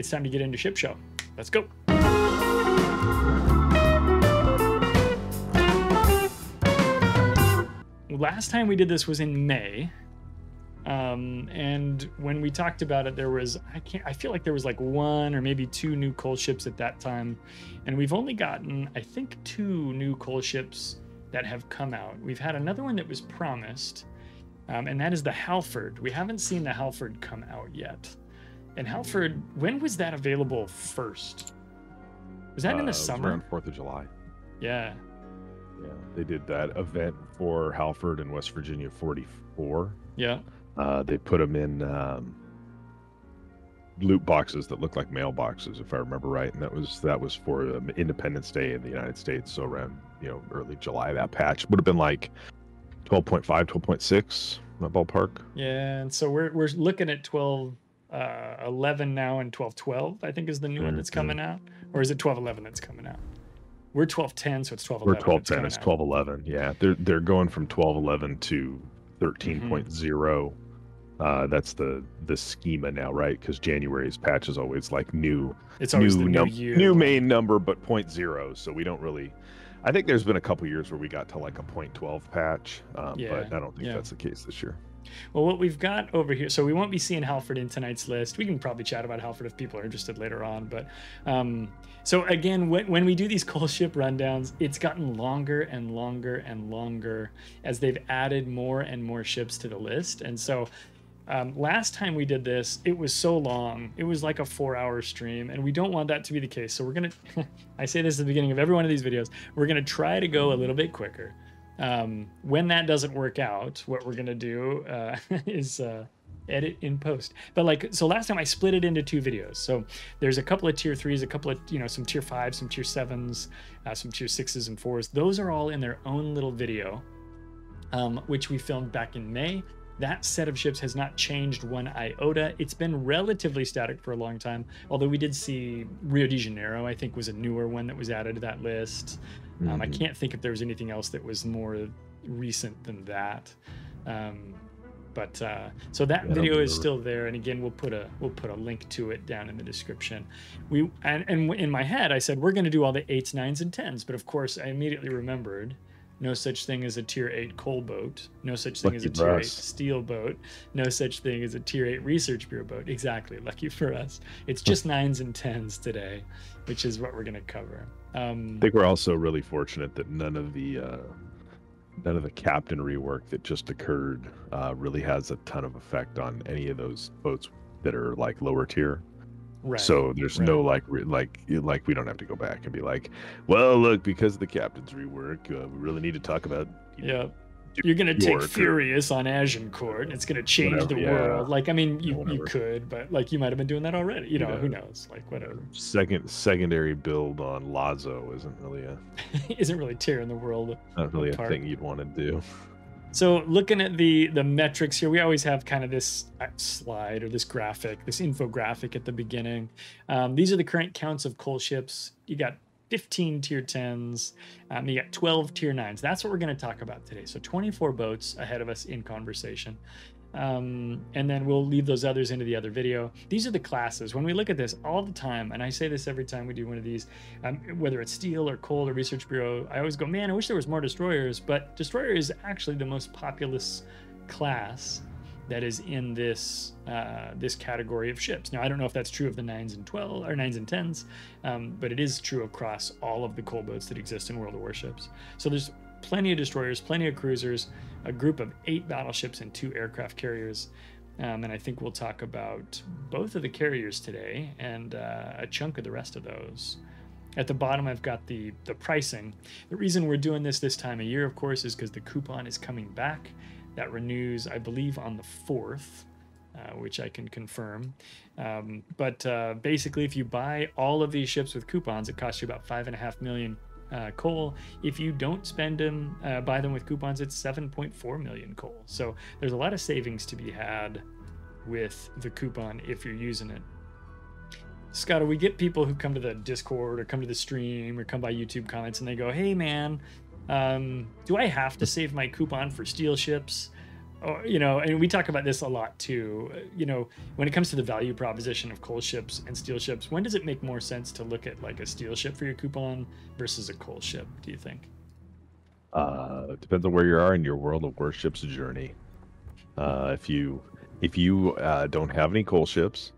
it's time to get into ship show. Let's go. Last time we did this was in May. Um, and when we talked about it, there was I can't I feel like there was like one or maybe two new coal ships at that time, and we've only gotten I think two new coal ships that have come out. We've had another one that was promised, um, and that is the Halford. We haven't seen the Halford come out yet. And Halford, when was that available first? Was that in Uh, the it was summer? around Fourth of July. Yeah. Yeah, they did that event for Halford in West Virginia 44. Yeah. Uh, they put them in um, loot boxes that looked like mailboxes, if I remember right, and that was that was for um, Independence Day in the United States. So around you know early July, that patch would have been like 12.5, 12.6, that ballpark. Yeah. And so we're we're looking at 12 uh 11 now and 12 12 I think is the new one that's Mhm. coming out or is it 12 11 that's coming out? We're 12 10 so it's 12 We're 11. 12, 10, it's out. 12, 11. Yeah, they're they're going from 12, 11 to Mm-hmm. 13.0. Uh, that's the the schema now, right? Because January's patch is always like new It's always new the new num- year. new main number, but point zero. So we don't really. I think there's been a couple years where we got to like a point twelve patch, um, Yeah, but I don't think yeah. that's the case this year. Well, what we've got over here, so we won't be seeing Halford in tonight's list. We can probably chat about Halford if people are interested later on. But um, so again, when, when we do these coal ship rundowns, it's gotten longer and longer and longer as they've added more and more ships to the list. And so um, last time we did this, it was so long. It was like a four hour stream, and we don't want that to be the case. So we're going to, I say this at the beginning of every one of these videos, we're going to try to go a little bit quicker. Um, when that doesn't work out, what we're gonna do uh, is uh, edit in post. But like, so last time I split it into two videos. So there's a couple of tier threes, a couple of you know some tier fives, some tier sevens, uh, some tier sixes and fours. Those are all in their own little video, um, which we filmed back in May. That set of ships has not changed one iota. It's been relatively static for a long time, although we did see Rio de Janeiro, I think, was a newer one that was added to that list. Um, I Mhm. can't think if there was anything else that was more recent than that. Um, but uh, so that Yeah, video is still there, and again, we'll put a we'll put a link to it down in the description. We and, and in my head, I said we're going to do all the eights, nines, and tens, but of course, I immediately remembered no such thing as a tier eight coal boat, no such thing as a tier for eight steel boat, no such thing as a tier eight research bureau boat. Exactly, lucky for us. It's just nines and tens today, which is what we're going to cover. Um, I think we're also really fortunate that none of the uh, none of the captain rework that just occurred uh, really has a ton of effect on any of those boats that are like lower tier. Right. So there's right. no like re- like like we don't have to go back and be like, well, look, because of the captain's rework, uh, we really need to talk about you know, Yeah. You're gonna take York or- Furious on Agincourt. and It's gonna change Whatever, the yeah. world. Like, I mean, you, you could, but like, you might have been doing that already. You know, Yeah. who knows? Like, whatever. second secondary build on Lazo isn't really a Isn't really tearing the world. not really a thing you'd want to do. So, looking at the the metrics here, we always have kind of this uh, slide or this graphic, this infographic at the beginning. Um, these are the current counts of coal ships. You got 15 tier 10s, um, you got 12 tier 9s. That's what we're going to talk about today. So, 24 boats ahead of us in conversation. Um, and then we'll leave those others into the other video. These are the classes. When we look at this all the time, and I say this every time we do one of these, um, whether it's Steel or Coal or Research Bureau, I always go, man, I wish there was more destroyers. But destroyer is actually the most populous class that is in this uh, this category of ships. Now, I don't know if that's true of the nines and twelve or nines and tens, um, but it is true across all of the coal boats that exist in World of Warships. So there's plenty of destroyers, plenty of cruisers, a group of eight battleships and two aircraft carriers. Um, and I think we'll talk about both of the carriers today and uh, a chunk of the rest of those. At the bottom, I've got the the pricing. The reason we're doing this this time of year, of course, is because the coupon is coming back. That renews, I believe, on the fourth, uh, which I can confirm. Um, but uh, basically, if you buy all of these ships with coupons, it costs you about five and a half million uh, coal. If you don't spend them, uh, buy them with coupons, it's 7.4 million coal. So there's a lot of savings to be had with the coupon if you're using it. Scott, we get people who come to the Discord or come to the stream or come by YouTube comments and they go, "Hey, man, um, do I have to save my coupon for steel ships, or, you know, and we talk about this a lot too. You know, when it comes to the value proposition of coal ships and steel ships, when does it make more sense to look at like a steel ship for your coupon versus a coal ship? Do you think? Uh, depends on where you are in your World of Warships journey. Uh, if you if you uh, don't have any coal ships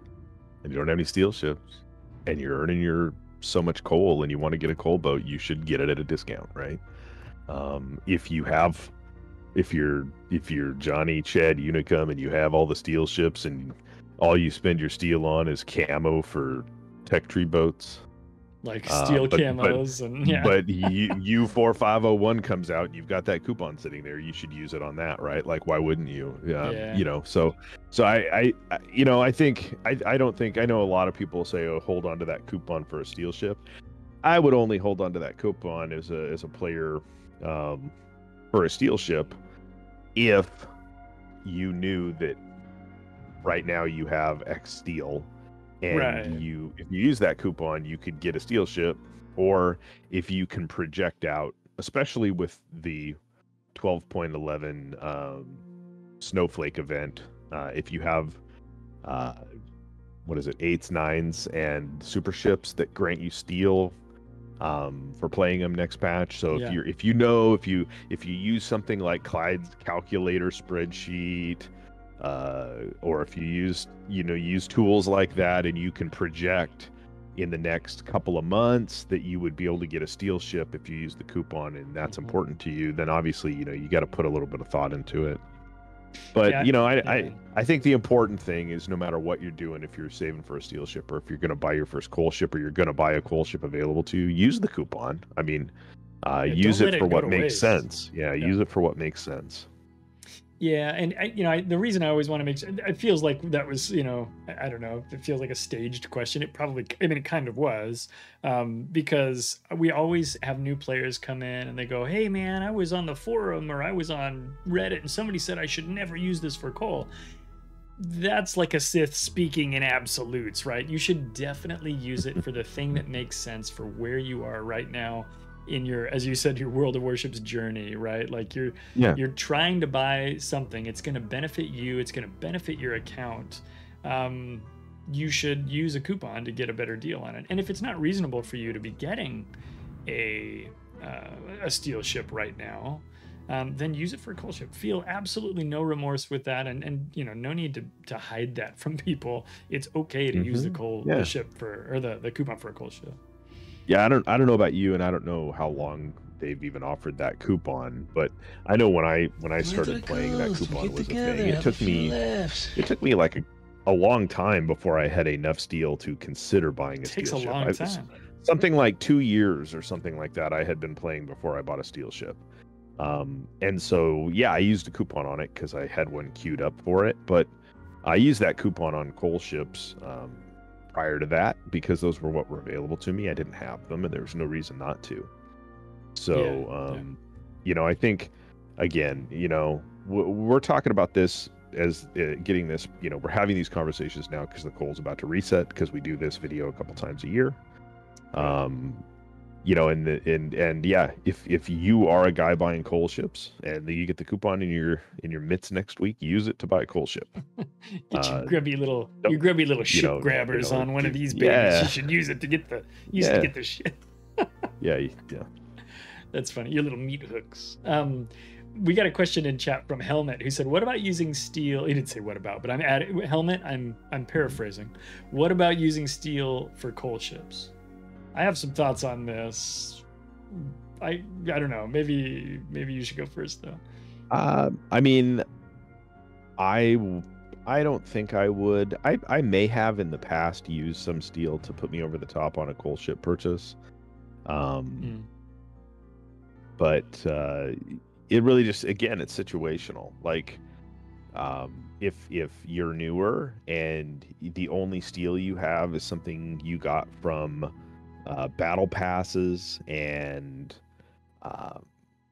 and you don't have any steel ships and you're earning your so much coal and you want to get a coal boat, you should get it at a discount, right? Um, if you have if you're if you're Johnny Chad Unicum and you have all the steel ships and all you spend your steel on is camo for tech tree boats, like uh, steel uh, but, camos but, and yeah. But U four five oh one comes out, and you've got that coupon sitting there. You should use it on that, right? Like, why wouldn't you? Um, yeah. You know, so so I, I you know I think I I don't think I know a lot of people say oh hold on to that coupon for a steel ship. I would only hold on to that coupon as a as a player um, for a steel ship if you knew that right now you have X steel and right. you if you use that coupon you could get a steel ship or if you can project out especially with the 12.11 um, snowflake event uh, if you have uh, what is it eights nines and super ships that grant you steel um, for playing them next patch so yeah. if you're if you know if you if you use something like clyde's calculator spreadsheet uh, or if you use you know use tools like that and you can project in the next couple of months that you would be able to get a steel ship if you use the coupon and that's mm-hmm. important to you then obviously you know you got to put a little bit of thought into it but yeah, you know I, yeah. I i think the important thing is no matter what you're doing if you're saving for a steel ship or if you're going to buy your first coal ship or you're going to buy a coal ship available to you use the coupon. I mean uh, yeah, use it for what makes waste. sense. Yeah, use it for what makes sense yeah, and I, you know, I, the reason I always want to make sure it feels like that was, you know, I, I, don't know, it feels like a staged question. It probably, I mean, it kind of was, um, because we always have new players come in and they go, "Hey, man, I was on the forum or I was on Reddit and somebody said I should never use this for coal." That's like a Sith speaking in absolutes, right? You should definitely use it for the thing that makes sense for where you are right now in your as you said your world of warships journey right like you're yeah. you're trying to buy something it's going to benefit you it's going to benefit your account um, you should use a coupon to get a better deal on it and if it's not reasonable for you to be getting a uh, a steel ship right now um, then use it for a coal ship feel absolutely no remorse with that and and you know no need to to hide that from people it's okay to mm-hmm. use the mm-hmm. coal yeah. the ship for or the the coupon for a coal ship yeah, I don't I don't know about you, and I don't know how long they've even offered that coupon. But I know when I when I started playing, that coupon was together, a thing. It took me it took me like a, a long time before I had enough steel to consider buying a it steel takes a ship. long time. something like two years or something like that. I had been playing before I bought a steel ship. Um, and so yeah, I used a coupon on it because I had one queued up for it. But I used that coupon on coal ships. Um, prior to that because those were what were available to me. I didn't have them, and there was no reason not to. So, yeah, um, yeah. you know, I think again, you know, we're talking about this as uh, getting this. You know, we're having these conversations now because the coal's about to reset because we do this video a couple times a year. Um, you know, and and and yeah, if if you are a guy buying coal ships and you get the coupon in your in your mitts next week, use it to buy a coal ship. get uh, your grubby little your grubby little ship you know, grabbers you know, on one of these babies. Yeah. You should use it to get the use yeah. to get the shit. yeah, yeah. That's funny. Your little meat hooks. Um, we got a question in chat from Helmet who said, "What about using steel?" He didn't say what about, but I'm at Helmet. I'm I'm paraphrasing. What about using steel for coal ships? I have some thoughts on this. I I don't know. Maybe maybe you should go first though. Uh, I mean, I I don't think I would. I I may have in the past used some steel to put me over the top on a coal ship purchase. Um, mm. but uh, it really just again it's situational. Like, um, if if you're newer and the only steel you have is something you got from uh, battle passes and uh,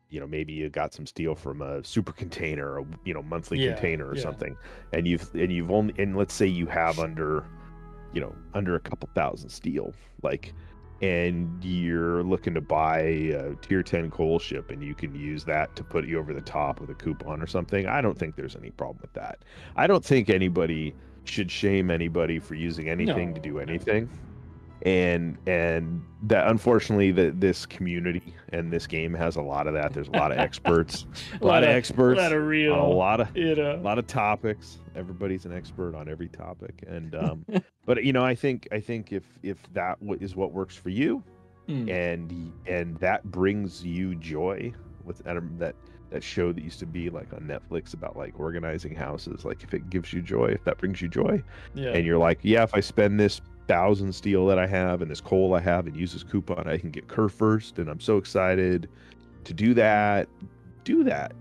you know maybe you got some steel from a super container or you know monthly yeah, container or yeah. something and you've and you've only and let's say you have under you know under a couple thousand steel like and you're looking to buy a tier 10 coal ship and you can use that to put you over the top with a coupon or something, I don't think there's any problem with that. I don't think anybody should shame anybody for using anything No. to do anything. And and that unfortunately that this community and this game has a lot of that. There's a lot of experts, a lot of experts a lot of real, a lot of you know a lot of topics. Everybody's an expert on every topic, and um, but you know, I think I think if if that is what works for you, Mm. and and that brings you joy with that that that show that used to be like on Netflix about like organizing houses. Like if it gives you joy, if that brings you joy, yeah. and you're like, yeah, if I spend this thousand steel that I have and this coal I have and use this coupon, I can get Kerr first, and I'm so excited to do that. Do that,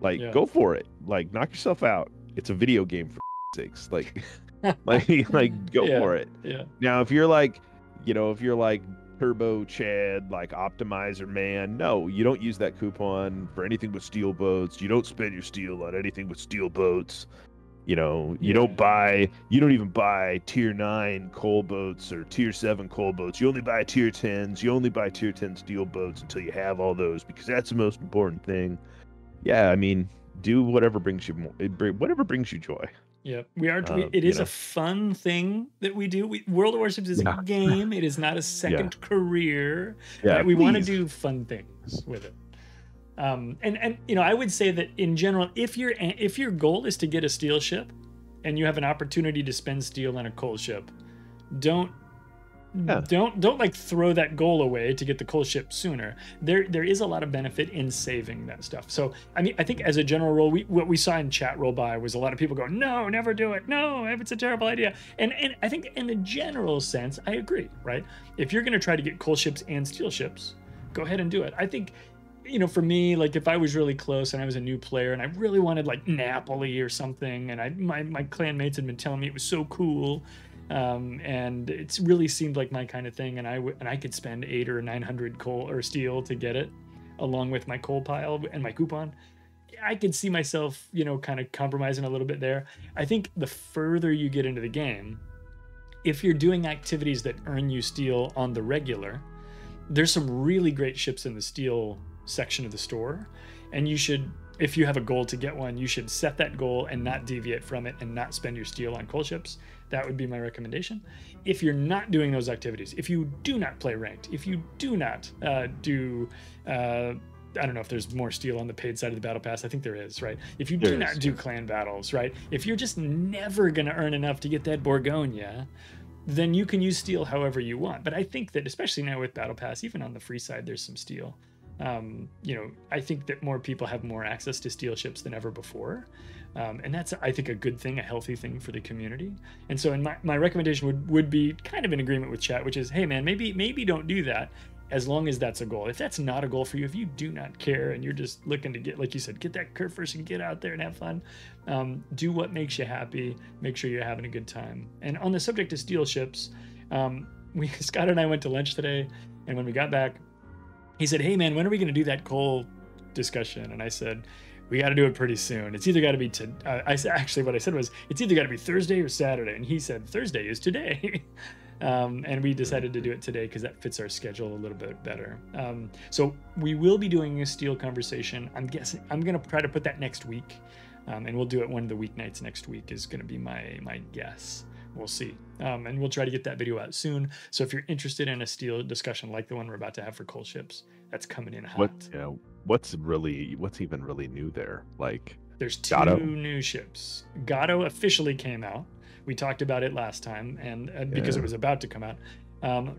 like Yeah. go for it. Like knock yourself out. It's a video game for sakes. Like, like, like go Yeah. for it. yeah. Now, if you're like, you know, if you're like Turbo Chad, like Optimizer Man, no, you don't use that coupon for anything but steel boats. You don't spend your steel on anything but steel boats. You know, you Yeah. don't buy, you don't even buy tier nine coal boats or tier seven coal boats. You only buy tier tens. You only buy tier ten steel boats until you have all those because that's the most important thing. Yeah, I mean, do whatever brings you more, whatever brings you joy. Yeah, we are. Um, it you know. a fun thing that we do. We, World of Warships is Yeah. a game. It is not a second career. Yeah, right? we want to do fun things with it. Um, and and you know, I would say that in general, if your if your goal is to get a steel ship, and you have an opportunity to spend steel on a coal ship, don't. Yeah. Don't don't like throw that goal away to get the coal ship sooner. There there is a lot of benefit in saving that stuff. So I mean I think as a general rule, we what we saw in chat roll by was a lot of people going, no, never do it. No, it's a terrible idea. And and I think in a general sense, I agree, right? If you're gonna try to get coal ships and steel ships, go ahead and do it. I think, you know, for me, like if I was really close and I was a new player and I really wanted like Napoli or something, and I my my clan mates had been telling me it was so cool, um, and it really seemed like my kind of thing, and I w- and I could spend eight or nine hundred coal or steel to get it, along with my coal pile and my coupon. I could see myself, you know, kind of compromising a little bit there. I think the further you get into the game, if you're doing activities that earn you steel on the regular, there's some really great ships in the steel section of the store and you should if you have a goal to get one you should set that goal and not deviate from it and not spend your steel on coal ships that would be my recommendation if you're not doing those activities if you do not play ranked if you do not uh, do uh, I don't know if there's more steel on the paid side of the battle pass. I think there is, right? If you do not do clan battles, right? If you're just never going to earn enough to get that Borgonia, then you can use steel however you want. But I think that especially now with Battle Pass, even on the free side, there's some steel. Um, you know, I think that more people have more access to steel ships than ever before. Um, and that's, I think, a good thing, a healthy thing for the community. And so, my, my recommendation would, would be kind of in agreement with chat, which is, hey man, maybe maybe don't do that as long as that's a goal. If that's not a goal for you, if you do not care and you're just looking to get, like you said, get that curve first and get out there and have fun, um, do what makes you happy. Make sure you're having a good time. And on the subject of steel ships, um, we Scott and I went to lunch today, and when we got back, he said, "Hey man, when are we going to do that coal discussion?" And I said. We got to do it pretty soon. It's either got to be to. Uh, I actually what I said was it's either got to be Thursday or Saturday, and he said Thursday is today. um, and we decided to do it today because that fits our schedule a little bit better. Um, so we will be doing a steel conversation. I'm guessing I'm gonna try to put that next week, um, and we'll do it one of the weeknights next week. Is gonna be my my guess. We'll see, um, and we'll try to get that video out soon. So if you're interested in a steel discussion like the one we're about to have for coal ships, that's coming in hot. What know, what's really what's even really new there? Like There's two Gato? new ships. Gato officially came out. We talked about it last time, and uh, because it was about to come out, um,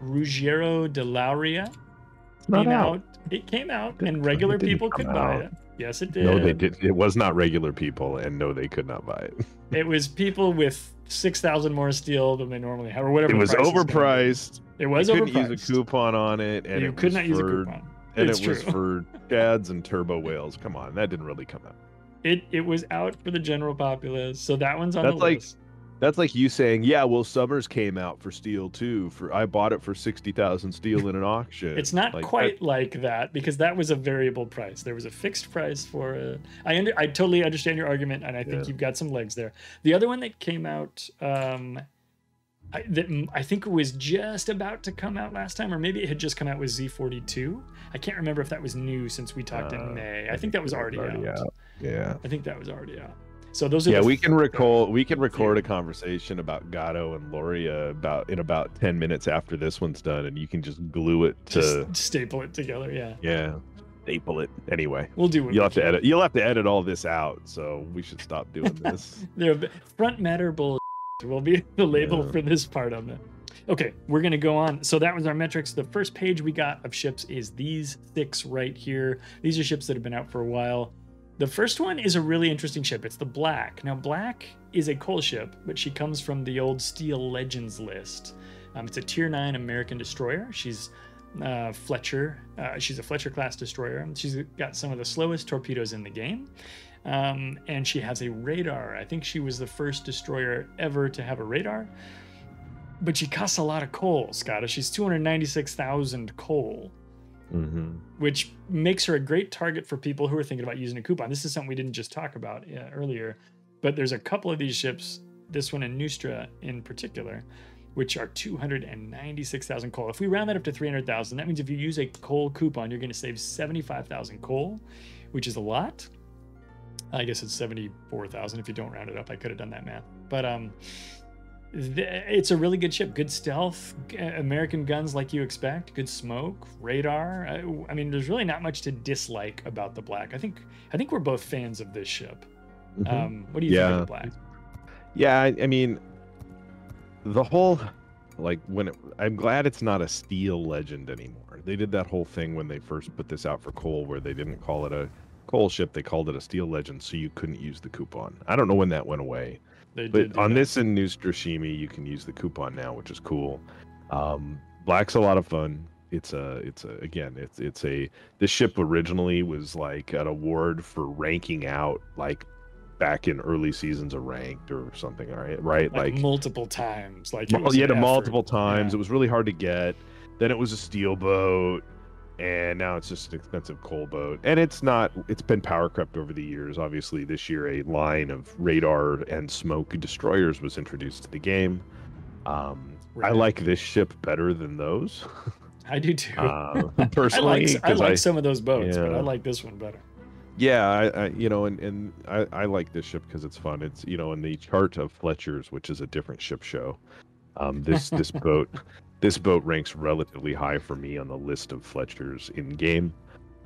Ruggiero di Lauria came out. out. It came out, Didn't and regular people could come buy it. Yes, it did. No, they did. It was not regular people, and no, they could not buy it. It was people with six thousand more steel than they normally have, or whatever. It was price is gonna be. overpriced. It was you overpriced. couldn't use a coupon on it, and you it could was not use a for- coupon. And It's it was true. for Chads and Turbo Whales. Come on, that didn't really come out. It it was out for the general populace, so that one's on That's the like- list. That's like you saying, "Yeah, well, Somers came out for steel too. For I bought it for sixty thousand steel in an auction." It's not Like, quite like that because that was a variable price. There was a fixed price for it. I under, I totally understand your argument, and I think Yeah. you've got some legs there. The other one that came out, um, I, that m- I think it was just about to come out last time, or maybe it had just come out with Z42. I can't remember if that was new since we talked Uh, in May. I think that was already, out. Yeah. I think that was already out. So those are Yeah, the we can recall we can record a conversation about Gato and Lauria about in about ten minutes after this one's done, and you can just glue it to just staple it together. Yeah, yeah, staple it. Anyway, we'll do. What you'll we have to edit. You'll have to edit all this out, so we should stop doing this. The front matter bull will be the label Yeah. for this part of it. Okay, we're gonna go on. So that was our metrics. The first page we got of ships is these six right here. These are ships that have been out for a while. The first one is a really interesting ship. It's the Black. Now, Black is a coal ship, but she comes from the old Steel Legends list. Um, it's a Tier 9 American destroyer. She's uh, Fletcher. Uh, she's a Fletcher class destroyer. She's got some of the slowest torpedoes in the game. Um, and she has a radar. I think she was the first destroyer ever to have a radar. But she costs a lot of coal, Scottish. She's 296,000 coal hmm which makes her a great target for people who are thinking about using a coupon. This is something we didn't just talk about uh, earlier, but there's a couple of these ships, this one and Neustra in particular, which are 296,000 coal. If we round that up to 300,000, that means if you use a coal coupon, you're going to save 75,000 coal, which is a lot. I guess it's 74,000 if you don't round it up. I could have done that math. But um it's a really good ship. Good stealth, American guns like you expect, good smoke, radar. I, I mean, there's really not much to dislike about the black. I think I think we're both fans of this ship. Um, what do you think of the black? Yeah, I, I mean, the whole like when it, I'm glad it's not a steel legend anymore. They did that whole thing when they first put this out for coal, where they didn't call it a coal ship, they called it a steel legend, so you couldn't use the coupon. I don't know when that went away, They but on that. this in Neustrashimy, you can use the coupon now, which is cool. Um, Black's a lot of fun. It's a, it's a, again, it's it's a. This ship originally was like an award for ranking out, like back in early seasons of ranked or something. All right, right, like, like multiple times, like was yeah, multiple times. Yeah. It was really hard to get. Then it was a steel boat, and now it's just an expensive coal boat. And it's not. It's been power crept over the years. Obviously, this year a line of radar and smoke destroyers was introduced to the game. Um, I like this ship better than those, I do too. personally. I like I like some of those boats, but I like this one better. Yeah, I, I you know, and and I, I like this ship because it's fun. It's you know, in the chart of Fletcher's, which is a different ship show. Um, this this boat, this boat ranks relatively high for me on the list of Fletcher's in game.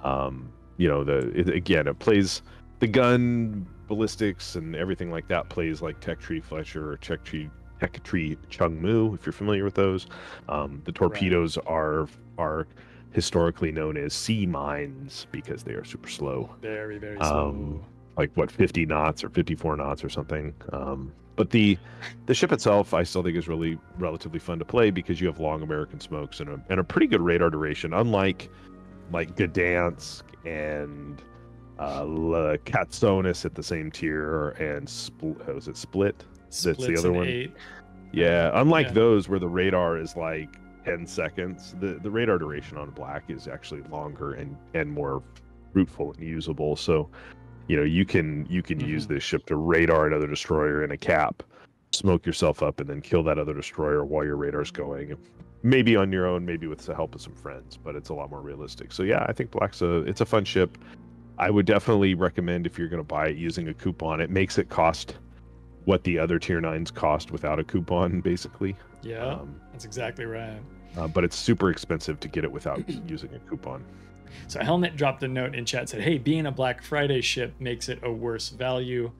Um, you know, the it, again, it plays the gun ballistics and everything like that plays like Tech Tree Fletcher or Tech Tree Tech Tree Chung Mu, if you're familiar with those. Um, the torpedoes are are historically known as sea mines because they are super slow Very very Um, slow. like what 50 knots or 54 knots or something um but the the ship itself i still think is really relatively fun to play because you have long american smokes and a, and a pretty good radar duration unlike like Gdansk and uh Katsonis at the same tier and spl- uh, was it split that's the other one. Eight. yeah unlike Yeah. those where the radar is like 10 seconds the the radar duration on black is actually longer and and more fruitful and usable so you know you can you can use Mhm. this ship to radar another destroyer in a cap smoke yourself up and then kill that other destroyer while your radar's going. Maybe on your own maybe with the help of some friends but it's a lot more realistic. So yeah i think black's a it's a fun ship. I would definitely recommend if you're going to buy it using a coupon. It makes it cost what the other tier 9s cost without a coupon basically. Yeah, um, that's exactly right. uh, but it's super expensive to get it without using a coupon So Helmet dropped a note in chat said, "Hey, being a Black Friday ship makes it a worse value."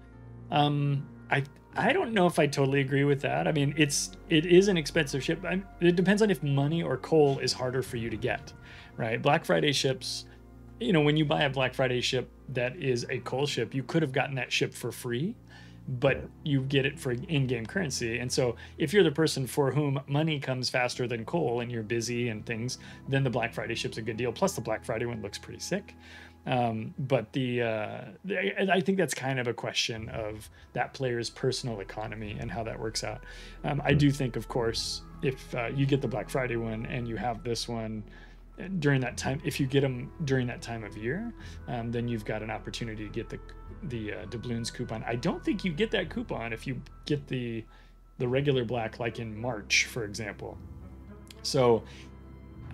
Um, I I don't know if I totally agree with that. I mean, it's it is an expensive ship. I, it depends on if money or coal is harder for you to get, right? Black Friday ships, you know, when you buy a Black Friday ship that is a coal ship, you could have gotten that ship for free, but you get it for in-game currency. And so, if you're the person for whom money comes faster than coal and you're busy and things, then the Black Friday ship's a good deal. Plus, the Black Friday one looks pretty sick. Um, but the uh, I think that's kind of a question of that player's personal economy and how that works out. Um, I do think, of course, if uh, you get the Black Friday one and you have this one during that time, if you get them during that time of year, um, then you've got an opportunity to get the the uh, doubloons coupon. I don't think you get that coupon if you get the the regular black like in March, for example. So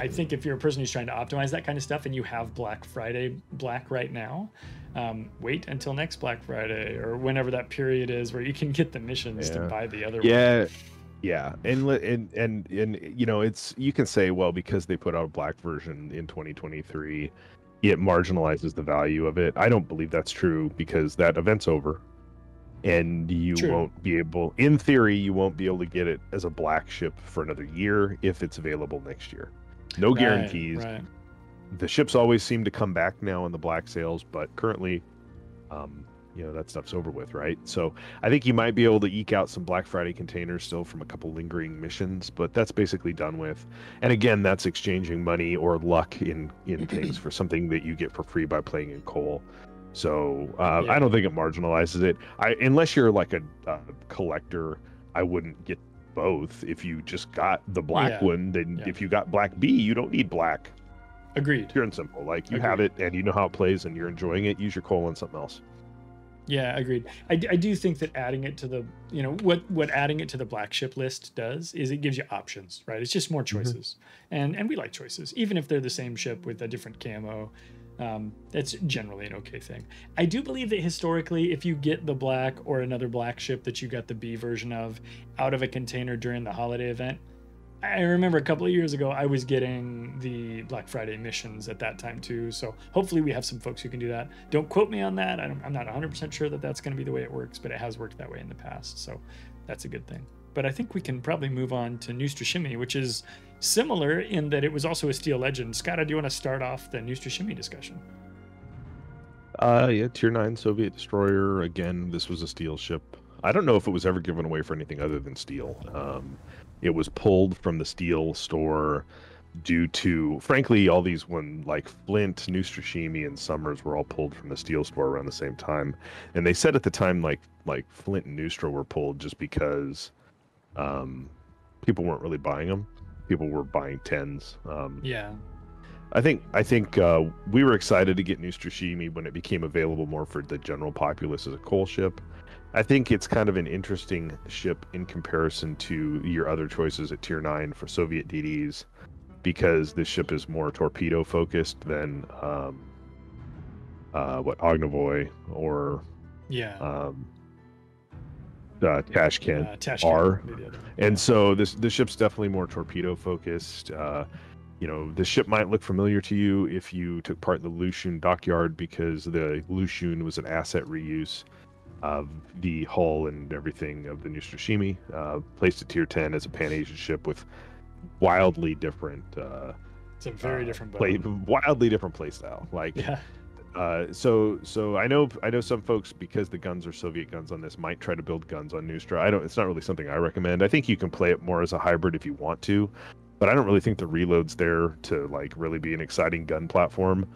I think if you're a person who's trying to optimize that kind of stuff and you have Black Friday black right now, um, wait until next Black Friday or whenever that period is where you can get the missions Yeah. to buy the other Yeah, one. yeah, Yeah, and and and and you know, it's you can say, well, because they put out a black version in 2023, it marginalizes the value of it. I don't believe that's true because that event's over, and you True. won't be able, in theory, you won't be able to get it as a black ship for another year if it's available next year. No Right, guarantees. Right. the ships always seem to come back now in the black sales, but currently, um, you know, that stuff's over with, right? So I think you might be able to eke out some Black Friday containers still from a couple lingering missions, but that's basically done with. And again, that's exchanging money or luck in in things for something that you get for free by playing in coal. So uh, Yeah. I don't think it marginalizes it. I unless you're like a, uh collector, I wouldn't get both. If you just got the black Yeah. one, then Yeah. if you got black B, you don't need black Agreed. pure and simple. Like you have it and you know how it plays and you're enjoying it. Use your coal on something else. Yeah, agreed. I, I do think that adding it to the, you know, what what adding it to the black ship list does is it gives you options, right? It's just more choices, and and we like choices, even if they're the same ship with a different camo. Um, that's generally an okay thing. I do believe that historically, if you get the black or another black ship that you got the B version of out of a container during the holiday event, I remember a couple of years ago I was getting the Black Friday missions at that time too. So hopefully we have some folks who can do that. Don't quote me on that. I'm not 100% sure that that's going to be the way it works, but it has worked that way in the past. So that's a good thing. But I think we can probably move on to Neustrashimy, which is similar in that it was also a Steel Legend. Scott, do you want to start off the Neustrashimy discussion? Uh, yeah, tier nine Soviet destroyer. Again, this was a steel ship. I don't know if it was ever given away for anything other than steel. Um, it was pulled from the steel store due to, frankly, all these when like Flint, Neustrashimy, and Somers were all pulled from the steel store around the same time. And they said at the time, like like Flint and Neustra were pulled just because um, people weren't really buying them. People were buying tens. Um, Yeah. I think I think uh, we were excited to get Neustrashimy when it became available more for the general populace as a coal ship. I think it's kind of an interesting ship in comparison to your other choices at Tier Nine for Soviet DDs, because this ship is more torpedo focused than um, uh, what Ognevoi or Yeah. um, uh, Tashkent Uh, Tashkent are. would be the other one. and so this this ship's definitely more torpedo focused. Uh, you know, the ship might look familiar to you if you took part in the Lushun dockyard because the Lushun was an asset reuse of the hull and everything of the Neustrashimy. Uh, placed at tier 10 as a Pan Asian ship with wildly different uh, It's a very uh, different play, wildly different play style. Like Yeah. uh, so so I know I know some folks because the guns are Soviet guns on this might try to build guns on Neustra. I don't. It's not really something I recommend. I think you can play it more as a hybrid if you want to, but I don't really think the reload's there to like really be an exciting gun platform.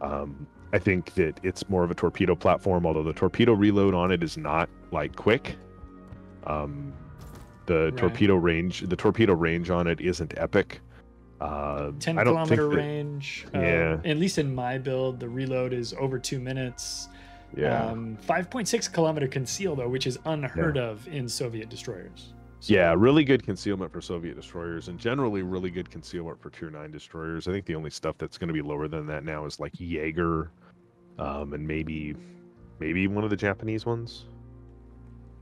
Um, I think that it's more of a torpedo platform, although the torpedo reload on it is not like quick. Um, the Right. torpedo range, the torpedo range on it isn't epic. Uh, 10 I don't think kilometer that- range. uh, Yeah. at least in my build, the reload is over two minutes. Yeah. Um, 5.6 kilometer conceal, though, which is unheard of in Soviet destroyers. So- Yeah, really good concealment for Soviet destroyers, and generally really good concealment for Tier Nine destroyers. I think the only stuff that's going to be lower than that now is like Jaeger, um, and maybe, maybe one of the Japanese ones.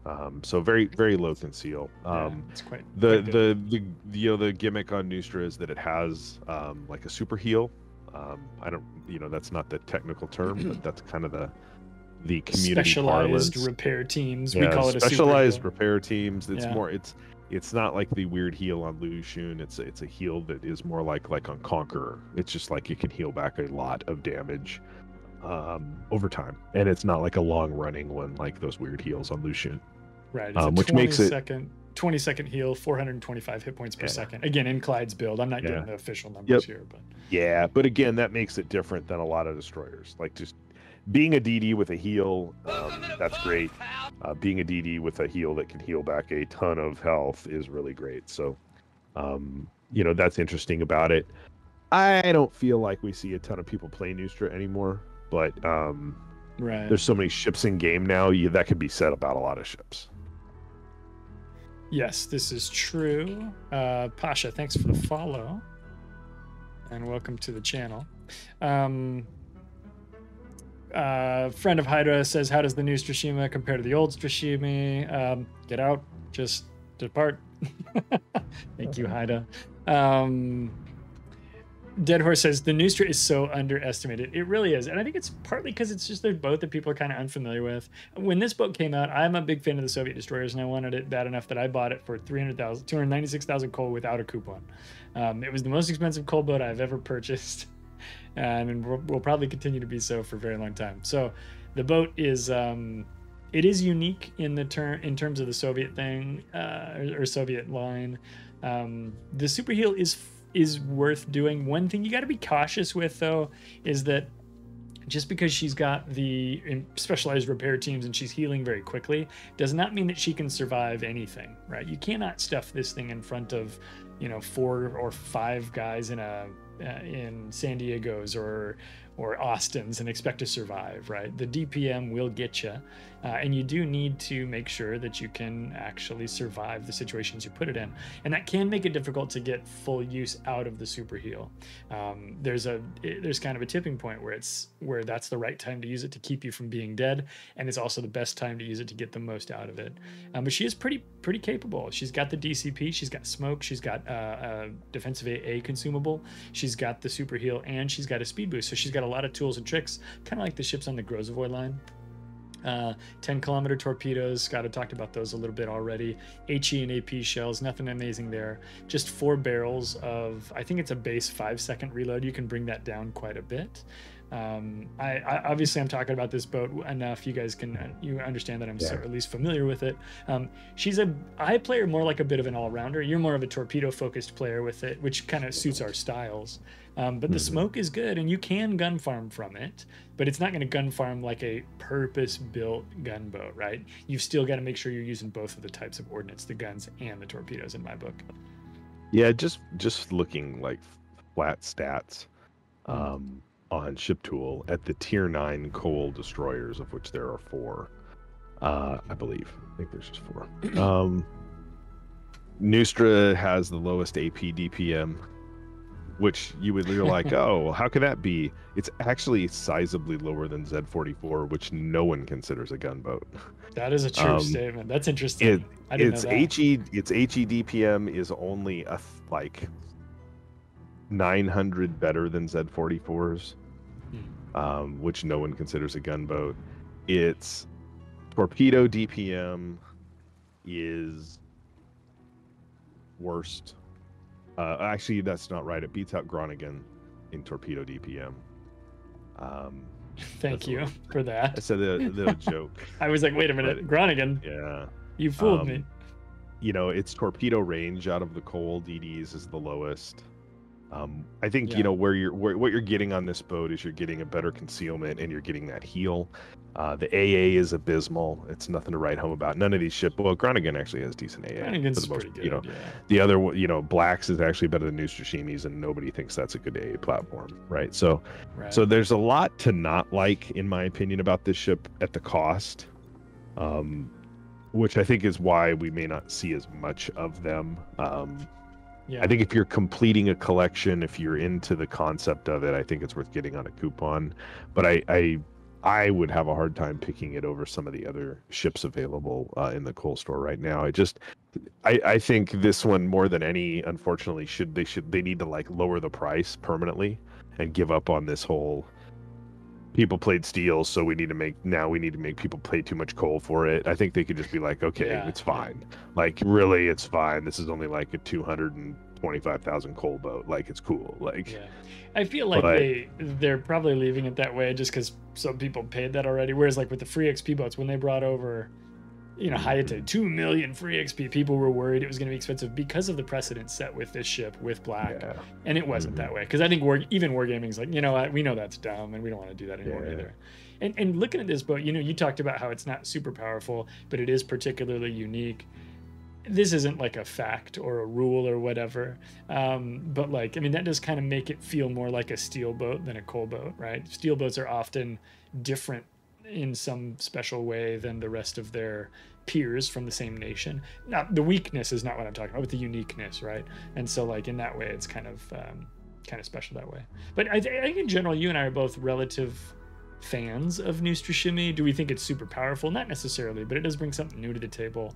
Um, so very very low conceal. yeah, Um, it's quite the, quite good. the the you know the gimmick on Neustra is that it has um, like a super heal. Um, I don't you know that's not the technical term, but that's kind of the the community specialized parlance repair teams. yeah, we call it a specialized repair teams. It's Yeah. more it's it's not like the weird heal on Lushun. It's it's a heal that is more like like on Conqueror. It's just like it can heal back a lot of damage um, over time, and it's not like a long running one like those weird heals on Lucian. Right, it's um, a which 20 makes it- second 20 second heal, 425 hit points per Yeah. second. Again, in Clyde's build. I'm not Yeah. getting the official numbers Yep. here, but Yeah, but again, that makes it different than a lot of destroyers. Like just being a DD with a heal, um, that's great. Uh, being a DD with a heal that can heal back a ton of health is really great. So, um, you know, that's interesting about it. I don't feel like we see a ton of people play Neustra anymore, but um, right. there's so many ships in game now. You, that could be said about a lot of ships. Yes, this is true. Uh, Pasha, thanks for the follow, and welcome to the channel. Um, uh, friend of Hydra says, "How does the new Strashima compare to the old Strashimi?" Um, get out, just depart. Thank you, Hydra. Um, Dead Horse says the Neustra is so underestimated. It really is, and I think it's partly because it's just a boat that people are kind of unfamiliar with. When this boat came out, I'm a big fan of the Soviet destroyers, and I wanted it bad enough that I bought it for 300,000, 296,000 coal without a coupon. Um, it was the most expensive coal boat I've ever purchased, and will, will probably continue to be so for a very long time. So, the boat is. Um, it is unique in the term in terms of the Soviet thing uh, or, or Soviet line. Um, the super heal is is worth doing. One thing you got to be cautious with though is that just because she's got the specialized repair teams and she's healing very quickly does not mean that she can survive anything, right? You cannot stuff this thing in front of, you know, four or five guys in a uh, in San Diego's or or Austin's and expect to survive, right? The DPM will get you. Uh, and you do need to make sure that you can actually survive the situations you put it in. And that can make it difficult to get full use out of the super heal. Um, there's a there's kind of a tipping point where it's where that's the right time to use it to keep you from being dead, and it's also the best time to use it to get the most out of it. Um, but she is pretty pretty capable. She's got the DCP, she's got smoke, she's got uh, a defensive AA consumable, she's got the super heal, and she's got a speed boost. So she's got a lot of tools and tricks, kind of like the ships on the Grozovoy line. Uh, 10 kilometer torpedoes. Scott had talked about those a little bit already. HE and AP shells, nothing amazing there. Just four barrels of, I think it's a base five second reload. You can bring that down quite a bit. Um, I, I, obviously I'm talking about this boat enough. You guys can uh, you understand that I'm yeah. so, at least familiar with it. Um, she's a I play her more like a bit of an all rounder. You're more of a torpedo focused player with it, which kind of suits our styles. Um, but the mm-hmm. smoke is good, and you can gun farm from it, but it's not going to gun farm like a purpose built gunboat, right? You've still got to make sure you're using both of the types of ordnance, the guns and the torpedoes, in my book. Yeah, just just looking like flat stats um, on ship tool at the tier nine coal destroyers, of which there are four, uh, I believe. I think there's just four. Um, Neustra has the lowest AP DPM which you would you're like, oh, how could that be? It's actually sizably lower than Z44, which no one considers a gunboat. That is a true um, statement. That's interesting. It, I didn't it's know that. HE its HE DPM is only a like 900 better than Z44s, hmm. um, which no one considers a gunboat. Its torpedo DPM is worst uh, actually, that's not right. It beats out Groningen in torpedo DPM. Um, Thank you for that. I said the the joke. I was like, wait a minute, but, Groningen. Yeah. You fooled um, me. You know, its torpedo range out of the coal DDs is the lowest. Um, I think yeah. you know where you're where, what you're getting on this boat is you're getting a better concealment and you're getting that heal. Uh, the AA is abysmal. It's nothing to write home about. None of these ships. Well, Groningen actually has decent AA. Groningen's pretty good. You know, yeah. the other you know Blacks is actually better than Neustrashimy's, and nobody thinks that's a good AA platform, right? So, right. so there's a lot to not like, in my opinion, about this ship at the cost. Um, which I think is why we may not see as much of them. Um, yeah. I think if you're completing a collection, if you're into the concept of it, I think it's worth getting on a coupon. But I, I, I would have a hard time picking it over some of the other ships available uh, in the coal store right now. I just, I, I think this one more than any, unfortunately, should they should they need to like lower the price permanently and give up on this whole people played steel, so we need to make now we need to make people play too much coal for it. I think they could just be like, okay, yeah. it's fine. Like really, it's fine. This is only like a two hundred and twenty-five thousand coal boat. Like it's cool. Like, yeah. I feel like but, they they're probably leaving it that way just because some people paid that already. Whereas like with the free XP boats, when they brought over you know, Hayate, 2 million free XP. People were worried it was going to be expensive because of the precedent set with this ship, with Black. Yeah. And it wasn't mm-hmm. that way. Because I think war, even Wargaming's like, you know what, we know that's dumb and we don't want to do that anymore yeah. either. And, and looking at this boat, you know, you talked about how it's not super powerful, but it is particularly unique. This isn't like a fact or a rule or whatever. Um, but like, I mean, that does kind of make it feel more like a steel boat than a coal boat, right? Steel boats are often different in some special way than the rest of their peers from the same nation. Not the weakness is not what I'm talking about, but the uniqueness, right? And so like in that way, it's kind of um, kind of special that way. But I, I think in general, you and I are both relative fans of Neustrashimy. Do we think it's super powerful? Not necessarily, but it does bring something new to the table.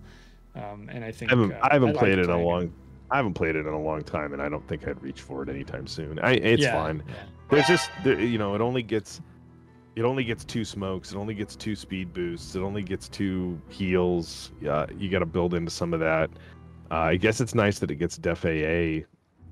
Um, and I think I haven't, uh, I haven't I played like it in a long. I haven't played it in a long time, and I don't think I'd reach for it anytime soon. I it's Yeah, fine. yeah. There's just there, you know, it only gets it only gets two smokes. It only gets two speed boosts. It only gets two heals. Yeah, you got to build into some of that. Uh, I guess it's nice that it gets Def AA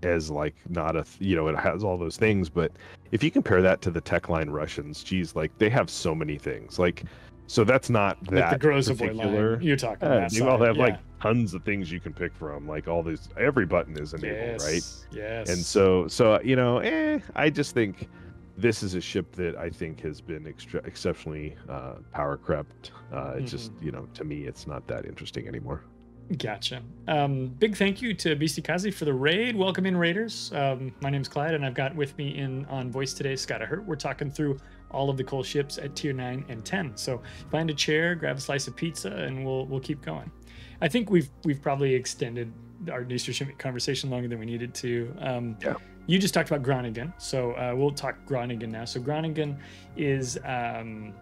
as like not a th- you know it has all those things, but if you compare that to the tech line Russians, geez, like they have so many things. Like, so that's not Like that the Grozovoy particular. line. You're talking Yeah, that they all have yeah. like tons of things you can pick from. Like all these, every button is enabled, right? yes, Yes. And so, so you know, eh, I just think this is a ship that I think has been extra- exceptionally uh, power crept. Uh, it's just, Mm-hmm. you know, to me, it's not that interesting anymore. Gotcha. Um, big thank you to Beastikazi for the raid. Welcome in, Raiders. Um, my name's Clyde, and I've got with me in on voice today Scott Hurt. We're talking through all of the coal ships at tier nine and ten. So find a chair, grab a slice of pizza, and we'll we'll keep going. I think we've we've probably extended our Easter ship conversation longer than we needed to. Um, Yeah. You just talked about Groningen, so uh, we'll talk Groningen now. So Groningen is um,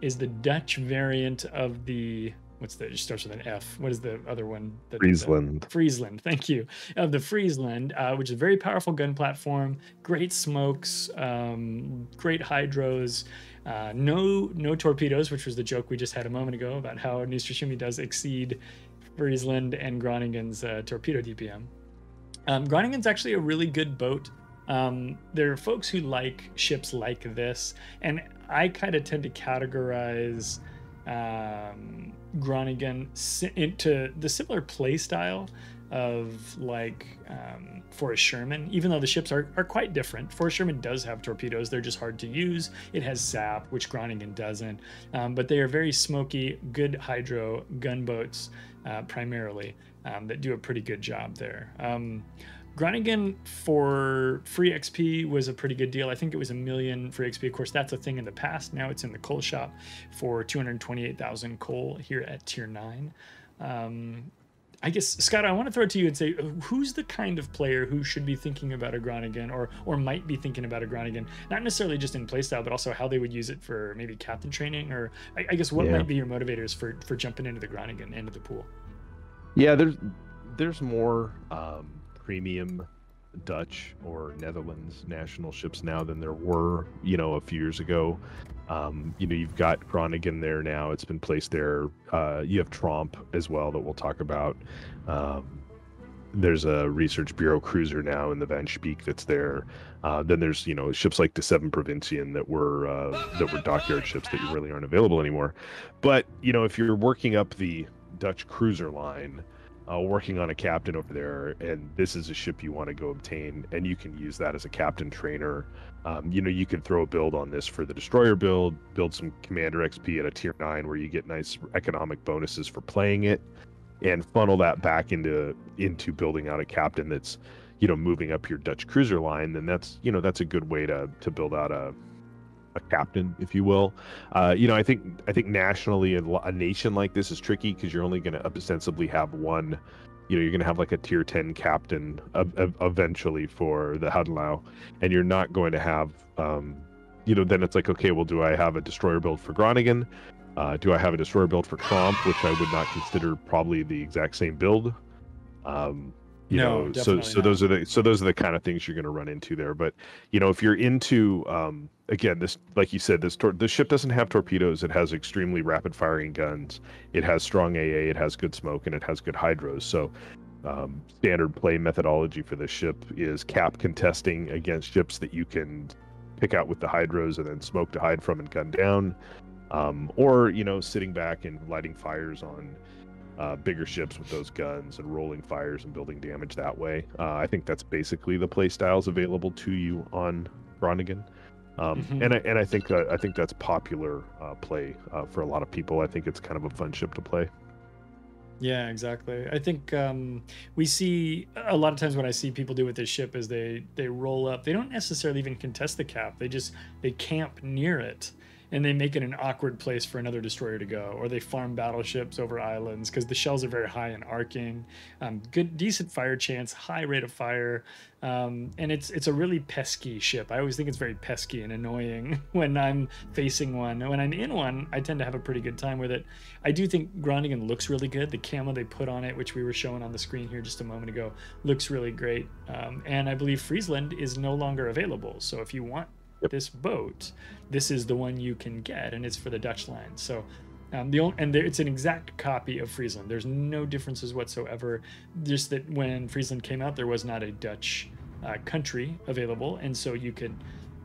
is the Dutch variant of the what's the it just starts with an F. What is the other one? The, the- Friesland. Friesland, thank you. Of the Friesland, uh, which is a very powerful gun platform, great smokes, um, great hydros, uh, no no torpedoes, which was the joke we just had a moment ago about how Neustrashimy does exceed Friesland and Groningen's uh, torpedo DPM. Um, Groningen's actually a really good boat. Um, there are folks who like ships like this, and I kind of tend to categorize um, Groningen into the similar play style of like um, Forrest Sherman, even though the ships are, are quite different. Forrest Sherman does have torpedoes, they're just hard to use. It has SAP, which Groningen doesn't, um, but they are very smoky, good hydro gunboats uh, primarily um, that do a pretty good job there. Um, Groningen for free XP was a pretty good deal. I think it was a million free XP. Of course, that's a thing in the past. Now it's in the coal shop for 228,000 coal here at tier 9. Um, I guess, Scott, I want to throw it to you and say, who's the kind of player who should be thinking about a Groningen or or might be thinking about a Groningen? Not necessarily just in playstyle, but also how they would use it for maybe captain training, or I, I guess what Yeah. might be your motivators for for jumping into the Groningen into the pool. Yeah, there's there's more um, premium Dutch or Netherlands national ships now than there were, you know, a few years ago. Um, you know, you've got Groningen there now; it's been placed there. Uh, you have Tromp as well that we'll talk about. Um, there's a research bureau cruiser now in the Van Speijk that's there. Uh, then there's you know ships like the Zeven Provinciën that were uh, that were dockyard ships that really aren't available anymore. But you know if you're working up the Dutch cruiser line, uh, working on a captain over there, and this is a ship you want to go obtain, and you can use that as a captain trainer. Um, you know, you can throw a build on this for the destroyer build, build some commander XP at a tier nine where you get nice economic bonuses for playing it, and funnel that back into into building out a captain that's, you know, moving up your Dutch cruiser line. Then that's you know that's a good way to to build out a a captain, if you will. Uh, you know, I think I think nationally a, a nation like this is tricky because you're only going to ostensibly have one. You know, you're going to have like a tier ten captain ev- ev- eventually for the Hadlau, and you're not going to have. Um, you know, then it's like, okay, well, do I have a destroyer build for Groningen? Uh, do I have a destroyer build for Tromp, which I would not consider probably the exact same build? Um, you No, know, so so not. those are the so those are the kind of things you're going to run into there. But you know, if you're into um, again, this like you said, this tor- this ship doesn't have torpedoes. It has extremely rapid firing guns. It has strong AA. It has good smoke, and it has good hydros. So. Um, standard play methodology for this ship is cap contesting against ships that you can pick out with the hydros and then smoke to hide from and gun down, um, or you know sitting back and lighting fires on uh, bigger ships with those guns and rolling fires and building damage that way. Uh, I think that's basically the play styles available to you on Groningen. Um, Mhm. and I, and I think uh, I think that's popular uh, play uh, for a lot of people. I think it's kind of a fun ship to play. Yeah, exactly. I think um, we see a lot of times what I see people do with this ship is they they roll up. They don't necessarily even contest the cap. They just they camp near it, and they make it an awkward place for another destroyer to go, or they farm battleships over islands because the shells are very high in arcing. Um, good, decent fire chance, high rate of fire, um, and it's it's a really pesky ship. I always think it's very pesky and annoying when I'm facing one. When I'm in one, I tend to have a pretty good time with it. I do think Groningen looks really good. The camo they put on it, which we were showing on the screen here just a moment ago, looks really great. Um, and I believe Friesland is no longer available. So if you want yep. this boat, this is the one you can get, and it's for the Dutch line. So um, the only, and there, it's an exact copy of Friesland. There's no differences whatsoever. Just that when Friesland came out, there was not a Dutch uh, country available, and so you could,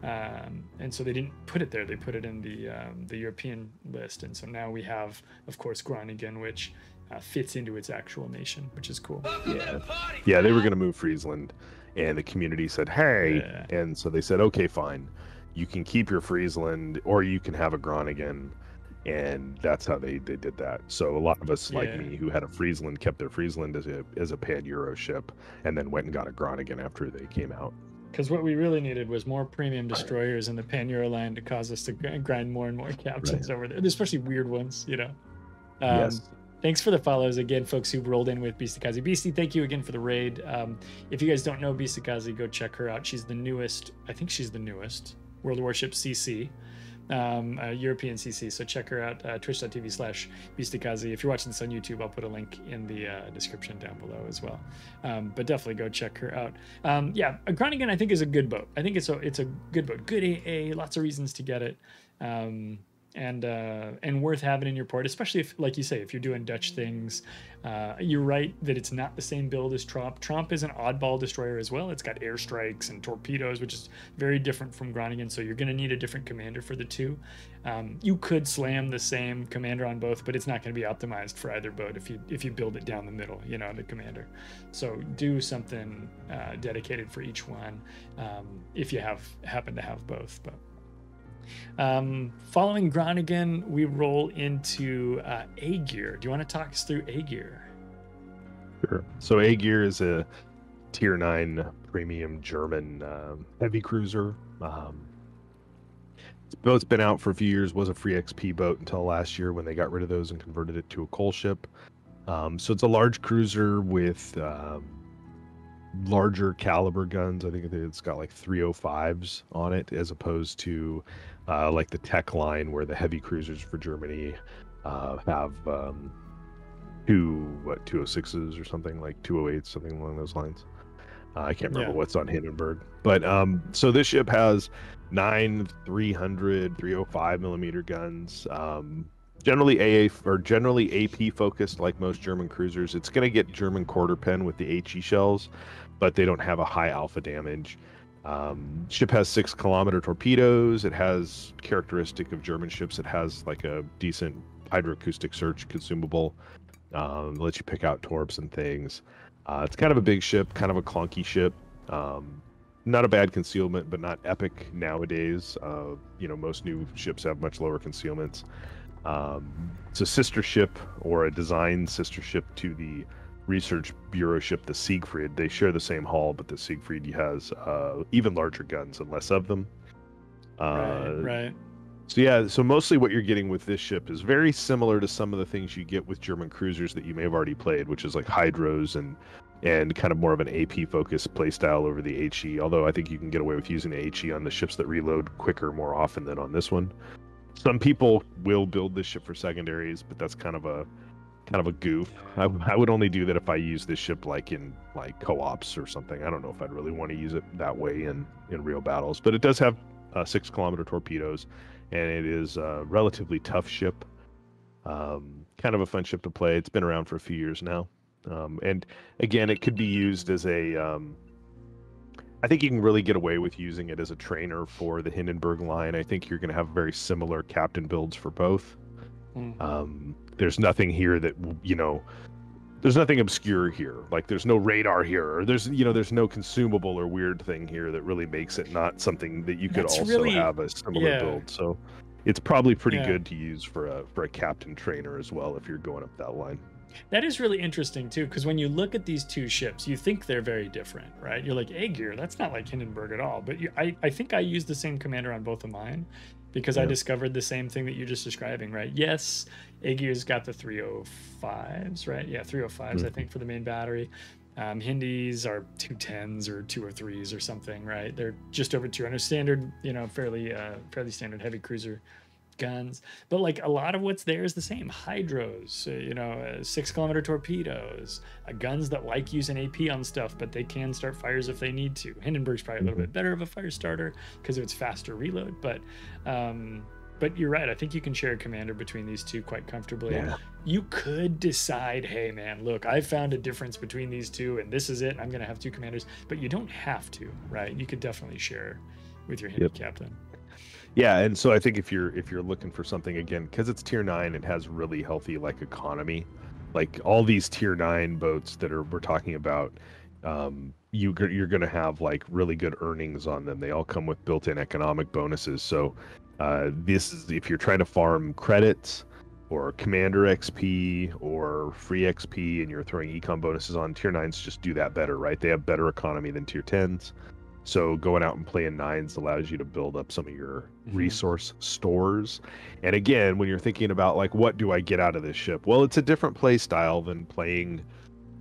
um, and so they didn't put it there. They put it in the um, the European list, and so now we have, of course, Groningen, which uh, fits into its actual nation, which is cool. Yeah, yeah. They were going to move Friesland, and the community said, "Hey," yeah. and so they said, "Okay, fine, you can keep your Friesland, or you can have a Groningen." and that's how they, they did that. So a lot of us like yeah. me who had a Friesland kept their Friesland as a as a pan Euro ship, and then went and got a Groningen after they came out. Because what we really needed was more premium destroyers in the pan Euro line to cause us to grind more and more captains right. over there, especially weird ones, you know. Um, yes. Thanks for the follows again, folks who rolled in with Beastikazi. Beastie, thank you again for the raid. Um, if you guys don't know Beastikazi, go check her out. She's the newest. I think she's the newest World Warship CC um, uh, European CC. So check her out, uh, twitch.tv slash Beastikazi. If you're watching this on YouTube, I'll put a link in the uh, description down below as well. Um, but definitely go check her out. Um, yeah, Groningen I think is a good boat. I think it's a it's a good boat, good AA, lots of reasons to get it. Um, and uh, and worth having in your port, especially if, like you say, if you're doing Dutch things. Uh, you're right that it's not the same build as Tromp. Tromp is an oddball destroyer as well. It's got airstrikes and torpedoes, which is very different from Groningen. So you're going to need a different commander for the two. Um, you could slam the same commander on both, but it's not going to be optimized for either boat if you if you build it down the middle, you know, the commander. So do something uh, dedicated for each one um, if you have happen to have both, but. Um, following Groningen, we roll into uh. Do you want to talk us through Aegir? Sure. So Aegir is a tier nine premium German um, heavy cruiser. Um, the boat's been out for a few years. Was a free XP boat until last year when they got rid of those and converted it to a coal ship. Um, so it's a large cruiser with um, larger caliber guns. I think it's got like 305s on it, as opposed to uh, like the tech line where the heavy cruisers for Germany uh, have um, two what 206s or something like 208s, something along those lines. Uh, I can't remember yeah. what's on Hindenburg, but um, so this ship has nine 300 305 millimeter guns. Um, generally AA or generally AP focused, like most German cruisers. It's going to get German quarter pen with the HE shells, but they don't have a high alpha damage. Um, ship has six kilometer torpedoes. It has characteristic of German ships. It has like a decent hydroacoustic search consumable. Um, lets you pick out torps and things. Uh, it's kind of a big ship, kind of a clunky ship. Um, not a bad concealment, but not epic nowadays. Uh, you know, most new ships have much lower concealments. Um, it's a sister ship or a design sister ship to the research bureau ship, the Siegfried. They share the same hull, but the Siegfried has uh, even larger guns and less of them. Uh, right, right. So yeah, so mostly what you're getting with this ship is very similar to some of the things you get with German cruisers that you may have already played, which is like hydros and and kind of more of an AP focused playstyle over the HE. Although I think you can get away with using the HE on the ships that reload quicker more often than on this one. Some people will build this ship for secondaries, but that's kind of a kind of a goof. I, I would only do that if I use this ship like in like co-ops or something. I don't know if I'd really want to use it that way in in real battles, but it does have uh, six kilometer torpedoes, and it is a relatively tough ship. Um, kind of a fun ship to play. It's been around for a few years now, um, and again, it could be used as a. Um, I think you can really get away with using it as a trainer for the Hindenburg line. I think you're going to have very similar captain builds for both. Mm. Um, there's nothing here that you know there's nothing obscure here like there's no radar here or there's you know there's no consumable or weird thing here that really makes it not something that you could That's also really, have a similar yeah. build so it's probably pretty yeah. good to use for a for a captain trainer as well if you're going up that line That is really interesting too, because when you look at these two ships, you think they're very different, right? You're like, Aegir, that's not like Hindenburg at all. But you, I, I think I used the same commander on both of mine because. I discovered the same thing that you're just describing, right? Yes, Aegir's got the 305s, right? Yeah, 305s, mm-hmm. I think, for the main battery. Um, Hindis are 210s or 203s or something, right? They're just over 200 standard, you know, fairly uh, fairly standard heavy cruiser guns. But like a lot of what's there is the same hydros, uh, you know, uh, six kilometer torpedoes, uh, guns that like using AP on stuff, but they can start fires if they need to. Hindenburg's probably a little mm-hmm. bit better of a fire starter because of its faster reload, but. Um, but you're right. I think you can share a commander between these two quite comfortably. Yeah. You could decide, hey man, look, I found a difference between these two, and this is it. I'm going to have two commanders, but you don't have to, right? You could definitely share with your Hindi yep. captain. Yeah, and so I think if you're if you're looking for something again, because it's tier nine, it has really healthy like economy. Like all these tier nine boats that are we're talking about, um, you you're going to have like really good earnings on them. They all come with built-in economic bonuses. So uh, this is if you're trying to farm credits or commander XP or free XP, and you're throwing econ bonuses on tier nines, just do that better, right? They have better economy than tier tens. So going out and playing nines allows you to build up some of your mm-hmm. resource stores. And again, when you're thinking about like what do I get out of this ship? Well, it's a different play style than playing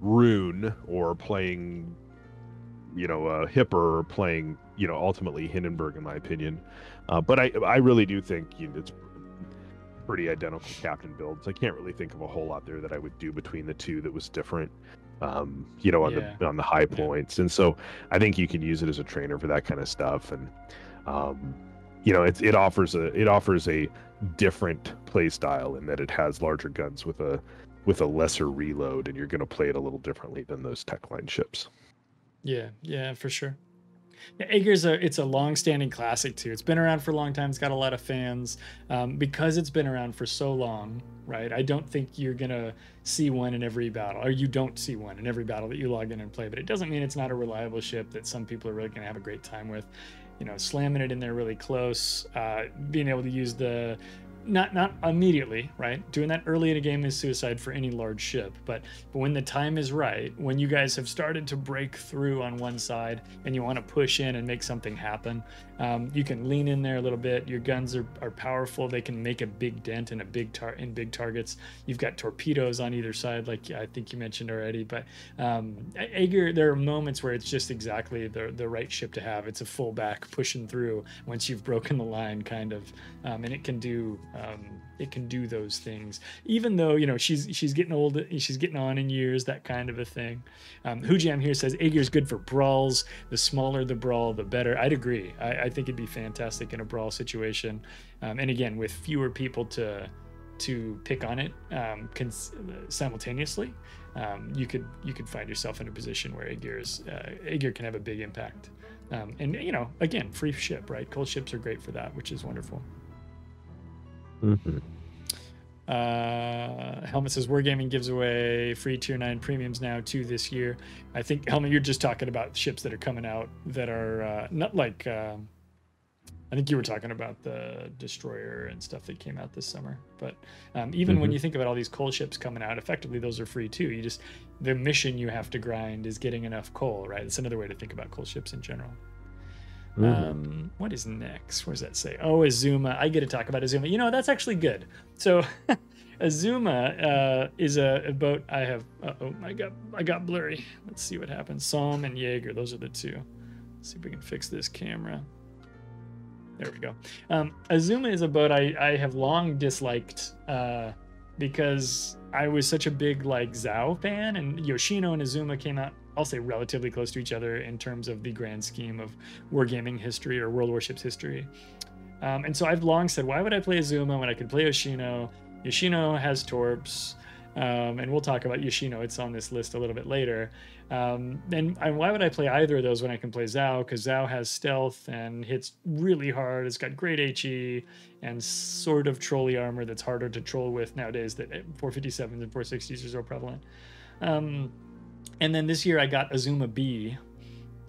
Rune or playing you know uh, Hipper or playing you know ultimately Hindenburg in my opinion. Uh, but I I really do think you know, it's pretty identical captain builds. I can't really think of a whole lot there that I would do between the two that was different um, you know, on yeah. the on the high points. And so I think you can use it as a trainer for that kind of stuff. And um, you know, it it offers a it offers a different play style in that it has larger guns with a with a lesser reload, and you're going to play it a little differently than those tech line ships. Yeah, yeah, for sure. Aegir's a it's a long-standing classic too. It's been around for a long time. It's got a lot of fans um, because it's been around for so long, right? I don't think you're gonna see one in every battle, or you don't see one in every battle that you log in and play. But it doesn't mean it's not a reliable ship that some people are really gonna have a great time with. You know, slamming it in there really close, uh, being able to use the not not immediately, right? Doing that early in a game is suicide for any large ship. But but when the time is right, when you guys have started to break through on one side and you want to push in and make something happen, um, you can lean in there a little bit. Your guns are, are powerful. They can make a big dent in a big tar- in big targets. You've got torpedoes on either side, like I think you mentioned already. But um, Aegir, there are moments where it's just exactly the the right ship to have. It's a fullback pushing through once you've broken the line, kind of, um, and it can do um, it can do those things. Even though you know she's she's getting old she's getting on in years that kind of a thing. Um, Hujam here says is good for brawls. The smaller the brawl the better. I'd agree. I, I think it'd be fantastic in a brawl situation. Um, and again with fewer people to to pick on it um, cons- simultaneously um, you could you could find yourself in a position where Aegir is uh, Aegir can have a big impact. Um, and you know again free ship right? Cold ships are great for that which is wonderful Mm-hmm. Uh, Helmet says Wargaming gives away free tier nine premiums now too this year. I think Helmet, you're just talking about ships that are coming out that are uh, not like. Uh, I think you were talking about the destroyer and stuff that came out this summer. But um, even mm-hmm. when you think about all these coal ships coming out, effectively those are free too. You just the mission you have to grind is getting enough coal, right? It's another way to think about coal ships in general. Um, what is next? What does that say? Oh, Azuma. I get to talk about Azuma. You know, that's actually good. So, Azuma uh, is a, a, boat I have. oh, I got I got blurry. Let's see what happens. Psalm and Jaeger. Those are the two. Let's see if we can fix this camera. There we go. Um, Azuma is a boat I, I have long disliked uh, because I was such a big like Zhao fan, and Yoshino and Azuma came out I'll say relatively close to each other in terms of the grand scheme of wargaming history or World Warships history. Um, and so I've long said, why would I play Azuma when I could play Yoshino? Yoshino has torps, um, and we'll talk about Yoshino. It's on this list a little bit later. Um, and, and, why would I play either of those when I can play Zhao? Because Zhao has stealth and hits really hard. It's got great HE and sort of trolley armor that's harder to troll with nowadays. That 457s and 460s are so prevalent. Um, and then this year I got Azuma B,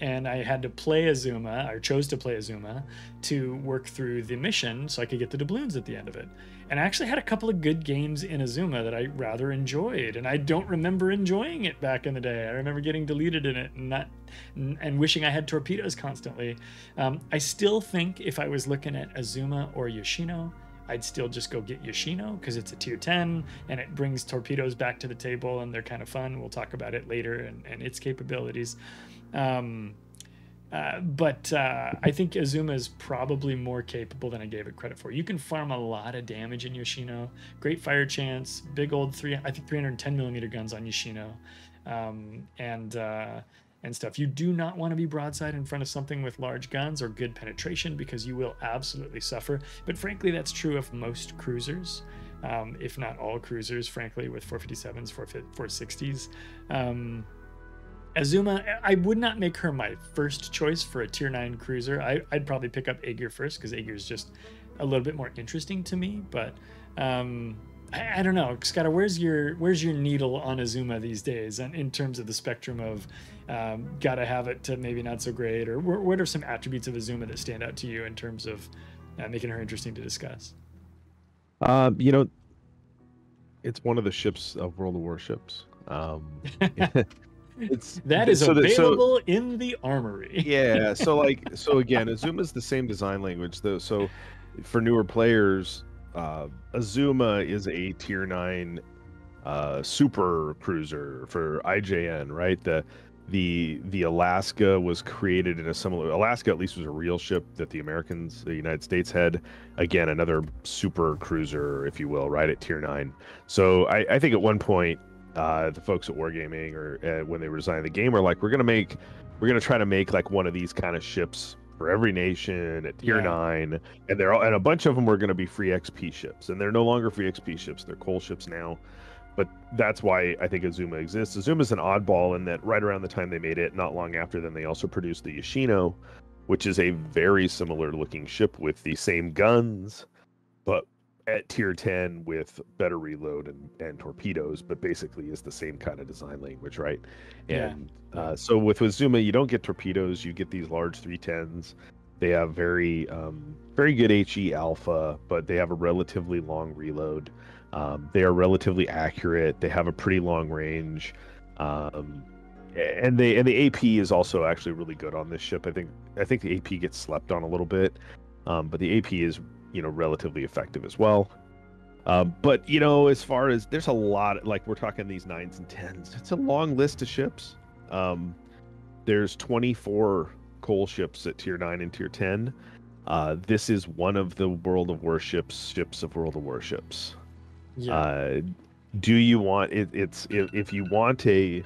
and I had to play Azuma, or chose to play Azuma, to work through the mission so I could get the doubloons at the end of it. And I actually had a couple of good games in Azuma that I rather enjoyed, and I don't remember enjoying it back in the day. I remember getting deleted in it and not and wishing I had torpedoes constantly. Um, I still think if I was looking at Azuma or Yoshino, I'd still just go get Yoshino because it's a tier 10 and it brings torpedoes back to the table and they're kind of fun. We'll talk about it later and, and its capabilities. Um, uh, but uh, I think Azuma is probably more capable than I gave it credit for. You can farm a lot of damage in Yoshino. Great fire chance, big old three, I think 310 millimeter guns on Yoshino, um, and uh, and stuff. You do not want to be broadside in front of something with large guns or good penetration because you will absolutely suffer. But frankly, that's true of most cruisers. Um, if not all cruisers, frankly, with 457s, 460s. Um, Azuma, I would not make her my first choice for a tier 9 cruiser. I, would probably pick up Aegir first because Aegir is just a little bit more interesting to me. But um, I, I, don't know, Scott, where's your where's your needle on Azuma these days and in terms of the spectrum of um, gotta have it to maybe not so great? Or what are some attributes of Azuma that stand out to you in terms of uh, making her interesting to discuss? Um, you know, it's one of the ships of World of Warships. Um, it's that is so available so, in the armory. yeah. So like so again, Azuma is the same design language though. So for newer players, uh, Azuma is a tier nine uh, super cruiser for IJN, right? The the the Alaska was created in a similar Alaska at least was a real ship that the Americans, the United States had. Again, another super cruiser, if you will, right at tier nine. So I, I think at one point uh, the folks at Wargaming or uh, when they were designing the game were like, we're gonna make, we're gonna try to make like one of these kind of ships for every nation at tier yeah. nine, and they're all, and a bunch of them were gonna be free XP ships, and they're no longer free XP ships; they're coal ships now. But that's why I think Azuma exists. Azuma is an oddball in that right around the time they made it, not long after, then they also produced the Yoshino, which is a very similar looking ship with the same guns, but at tier 10 with better reload and, and torpedoes, but basically is the same kind of design language, right? And yeah. uh, so with Azuma, you don't get torpedoes, you get these large 310s. They have very, um, very good HE alpha, but they have a relatively long reload. Um, they are relatively accurate. They have a pretty long range. Um, and they and the AP is also actually really good on this ship. I think I think the AP gets slept on a little bit, um, but the AP is you know relatively effective as well. Um, but you know, as far as there's a lot, like we're talking these nines and tens. It's a long list of ships. Um, there's 24 coal ships at tier nine and tier 10. Uh, this is one of the World of Warships ships of World of Warships. Yeah. Uh, do you want it? It's if, if you want a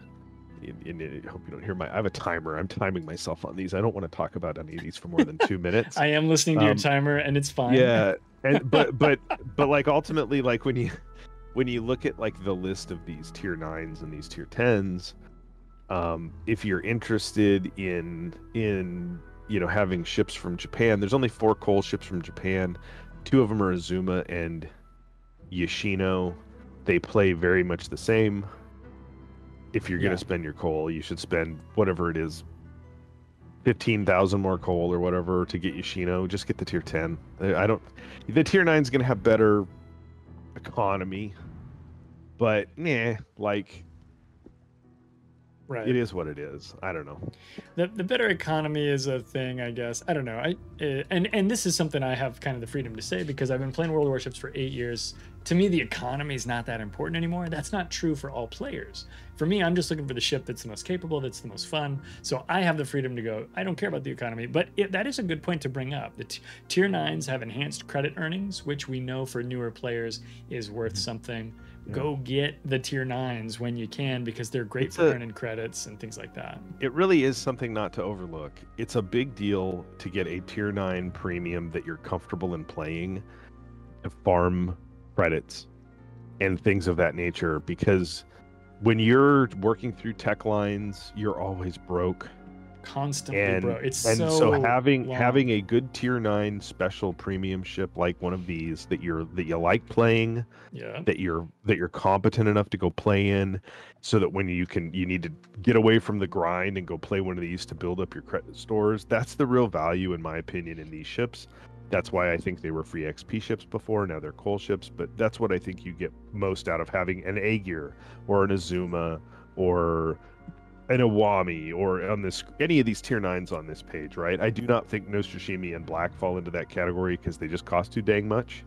and, I hope you don't hear my. I have a timer. I'm timing myself on these. I don't want to talk about any of these for more than two minutes. I am listening to um, your timer, and it's fine. Yeah, and but but but like ultimately, like when you when you look at like the list of these tier nines and these tier tens, um, if you're interested in in you know having ships from Japan, there's only four coal ships from Japan. Two of them are Azuma and Yoshino. They play very much the same if you're yeah. going to spend your coal, you should spend whatever it is, fifteen thousand more coal or whatever to get Yoshino. Just get the tier ten. I don't. The tier nine is going to have better economy, but yeah, like Right. It is what it is. I don't know. The the better economy is a thing, I guess. I don't know. I uh, and and this is something I have kind of the freedom to say because I've been playing World of Warships for eight years. To me, the economy is not that important anymore. That's not true for all players. For me, I'm just looking for the ship that's the most capable, that's the most fun. So I have the freedom to go. I don't care about the economy, but it, that is a good point to bring up. The t- tier nines have enhanced credit earnings, which we know for newer players is worth mm-hmm. something go get the tier nines when you can because they're great it's for a, earning credits and things like that. It really is something not to overlook. It's a big deal to get a tier nine premium that you're comfortable in playing, to farm credits, and things of that nature because when you're working through tech lines, you're always broke constantly, and. It's and so, so, having long. having a good tier nine special premium ship like one of these that you're that you like playing, yeah, that you're that you're competent enough to go play in, so that when you can you need to get away from the grind and go play one of these to build up your credit stores. That's the real value, in my opinion, in these ships. That's why I think they were free XP ships before. Now they're coal ships, but that's what I think you get most out of having an Aegir or an Azuma or an Iwami or on this any of these tier nines on this page, right? I do not think Neustrashimy and Black fall into that category because they just cost too dang much.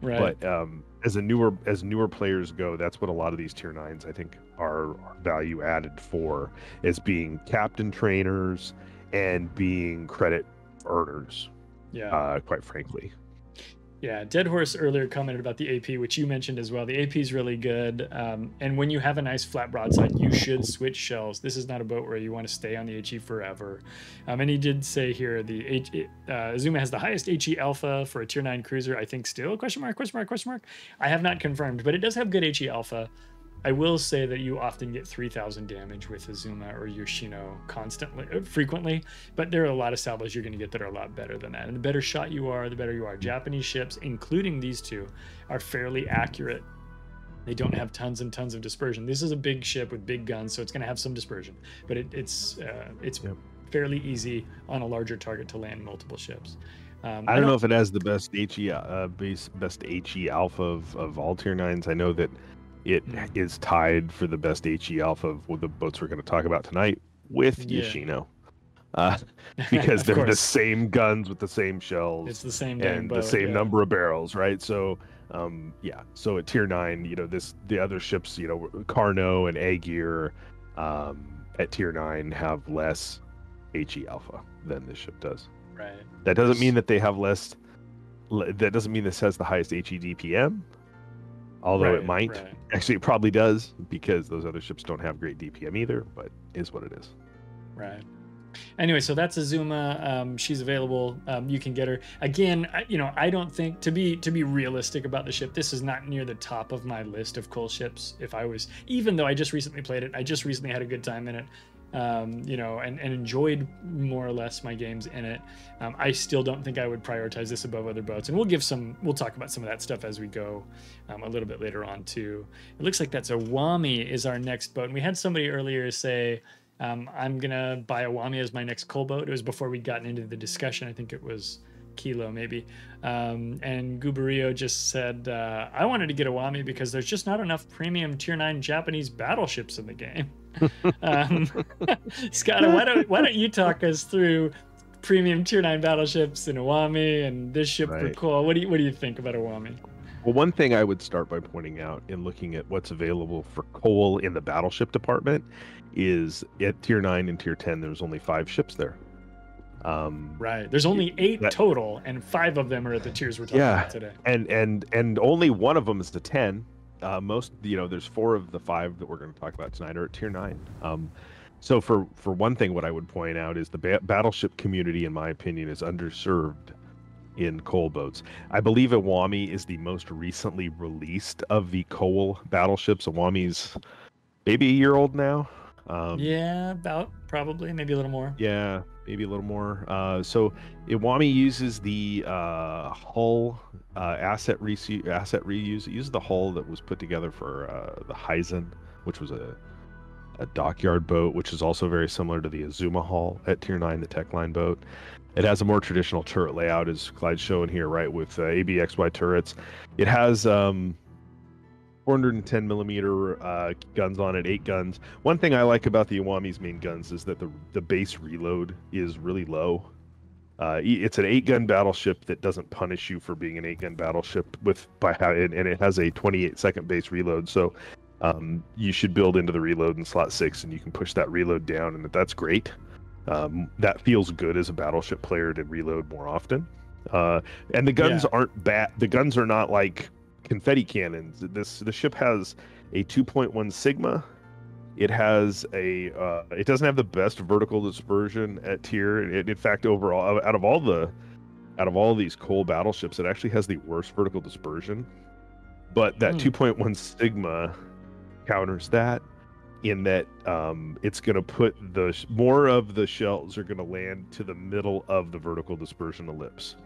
right. But um, as a newer as newer players go, that's what a lot of these tier nines I think are, are value added for, is being captain trainers and being credit earners. Yeah. Uh, quite frankly, Yeah, Dead Horse earlier commented about the AP, which you mentioned as well. The AP is really good, um, and when you have a nice flat broadside, you should switch shells. This is not a boat where you want to stay on the HE forever. Um, and he did say here the H, uh, Azuma has the highest HE alpha for a tier nine cruiser. I think still question mark question mark question mark. I have not confirmed, but it does have good HE alpha. I will say that you often get 3,000 damage with Azuma or Yoshino constantly, uh, frequently, but there are a lot of salvos you're going to get that are a lot better than that. And the better shot you are, the better you are. Japanese ships, including these two, are fairly accurate. They don't have tons and tons of dispersion. This is a big ship with big guns, so it's going to have some dispersion, but it, it's uh, it's Yep. fairly easy on a larger target to land multiple ships. Um, I don't know if it has the best HE uh, base best HE alpha of, of all tier nines. I know that it is tied for the best HE alpha of the boats we're going to talk about tonight with Yeah. Yoshino, uh, because they're the same guns with the same shells It's the same and the same yeah. number of barrels, right? So, um, yeah. So at tier nine, you know, this the other ships, you know, Carno and Aegir, um, at tier nine have less HE alpha than this ship does. Right. That doesn't mean that they have less. That doesn't mean this has the highest HE DPM. Although Right, it might. right. Actually, it probably does because those other ships don't have great DPM either. But is what it is. Right. Anyway, so that's Azuma. Um, she's available. Um, you can get her again. I, you know, I don't think to be to be realistic about the ship. This is not near the top of my list of cool ships. If I was, even though I just recently played it, I just recently had a good time in it. Um, you know, and, and enjoyed more or less my games in it. Um, I still don't think I would prioritize this above other boats, and we'll give some. We'll talk about some of that stuff as we go um, a little bit later on too. It looks like that's a Wami is our next boat, and we had somebody earlier say. Um, I'm gonna buy a Wami as my next coal boat. It was before we'd gotten into the discussion. I think it was Kilo maybe. Um, and Gubario just said, uh, I wanted to get a Wami because there's just not enough premium tier nine Japanese battleships in the game. um, Scott, why don't why don't you talk us through premium tier nine battleships in Iwami and this ship for Right. coal? What do you what do you think about Iwami? Well, one thing I would start by pointing out in looking at what's available for coal in the battleship department is at tier nine and tier ten. There's only five ships there. Um, Right. There's only eight That- total, and five of them are at the tiers we're talking Yeah. about today. and and and only one of them is the 10 uh, most you know there's four of the five that we're going to talk about tonight are at tier 9 um, so for for one thing what i would point out is the ba- battleship community in my opinion is underserved in coal boats. I believe iwami is the most recently released of the coal battleships. Iwami's maybe a year old now um, yeah, about probably maybe a little more. yeah, maybe a little more. Uh, so Iwami uses the uh, hull uh, asset reuse. Asset reuse. It uses the hull that was put together for uh, the Hizen, which was a a dockyard boat, which is also very similar to the Izumo hull at Tier Nine, the Tech Line boat. It has a more traditional turret layout, as Clyde's showing here, right, with uh, ABXY turrets. It has um, 410 millimeter uh, guns on it, eight guns. One thing I like about the Iwami's main guns is that the the base reload is really low. Uh, it's an eight gun battleship that doesn't punish you for being an eight gun battleship with by how and, and it has a 28 second base reload. So um, you should build into the reload in slot six, and you can push that reload down, and that's great. Um, that feels good as a battleship player to reload more often. Uh, and the guns Yeah. aren't bad. The guns are not like confetti cannons. This the ship has a 2.1 Sigma. It has a. Uh, it doesn't have the best vertical dispersion at tier. It, in fact, overall, out of all the, out of all these coal battleships, it actually has the worst vertical dispersion. But that Hmm. 2.1 Sigma counters that. in that um, it's going to put the more of the shells are going to land to the middle of the vertical dispersion ellipse.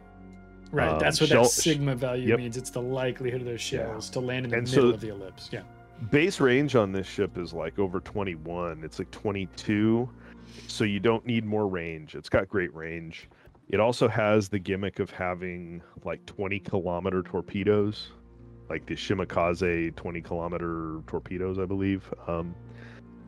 Right, um, that's what shell, that sigma value yep. means. It's the likelihood of those shells yeah. to land in the and middle so of the ellipse. Yeah. Base range on this ship is like over 21. It's like 22, so you don't need more range. It's got great range. It also has the gimmick of having like 20 kilometer torpedoes, like the Shimakaze 20 kilometer torpedoes, I believe. Um,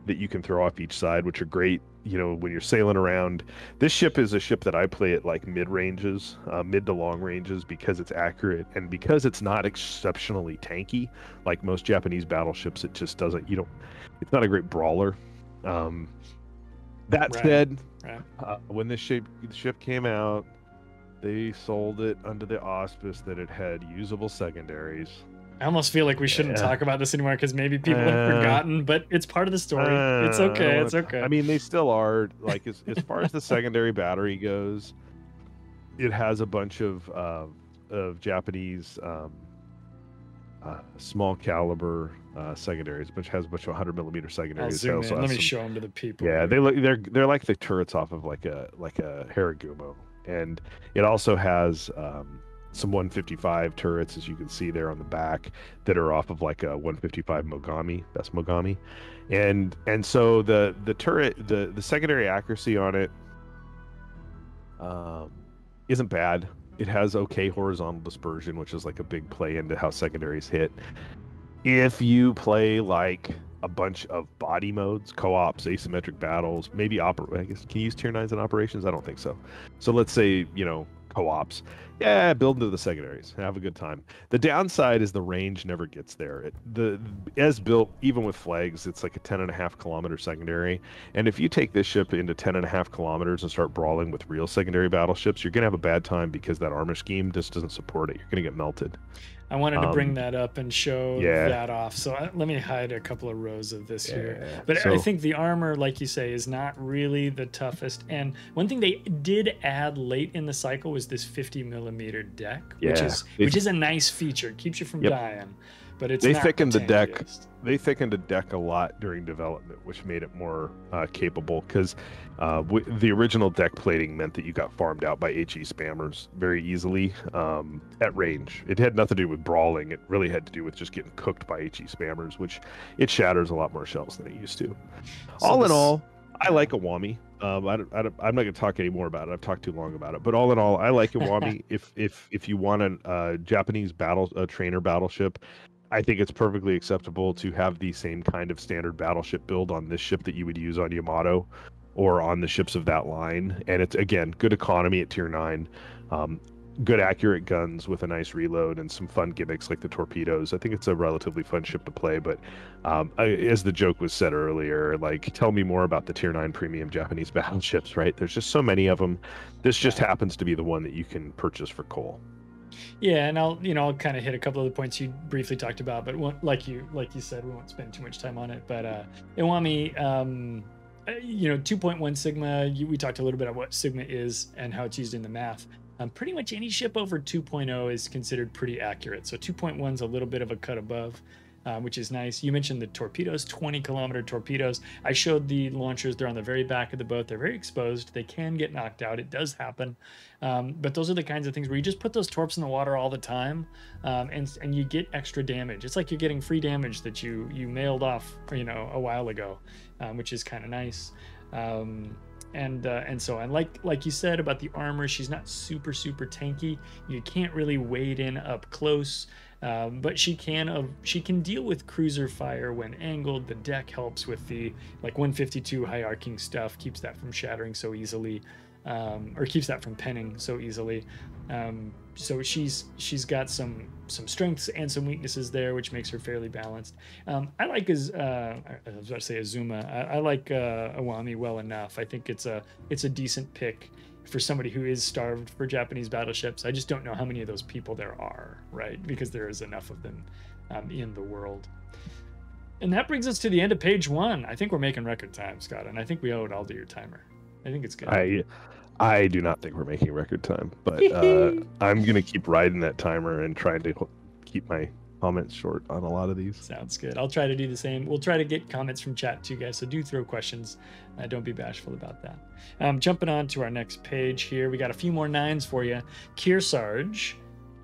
that you can throw off each side, which are great. You know, when you're sailing around, this ship is a ship that I play at like mid ranges, uh, mid to long ranges, because it's accurate and because it's not exceptionally tanky like most Japanese battleships. It just doesn't. You don't. It's not a great brawler. Um, that right. said, right. Uh, when this ship ship came out, they sold it under the auspice that it had usable secondaries I almost feel like we shouldn't yeah. talk about this anymore because maybe people uh, have forgotten, but it's part of the story. Uh, it's okay. It's okay. I mean, they still are like as, as far as the secondary battery goes, it has a bunch of uh, of Japanese um, uh, small caliber uh, secondaries, which has a bunch of 100 millimeter secondaries. I'll zoom in. Let me some, show them to the people. Yeah, they look they're they're like the turrets off of like a like a Harugumo, and it also has. Um, some 155 turrets, as you can see there on the back, that are off of like a 155 Mogami, best Mogami, and and so the the turret, the the secondary accuracy on it, um, isn't bad. It has okay horizontal dispersion, which is like a big play into how secondaries hit. If you play like a bunch of body modes, co-ops, asymmetric battles, maybe oper- I guess can you use tier nines in operations? I don't think so. So let's say you know co-ops yeah, build into the secondaries. Have a good time. The downside is the range never gets there. It, the as built, even with flags, it's like a 10 and a half kilometer secondary. And if you take this ship into 10 and a half kilometers and start brawling with real secondary battleships, you're going to have a bad time because that armor scheme just doesn't support it. You're going to get melted. I wanted to bring um, that up and show yeah. that off. So I, let me hide a couple of rows of this yeah. here. But so, I think the armor, like you say, is not really the toughest. And one thing they did add late in the cycle was this 50 millimeter deck, yeah. which is which is a nice feature. It keeps you from yep. dying but it's they thickened the, the deck. They thickened the deck a lot during development, which made it more uh, capable. Because uh, w- the original deck plating meant that you got farmed out by HE spammers very easily um, at range. It had nothing to do with brawling. It really had to do with just getting cooked by HE spammers, which it shatters a lot more shells than it used to. So all this... in all, I like Iwami. Um, I, I, am not going to talk any more about it. I've talked too long about it. But all in all, I like Iwami. if if if you want a uh, Japanese battle a trainer battleship I think it's perfectly acceptable to have the same kind of standard battleship build on this ship that you would use on Yamato or on the ships of that line. And it's again good economy at tier nine, um, good accurate guns with a nice reload and some fun gimmicks like the torpedoes. I think it's a relatively fun ship to play. But um, I, as the joke was said earlier, like tell me more about the tier nine premium Japanese battleships. Right? There's just so many of them. This just happens to be the one that you can purchase for coal. Yeah, and I'll you know I'll kind of hit a couple of the points you briefly talked about, but like you like you said, we won't spend too much time on it. But uh, Iwami, um, uh, you know, 2.1 sigma. You, we talked a little bit about what sigma is and how it's used in the math. Um, pretty much any ship over 2.0 is considered pretty accurate. So 2.1 is a little bit of a cut above um, which is nice. You mentioned the torpedoes, 20 kilometer torpedoes. I showed the launchers. They're on the very back of the boat. They're very exposed. They can get knocked out. It does happen. Um, but those are the kinds of things where you just put those torps in the water all the time um, and, and you get extra damage. It's like you're getting free damage that you, you mailed off, you know, a while ago, um, which is kind of nice um, and uh, and so on. Like like you said about the armor, she's not super super tanky. You can't really wade in up close. Um, but she can uh, she can deal with cruiser fire when angled. The deck helps with the like 152 high arcing stuff, keeps that from shattering so easily, um, or keeps that from penning so easily. Um, so she's she's got some some strengths and some weaknesses there, which makes her fairly balanced. Um, I like as uh, I was about to say Azuma. I, I like uh, Iwami well enough. I think it's a it's a decent pick for somebody who is starved for Japanese battleships. I just don't know how many of those people there are, right? Because there is enough of them um, in the world. And that brings us to the end of page one. I think we're making record time, Scott, and I think we owe it all to your timer. I think it's good. I I do not think we're making record time, but uh, I'm gonna keep riding that timer and trying to keep my comments short on a lot of these. Sounds good. I'll try to do the same. We'll try to get comments from chat too, guys. So do throw questions. Uh, don't be bashful about that. Um, jumping on to our next page here, we got a few more nines for you. Kearsarge.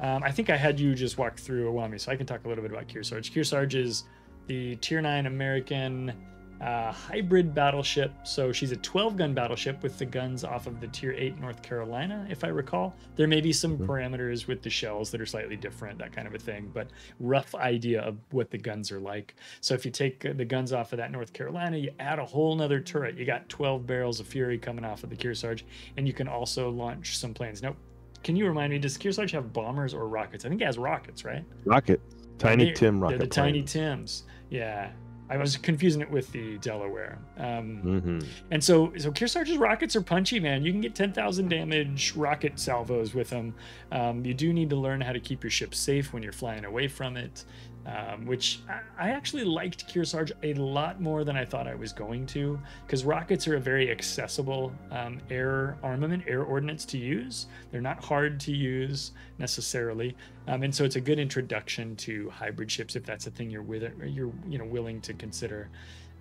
Um, I think I had you just walk through Iwami, so I can talk a little bit about Kearsarge. Kearsarge is the Tier 9 American uh, hybrid battleship. So she's a 12 gun battleship with the guns off of the Tier 8 North Carolina, if I recall. There may be some mm-hmm. parameters with the shells that are slightly different, that kind of a thing, but rough idea of what the guns are like. So if you take the guns off of that North Carolina, you add a whole nother turret. You got 12 barrels of Fury coming off of the Kearsarge, and you can also launch some planes. Now, can you remind me, does Kearsarge have bombers or rockets? I think it has rockets, right? Rocket. Tiny Tim rocket. the Tiny Tims. Yeah. I was confusing it with the Delaware. Um, mm-hmm. And so, so Kearsarge's rockets are punchy, man. You can get 10,000 damage rocket salvos with them. Um, you do need to learn how to keep your ship safe when you're flying away from it um, which I, actually liked Kearsarge a lot more than I thought I was going to, because rockets are a very accessible um, air armament, air ordnance to use. They're not hard to use necessarily, um, and so it's a good introduction to hybrid ships if that's a thing you're with you're you know willing to consider.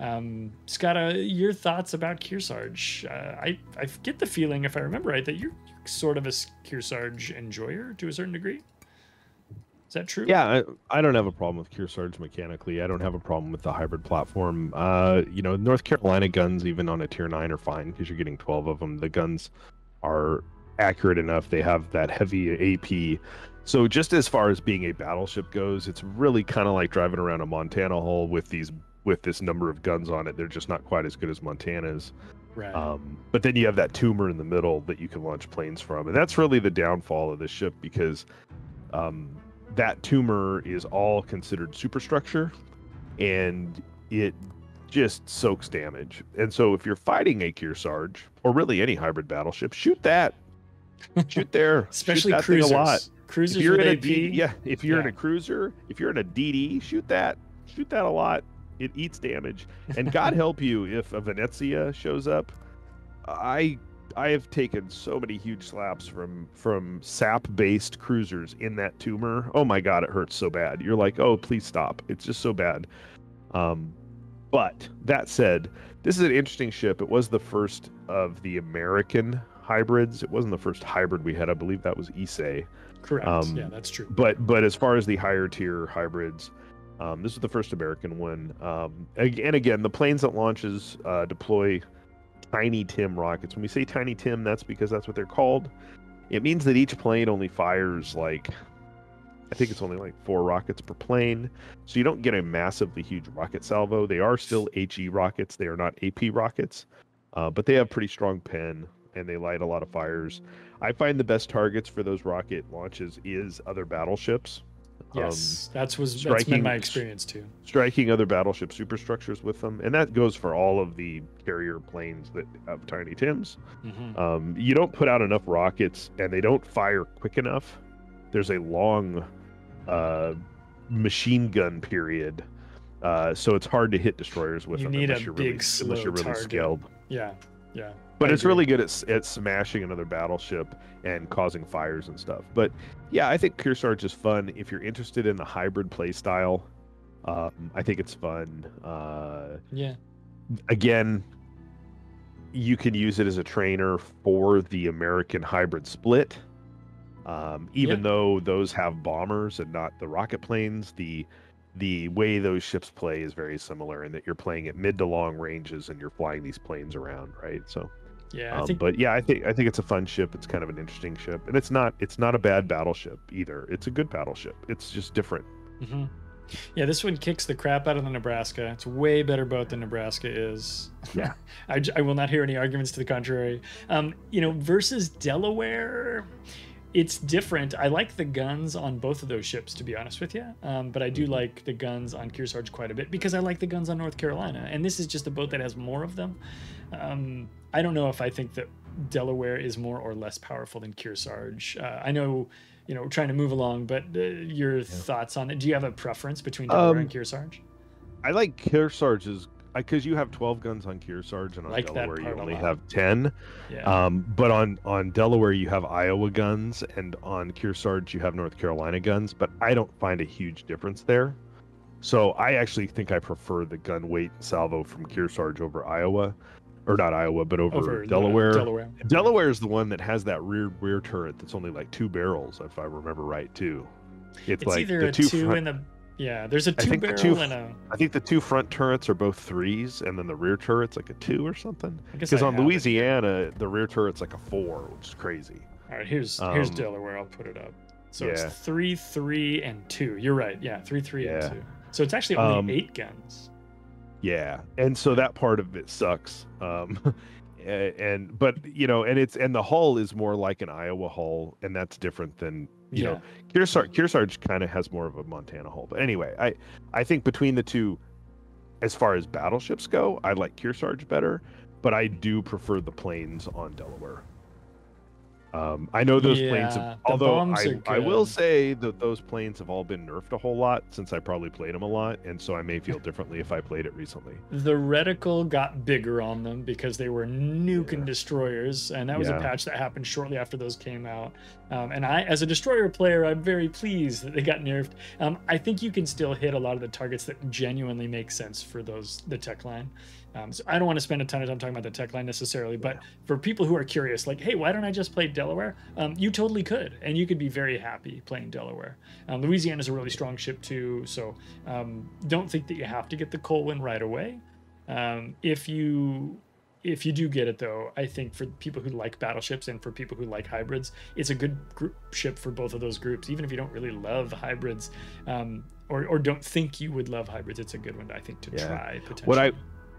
Um, Scott, uh, your thoughts about Kearsarge? Uh, I I get the feeling, if I remember right, that you're sort of a Kearsarge enjoyer to a certain degree. Is that true? Yeah, I, I, don't have a problem with Kearsarge mechanically. I don't have a problem with the hybrid platform. Uh, you know, North Carolina guns, even on a tier nine, are fine because you're getting 12 of them. The guns are accurate enough. They have that heavy AP. So just as far as being a battleship goes, it's really kind of like driving around a Montana hull with these with this number of guns on it. They're just not quite as good as Montana's. Right. Um, but then you have that tumor in the middle that you can launch planes from, and that's really the downfall of this ship because um, that tumor is all considered superstructure and it just soaks damage. And so if you're fighting a Kearsarge or really any hybrid battleship, shoot that. Shoot there. Especially shoot cruisers. a lot. Cruisers if you're in a D, yeah, if you're yeah. in a cruiser, if you're in a DD, shoot that. Shoot that a lot. It eats damage. And God help you if a Venezia shows up. I I have taken so many huge slaps from from sap based cruisers in that tumor. Oh my god, it hurts so bad. You're like, oh please stop. It's just so bad. Um, but that said, this is an interesting ship. It was the first of the American hybrids. It wasn't the first hybrid we had. I believe that was Ise. Correct. Um, yeah, that's true. But but as far as the higher tier hybrids, um, this is the first American one. Um, and again, the planes that launches uh, deploy Tiny Tim rockets. When we say Tiny Tim, that's because that's what they're called. It means that each plane only fires like, I think it's only like four rockets per plane. So you don't get a massively huge rocket salvo. They are still HE rockets, they are not AP rockets, uh, but they have pretty strong pen and they light a lot of fires. I find the best targets for those rocket launches is other battleships. Yes, um, that's was striking, that's been my experience too. Striking other battleship superstructures with them, and that goes for all of the carrier planes that have tiny Tims. Mm-hmm. Um, you don't put out enough rockets, and they don't fire quick enough. There's a long uh, machine gun period, uh, so it's hard to hit destroyers with you them need unless a you're big, really, unless you're really target. skilled. Yeah, yeah. But I it's agree. really good at, at smashing another battleship and causing fires and stuff. But yeah, I think Kearsarge is fun if you're interested in the hybrid play style. Um, I think it's fun. Uh, yeah. Again, you can use it as a trainer for the American hybrid split. Um, even yeah. though those have bombers and not the rocket planes, the the way those ships play is very similar in that you're playing at mid to long ranges and you're flying these planes around, right? So yeah, um, think... but yeah, I think I think it's a fun ship. It's kind of an interesting ship, and it's not it's not a bad battleship either. It's a good battleship. It's just different. Mm-hmm. Yeah, this one kicks the crap out of the Nebraska. It's way better boat than Nebraska is. Yeah, I, I will not hear any arguments to the contrary. Um, you know, versus Delaware it's different. I like the guns on both of those ships, to be honest with you. Um, but I do mm-hmm. like the guns on Kearsarge quite a bit because I like the guns on North Carolina. And this is just a boat that has more of them. Um, I don't know if I think that Delaware is more or less powerful than Kearsarge. Uh, I know, you know, we're trying to move along, but uh, your yeah. thoughts on it? Do you have a preference between Delaware um, and Kearsarge? I like Kearsarge's because you have 12 guns on Kearsarge and on Like Delaware you only have 10. Yeah. Um, but on on Delaware you have Iowa guns, and on Kearsarge you have North Carolina guns. But I don't find a huge difference there. So I actually think I prefer the gun weight salvo from Kearsarge over Iowa, or not Iowa, but over, Over the Delaware. Delaware. Delaware is the one that has that rear rear turret that's only like two barrels, if I remember right, too. It's, It's like either the a two, two, front, and a yeah. There's a two think the barrel two- and a. I think the two front turrets are both threes, and then the rear turret's like a two or something. Because on have it. Louisiana, the rear turret's like a four, which is crazy. All right, here's here's Um, Delaware. I'll put it up. So yeah. it's three, three, and two. You're right. Yeah, three, three, Yeah. and two. So it's actually only Um, eight guns. Yeah, and so that part of it sucks. Um, and but you know, and it's and the hull is more like an Iowa hull, and that's different than you Yeah. know. Kearsarge Kearsarge kind of has more of a Montana hull. But anyway, I I think between the two, as far as battleships go, I like Kearsarge better, but I do prefer the planes on Delaware. Um, I know those planes, have, although I, I will say that those planes have all been nerfed a whole lot since I probably played them a lot, and so I may feel differently if I played it recently. The reticle got bigger on them because they were nuking Yeah. destroyers, and that was a patch that happened shortly after those came out. Um, and I, as a destroyer player, I'm very pleased that they got nerfed. Um, I think you can still hit a lot of the targets that genuinely make sense for those the tech line. Um, so I don't want to spend a ton of time talking about the tech line necessarily, but for people who are curious, like, hey, why don't I just play Delaware? Um, you totally could, and you could be very happy playing Delaware. Um, Louisiana is a really strong ship too, so um, don't think that you have to get the Colwyn right away. Um, if you if you do get it though, I think for people who like battleships and for people who like hybrids, it's a good group ship for both of those groups. Even if you don't really love hybrids, um, or or don't think you would love hybrids, it's a good one I think to Yeah. try potentially. What I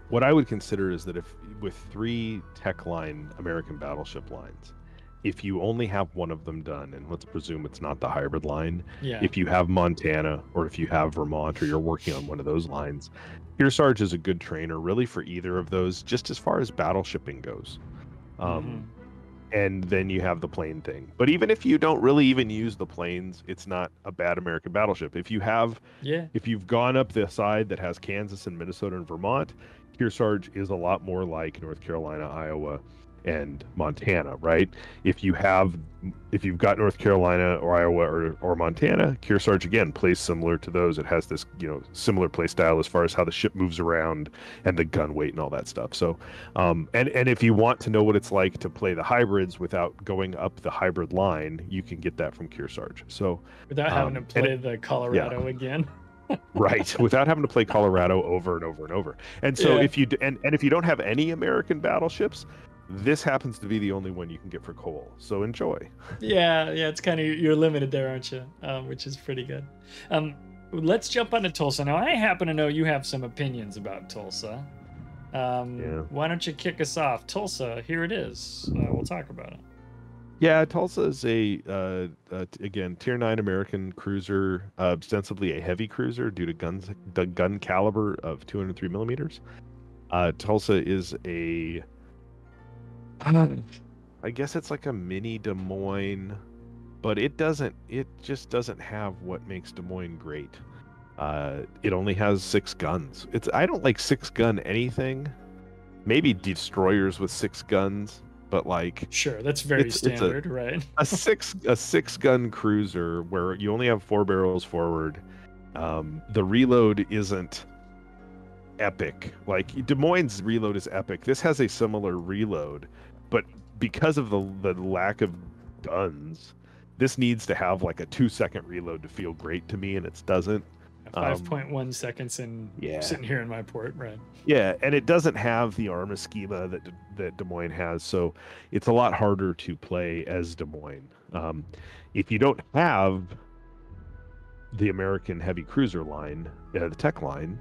what I would consider is that if with three tech line American battleship lines, if you only have one of them done, and let's presume it's not the hybrid line, yeah if you have Montana or if you have Vermont or you're working on one of those lines, Kearsarge is a good trainer really for either of those, just as far as battleshipping goes. Um, And then you have the plane thing. But even if you don't really even use the planes, it's not a bad American battleship. If you have yeah if you've gone up the side that has Kansas and Minnesota and Vermont, Kearsarge is a lot more like North Carolina, Iowa, and Montana, right? If you have, if you've got North Carolina or Iowa or, or Montana, Kearsarge again plays similar to those. It has this, you know, similar play style as far as how the ship moves around and the gun weight and all that stuff. So, um, and and if you want to know what it's like to play the hybrids without going up the hybrid line, you can get that from Kearsarge. So, without having to um, play the Colorado again. Right without having to play colorado over and over and over and so Yeah. if you d- and, and if you don't have any american battleships this happens to be the only one you can get for coal so enjoy yeah, yeah, it's kind of you're limited there, aren't you? Um, which is pretty good. Um, let's jump onto Tulsa now. I happen to know you have some opinions about Tulsa. Um, Yeah. Why don't you kick us off? Tulsa, here it is. Uh, we'll talk about it. Yeah tulsa is a uh, uh again tier 9 american cruiser uh, ostensibly a heavy cruiser due to guns the gun caliber of 203 millimeters uh tulsa is a I guess it's like a mini Des Moines, but it doesn't. It just doesn't have what makes Des Moines great. Uh, it only has six guns. It's I don't like six gun anything. Maybe destroyers with six guns, but like Sure, that's very It's- it's a- standard, right? a six a six gun cruiser where you only have four barrels forward. Um, the reload isn't epic. Like Des Moines' reload is epic. This has a similar reload, but because of the the lack of guns, this needs to have like a two second reload to feel great to me, and it doesn't. Five point one seconds in yeah. sitting here in my port, right? Yeah, and it doesn't have the armor schema that that Des Moines has, so it's a lot harder to play as Des Moines. Um, if you don't have the American heavy cruiser line, uh, the tech line,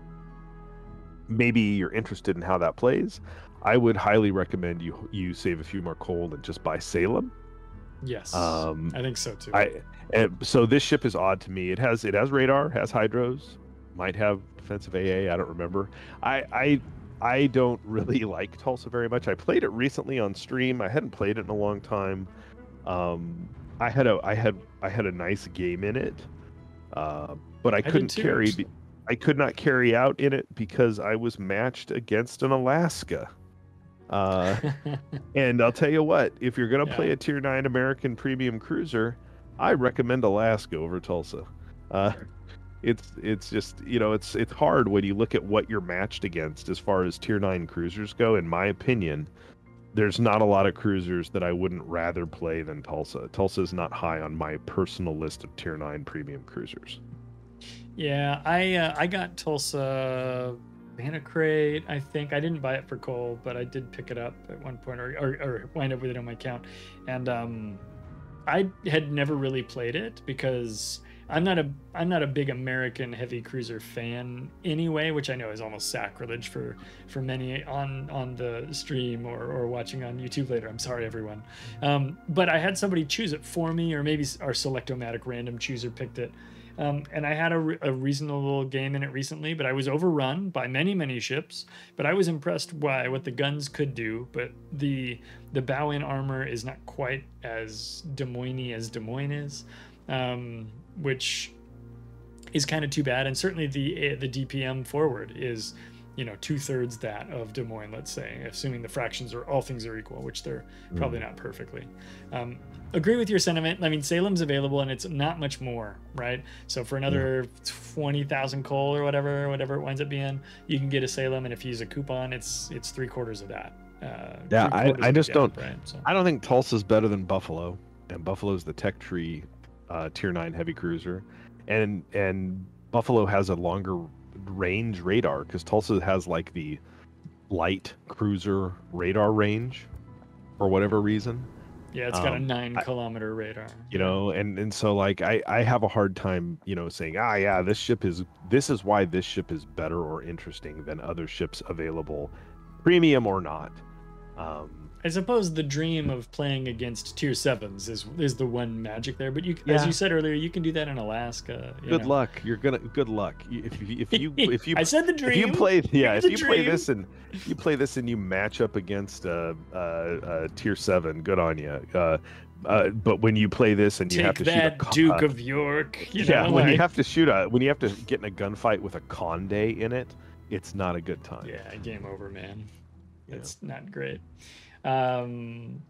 maybe you're interested in how that plays. I would highly recommend you you save a few more coal and just buy Salem. Yes, Um, I think so too. I and so this ship is odd to me. It has it has radar, has hydros, might have defensive AA. I don't remember. I I I don't really like Tulsa very much. I played it recently on stream. I hadn't played it in a long time. Um, I had a I had I had a nice game in it, uh, but I couldn't carry. I could not carry out in it because I was matched against an Alaska. Uh, and I'll tell you what, if you're gonna play a tier nine American premium cruiser, I recommend Alaska over Tulsa. Uh, it's it's just you know it's it's hard when you look at what you're matched against as far as tier nine cruisers go. In my opinion, there's not a lot of cruisers that I wouldn't rather play than Tulsa. Tulsa is not high on my personal list of tier nine premium cruisers. Yeah, I uh, I got Tulsa Banana Crate. I think I didn't buy it for coal, but I did pick it up at one point, or or, or wind up with it on my account. And um, I had never really played it because I'm not a I'm not a big American heavy cruiser fan anyway, which I know is almost sacrilege for for many on on the stream or or watching on YouTube later. I'm sorry, everyone. Um, but I had somebody choose it for me, or maybe our Selectomatic random chooser picked it. Um, and I had a, re- a reasonable game in it recently, but I was overrun by many, many ships. But I was impressed by what the guns could do. But the the bow in armor is not quite as Des Moines as Des Moines is, um, which is kind of too bad. And certainly the uh, the DPM forward is, you know, two thirds that of Des Moines. Let's say, assuming the fractions are all things are equal, which they're probably not perfectly. Um, agree with your sentiment. I mean, Salem's available and it's not much more, right? So for another twenty thousand coal or whatever, whatever it winds up being, you can get a Salem, and if you use a coupon, it's it's three quarters of that. Uh, Yeah, I- I just don't- Right. So I don't think Tulsa's better than Buffalo, and Buffalo's the Tech Tree uh, Tier Nine heavy cruiser, and and Buffalo has a longer range radar because Tulsa has like the light cruiser radar range, for whatever reason, yeah, it's got a um, nine I- kilometer radar. you know, and and so like I I have a hard time you know saying ah yeah this ship is this is why this ship is better or interesting than other ships available, premium or not. Um, I suppose the dream of playing against tier sevens is is the one magic there. But you, as you said earlier, you can do that in Alaska. you good know. luck. You're gonna good luck if you if you if you I said the if you play yeah Here's if the you play this and you play this and you match up against uh uh, uh tier seven good on you uh, uh but when you play this and you Take have to that, shoot a Duke uh, of York. You yeah know, when you have to shoot a when you have to get in a gunfight with a conde in it it's not a good time Yeah, game over, man. Yeah. It's not great. Um,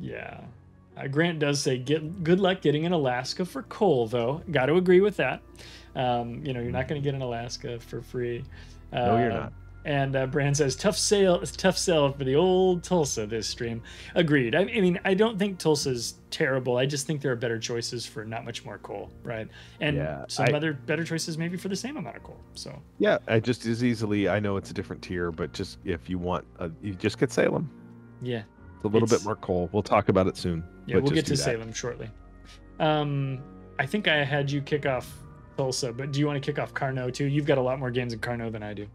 yeah. Uh, Grant does say, "Get good luck getting in Alaska for coal, though." Got to agree with that. Um, you know, you're not going to get in Alaska for free. Uh, No, you're not. And uh, Brand says, "Tough sale, tough sell for the old Tulsa this stream." Agreed. I, I mean, I don't think Tulsa's terrible. I just think there are better choices for not much more coal, right? And Yeah, some I- other better choices maybe for the same amount of coal. So yeah i just as easily i know it's a different tier but just if you want uh, you just get salem yeah, it's a little It's- bit more coal we'll talk about it soon Yeah, we'll get to. Salem shortly. Um, I think I had you kick off Tulsa, but do you want to kick off Carnot too? You've got a lot more games in Carnot than I do.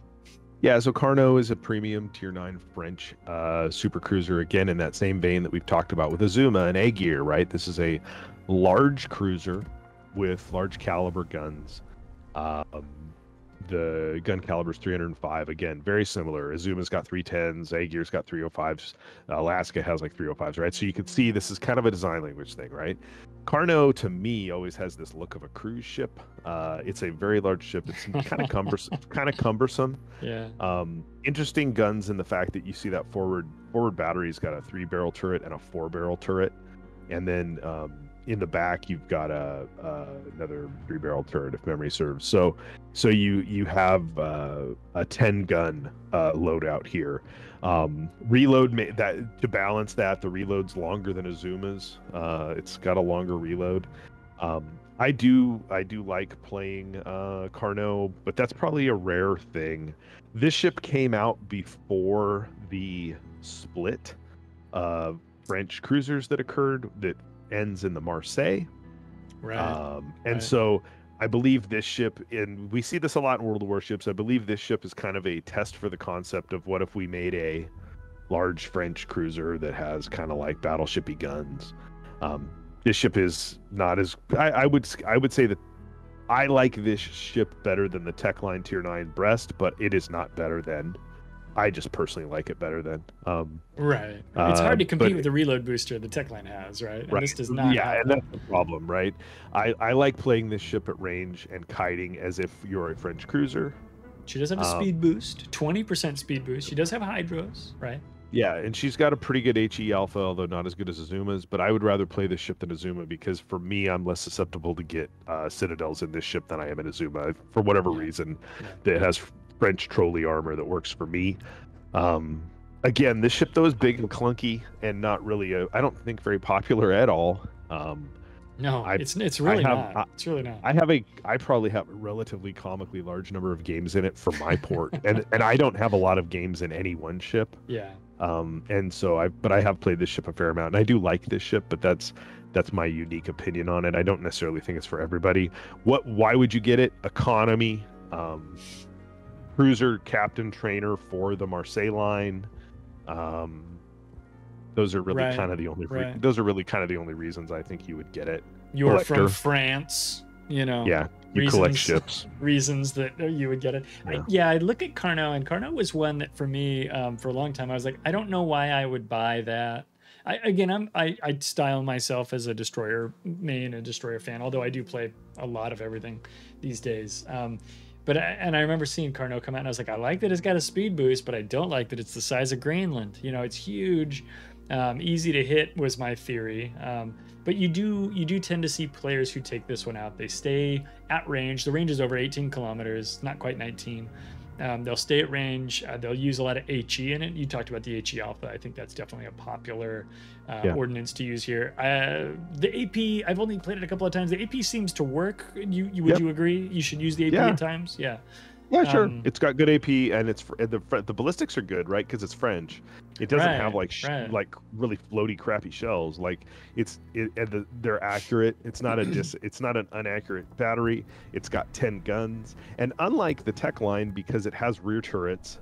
Yeah, so Carnot is a premium tier 9 French uh, super cruiser, again, in that same vein that we've talked about with Azuma and Aegir, right? This is a large cruiser with large caliber guns. Um, the gun caliber is 305. Again, very similar. Azuma's got 310s, Aegir's got 305s, Alaska has like 305s, right? So you can see this is kind of a design language thing, right? Carnot to me always has this look of a cruise ship. Uh, it's a very large ship. It's kind of cumbersome, kind of cumbersome. Yeah, Um, interesting guns in the fact that you see that forward forward battery's got a three barrel turret and a four barrel turret, and then um, in the back you've got a, uh, another three barrel turret if memory serves. So so you you have uh, a ten gun uh, loadout here. Um, reload ma- that to balance that the reload's longer than a Azuma's. Uh, it's got a longer reload. Um, I do I do like playing uh, Carnot, but that's probably a rare thing. This ship came out before the split of French cruisers that occurred that ends in the Marseille. right. Um, and right. so I believe this ship, and we see this a lot in World of Warships. I believe this ship is kind of a test for the concept of what if we made a large French cruiser that has kind of like battleshipy guns. Um, this ship is not as I, I would I would say that I like this ship better than the Tech Line Tier Nine Brest, but it is not better than I just personally like it better than. Um, right. It's hard to uh, compete but- with the reload booster the Techline has, right? And right. this does not. Yeah, have and that's the problem, right? I I like playing this ship at range and kiting as if you're a French cruiser. She does have a Um, speed boost, 20% speed boost. She does have hydros, right? Yeah, and she's got a pretty good HE alpha, although not as good as Azuma's. But I would rather play this ship than Azuma because for me, I'm less susceptible to get uh, citadels in this ship than I am in Azuma for whatever reason. That has French trolley armor that works for me. Um, again, this ship though is big and clunky and not really I don't think very popular at all. Um, No, I- it's it's really have- not. I- it's really not. I have a I probably have a relatively comically large number of games in it for my port, and and I don't have a lot of games in any one ship. yeah. Um, and so I, but I have played this ship a fair amount, and I do like this ship, but that's that's my unique opinion on it. I don't necessarily think it's for everybody. What? Why would you get it? Economy, um, cruiser, captain, trainer for the Marseille line. Um, those are really Right, kind of the only. Re- right. those are really kind of the only reasons I think you would get it. You're from. France, you know. Yeah, you collect reasons- ships. reasons that uh, you would get it. I, Yeah. yeah, I look at Carnot, and Carnot was one that for me, um, for a long time, I was like, I don't know why I would buy that. I, again, I'm I, I style myself as a destroyer main, a destroyer fan, although I do play a lot of everything these days. Um, but and I remember seeing Carnot come out, and I was like, I like that it's got a speed boost, but I don't like that it's the size of Greenland. You know, it's huge, um, easy to hit was my theory. Um, but you do you do tend to see players who take this one out. They stay at range. The range is over 18 kilometers, not quite 19. Um, they'll stay at range. Uh, they'll use a lot of HE in it. You talked about the HE alpha. I think that's definitely a popular uh, Yeah. ordinance to use here. Uh, the AP, I've only played it a couple of times. The AP seems to work. You, you would Yep. you agree? You should use the AP Yeah. at times. Yeah. Yeah, sure. Um, it's got good AP, and it's and the the ballistics are good, right? Because it's French. It doesn't have like sh- right. like really floaty, crappy shells. Like it's it, and the, they're accurate. It's not a dis. It's not an inaccurate battery. It's got ten guns, and unlike the tech line, because it has rear turrets,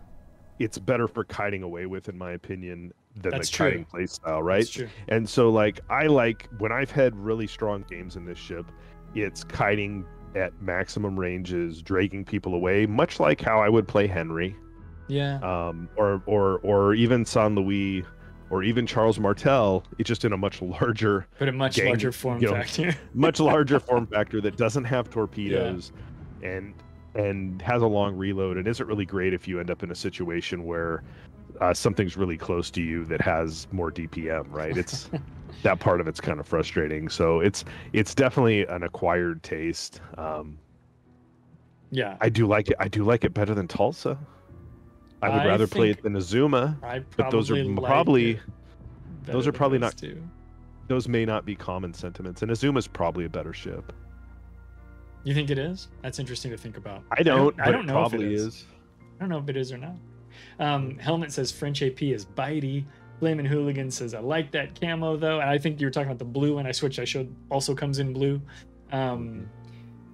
it's better for kiting away with, in my opinion, than That's the true. kiting play style, right? And so like I like when I've had really strong games in this ship, it's kiting at maximum ranges, dragging people away, much like how I would play Henri, Yeah. um, or or or even Saint-Louis or even Charles Martel. It's just in a much larger, but a much gang- larger form you know, factor. much larger form factor that doesn't have torpedoes, and and has a long reload and isn't really great if you end up in a situation where uh, something's really close to you that has more DPM, right? It's that part of it's kind of frustrating. So it's it's definitely an acquired taste. Um, yeah. I do like it. I do like it better than Tulsa. I would I rather play it than Azuma. But those are probably like probably- those are probably not- two. Those may not be common sentiments, and Azuma's probably a better ship. You think it is? That's interesting to think about. I don't. I don't it know if it probably is. is. I don't know if it is or not. Um, Helmet says French AP is bitey. Flamin' Hooligan says I like that camo though, and I think you were talking about the blue one I switched. I showed also comes in blue. Um,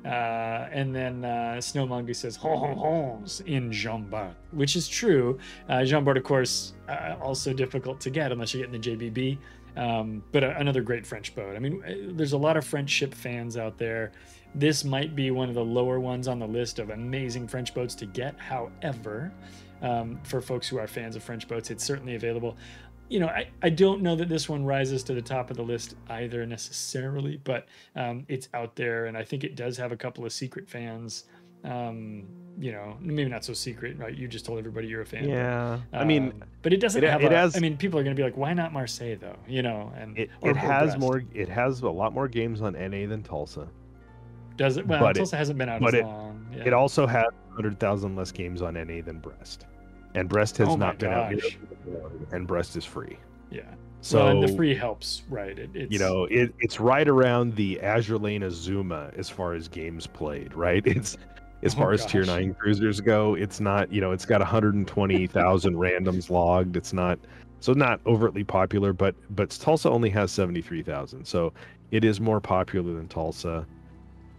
uh, and then uh, Snow says ho ho ho's in Jean Bart, which is true. Uh, Jean Bart, of course, uh, also difficult to get unless you're getting the JBB. Um, but a, another great French boat. I mean, uh, there's a lot of French ship fans out there. This might be one of the lower ones on the list of amazing French boats to get. However, um, for folks who are fans of French boats, it's certainly available. You know, I, I don't know that this one rises to the top of the list either necessarily, but um, it's out there, and I think it does have a couple of secret fans. Um, you know, maybe not so secret, right? You just told everybody you're a fan. but, Yeah. I mean, um, but it doesn't it- have. it a- has- I mean, people are going to be like, "Why not Marseille, though?" You know, and it, it has Brest. more. It has a lot more games on NA than Tulsa. Does it? Well, but Tulsa hasn't been out but as it- long. Yeah. It also has hundred thousand less games on NA than Brest, and Brest has Oh not been out. gosh. And Brest is free. yeah. So well, and the free helps, right? It, it's you know, it, it's right around the Azur Lane Azuma as far as games played, right? It's as Oh, far as tier nine cruisers go, it's not, you know, it's got 120,000 randoms logged. It's not so not overtly popular, but but Tulsa only has 73,000. So it is more popular than Tulsa.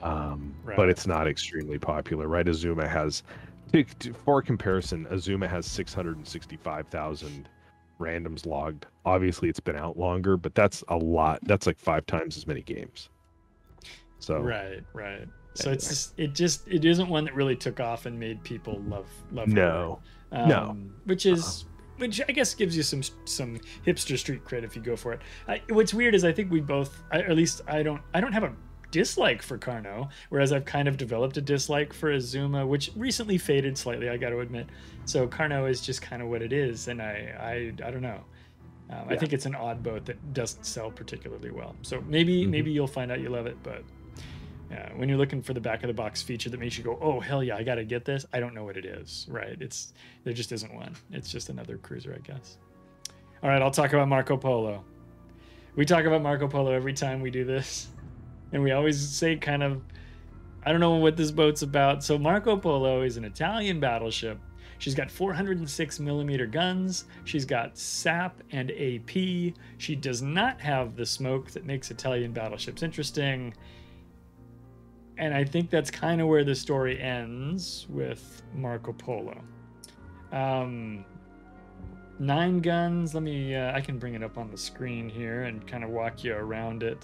Um, Right. but it's not extremely popular, right? Azuma has to, to- for comparison, Azuma has 665,000 randoms logged. Obviously, it's been out longer, but that's a lot. That's like five times as many games. So Right, right. So it's just it just it isn't one that really took off and made people love love. no, Um, No. which is which I guess gives you some some hipster street cred if you go for it. I, what's weird is I think we both, I, or at least I don't, I don't have a dislike for Carnot, whereas I've kind of developed a dislike for Azuma, which recently faded slightly. I got to admit. So Carnot is just kind of what it is, and I, I, I don't know. Um, I think it's an odd boat that doesn't sell particularly well. So maybe Mhm. maybe you'll find out you love it, but yeah, when you're looking for the back of the box feature that makes you go, "Oh hell yeah, I got to get this," I don't know what it is. Right? It's there just isn't one. It's just another cruiser, I guess. All right, I'll talk about Marco Polo. We talk about Marco Polo every time we do this, and we always say kind of, I don't know what this boat's about. So Marco Polo is an Italian battleship. She's got 406 millimeter guns. She's got SAP and AP. She does not have the smoke that makes Italian battleships interesting. And I think that's kind of where the story ends with Marco Polo. Um, nine guns. Let me, uh, I can bring it up on the screen here and kind of walk you around it.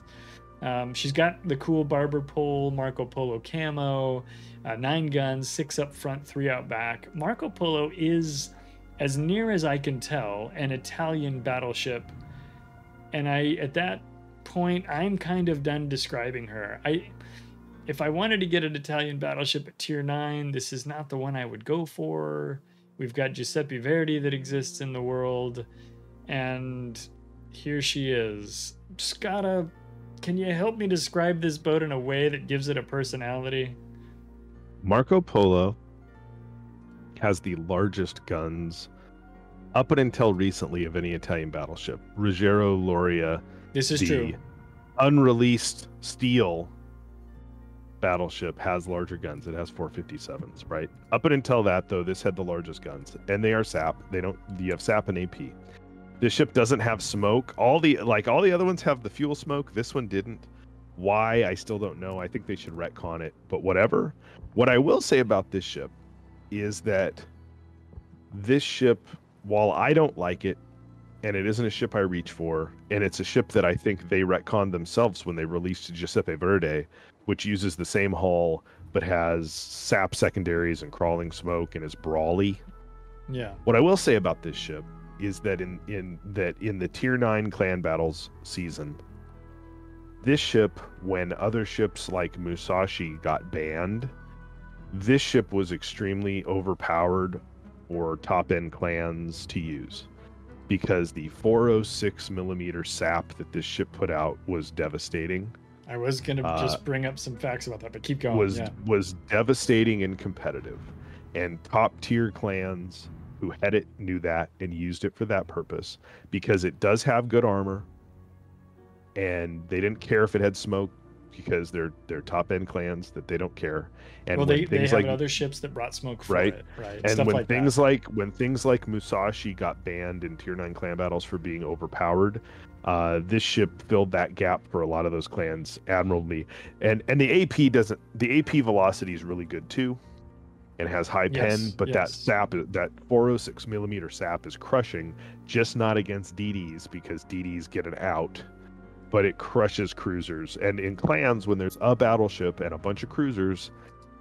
Um, she's got the cool barber pole Marco Polo camo, uh, nine guns, six up front, three out back. Marco Polo is, as near as I can tell, an Italian battleship. And I, at that point, I'm kind of done describing her. I, if I wanted to get an Italian battleship at tier nine, this is not the one I would go for. We've got Giuseppe Verdi that exists in the world, and here she is. Skada, can you help me describe this boat in a way that gives it a personality? Marco Polo has the largest guns up and until recently of any Italian battleship. Ruggiero Lauria, This is the true. unreleased steel battleship, has larger guns. It has 457s, right? Up and until that, though, this had the largest guns, and they are SAP. They don't. You have SAP and AP. This ship doesn't have smoke. All the like all the other ones have the fuel smoke. This one didn't. Why I still don't know. I think they should retcon it, but whatever. What I will say about this ship is that this ship, while I don't like it, and it isn't a ship I reach for, and it's a ship that I think they retconned themselves when they released Giuseppe Verdi, which uses the same hull but has sap secondaries and crawling smoke and is brawly. Yeah. What I will say about this ship is that in in that in the tier 9 clan battles season this ship when other ships like Musashi got banned this ship was extremely overpowered for top end clans to use because the 406 millimeter sap that this ship put out was devastating I was gonna Uh, just bring up some facts about that, but keep going. was yeah. was devastating and competitive and top tier clans who had it knew that and used it for that purpose because it does have good armor and they didn't care if it had smoke because they're they're top end clans that they don't care and well, they, they things have like other ships that brought smoke Right. it, right? and Stuff when like things that. like when things like Musashi got banned in tier 9 clan battles for being overpowered uh, this ship filled that gap for a lot of those clans admirably and and the ap doesn't the ap velocity is really good too and has high pen Yes, but that sap that 406 millimeter sap is crushing just not against dd's because dd's get an out but it crushes cruisers and in clans when there's a battleship and a bunch of cruisers